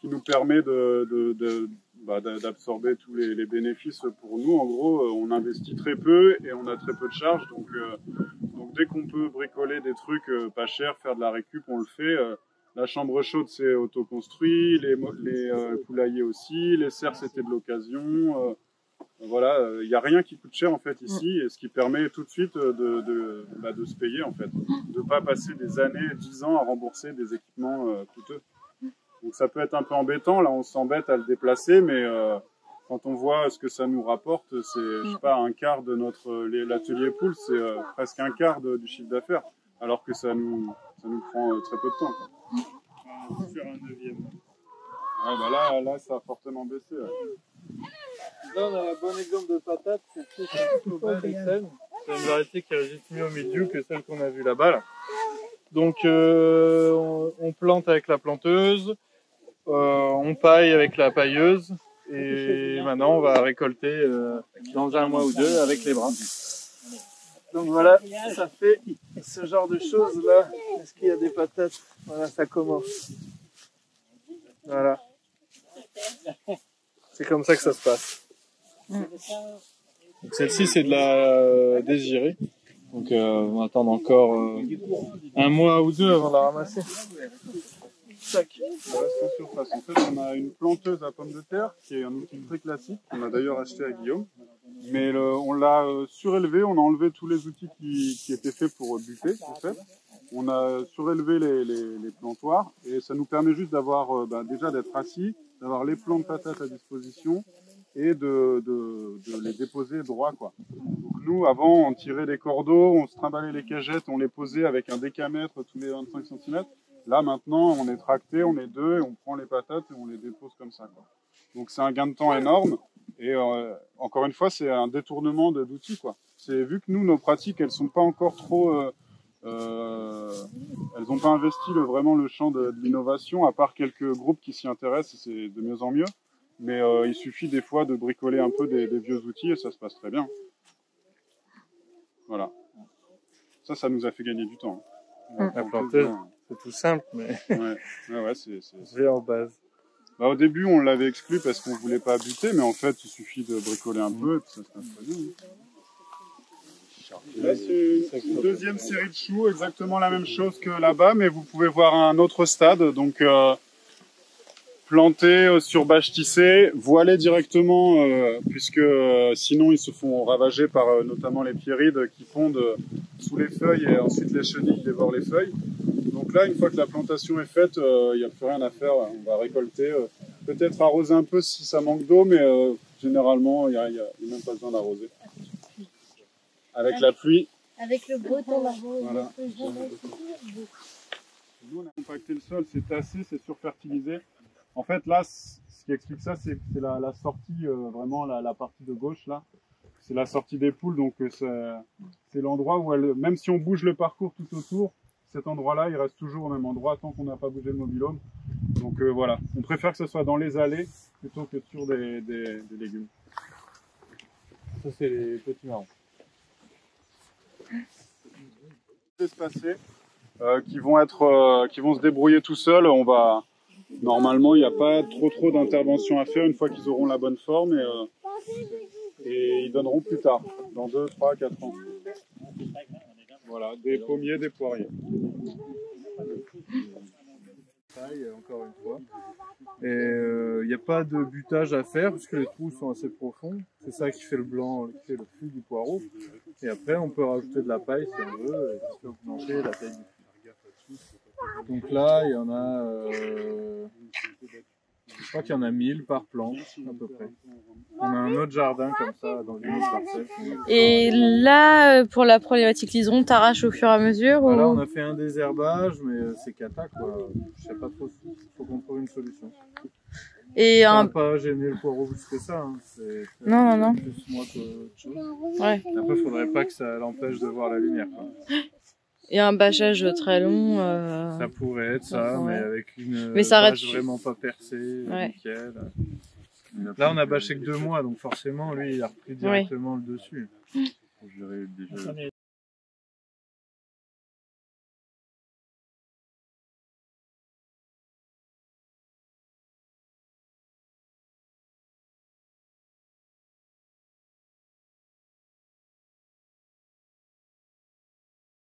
qui nous permet de, de, de- bah, d'a- d'absorber tous les, bénéfices pour nous. En gros, euh, on investit très peu et on a très peu de charges. Donc, euh, donc dès qu'on peut bricoler des trucs euh, pas chers, faire de la récup, on le fait. La chambre chaude, c'est auto-construit. Les, les poulaillers aussi. Les serres, c'était de l'occasion. Euh, voilà, il n'y a rien qui coûte cher en fait ici, et ce qui permet tout de suite euh, de, de, bah, de se payer en fait, de pas passer des années, 10 ans à rembourser des équipements euh, coûteux. Donc ça peut être un peu embêtant, là on s'embête à le déplacer, mais euh, quand on voit ce que ça nous rapporte, c'est je sais pas un quart de notre l'atelier poule, c'est euh, presque un quart de- du chiffre d'affaires, alors que ça nous ça nous prend euh, très peu de temps. quoi. On va faire un neuvième. Ah bah là là ça a fortement baissé. ouais. Là, on a un bon exemple de patate, c'est plutôt belle et saine. C'est une variété qui résiste mieux au milieu que celle qu'on a vue là-bas. Là. Donc euh, on, on plante avec la planteuse, euh, on paille avec la pailleuse et maintenant on va récolter euh, dans un mois ou deux avec les bras. Donc voilà, ça fait ce genre de choses là. Est-ce qu'il y a des patates? Voilà, ça commence. Voilà. C'est comme ça que ça se passe. Donc celle-ci c'est de la euh, désirée. Donc euh, on va attendre encore euh, un mois ou deux avant de la ramasser. En surface. En fait, on a une planteuse à pommes de terre qui est un outil très classique qu'on a d'ailleurs acheté à Guillaume. Mais le- on l'a euh, surélevé, on a enlevé tous les outils qui, qui étaient faits pour buter en fait. On a surélevé les, les, les plantoirs et ça nous permet juste d'avoir euh, bah, déjà d'être assis d'avoir les plants de patates à disposition et de, de, de les déposer droit quoi. Donc nous avant on tirait des cordeaux, on se trimballait les cagettes, on les posait avec un décamètre tous les 25 cm. Là maintenant on est tracté, on est deux et on prend les patates et on les dépose comme ça quoi. Donc c'est un gain de temps énorme et euh, encore une fois c'est un détournement d'outils. C'est vu que nous nos pratiques elles sont pas encore trop euh, euh, elles n'ont pas investi le, vraiment le champ de l'innovation, à part quelques groupes qui s'y intéressent, et c'est de mieux en mieux. Mais euh, il suffit des fois de bricoler un peu des, des vieux outils et ça se passe très bien. Voilà. Ça, ça nous a fait gagner du temps. hein. La planteuse, c'est tout simple, mais. Ouais, ouais, ouais c'est. c'est- en base. Bah, au début, on l'avait exclu parce qu'on voulait pas buter, mais en fait, il suffit de bricoler un peu et puis ça se passe très bien. hein. Là, c'est une deuxième série de choux, exactement la même chose que là-bas, mais vous pouvez voir un autre stade, donc euh, planté euh, sur bâche tissée, voilé directement, euh, puisque euh, sinon ils se font ravager par euh, notamment les pierrides qui pondent euh, sous les feuilles et ensuite les chenilles dévorent les feuilles. Donc là, une fois que la plantation est faite, euh, il n'y a plus rien à faire, on va récolter, euh, peut-être arroser un peu si ça manque d'eau, mais euh, généralement, il n'y a, même pas besoin d'arroser. Avec la pluie, Avec le beau temps là. Voilà. Nous, on a compacté le sol, c'est tassé, c'est surfertilisé. En fait, là, ce qui explique ça, c'est c'est la, la sortie, euh, vraiment la, la partie de gauche, là. C'est la sortie des poules, donc euh, c'est- l'endroit où, elle, même si on bouge le parcours tout autour, cet endroit-là, il reste toujours au même endroit tant qu'on n'a pas bougé le mobilhome. Donc euh, voilà, on préfère que ce soit dans les allées plutôt que sur des, des, des légumes. Ça, c'est les petits marrons. espacés qui vont être qui vont se débrouiller tout seuls. On va normalement il n'y a pas trop trop d'intervention à faire une fois qu'ils auront la bonne forme et, euh, ils donneront plus tard, dans 2, 3, 4 ans. Voilà, des pommiers, des poiriers. encore une fois. Et il n'y a pas de butage à faire puisque les trous sont assez profonds. C'est ça qui fait le blanc, qui fait le flux du poireau. Et après, on peut rajouter de la paille si on veut. Donc là, il y en a, euh, je crois qu'il y en a 1000 par plante à peu près. On a un autre jardin comme ça dans une autre parcelle. Et là, euh, pour la problématique liseron, t'arraches au fur et à mesure Voilà, ou... on a fait un désherbage, mais euh, c'est cata quoi. Je sais pas trop. Il faut qu'on trouve une solution. Et Ça un... pas gêner le poireau plus que ça. Hein. C'est Non, non, non. Plus moi qu'autre chose. Ouais. Après, faudrait pas que ça l'empêche de voir la lumière. Quoi. Et un bâchage très long. euh, Ça pourrait être ça, mais avec une Mais ça bâche reste- vraiment pas percée, Ouais. nickel. Là, on a bâché que deux mois, donc forcément, lui, il a repris directement le dessus. Déjà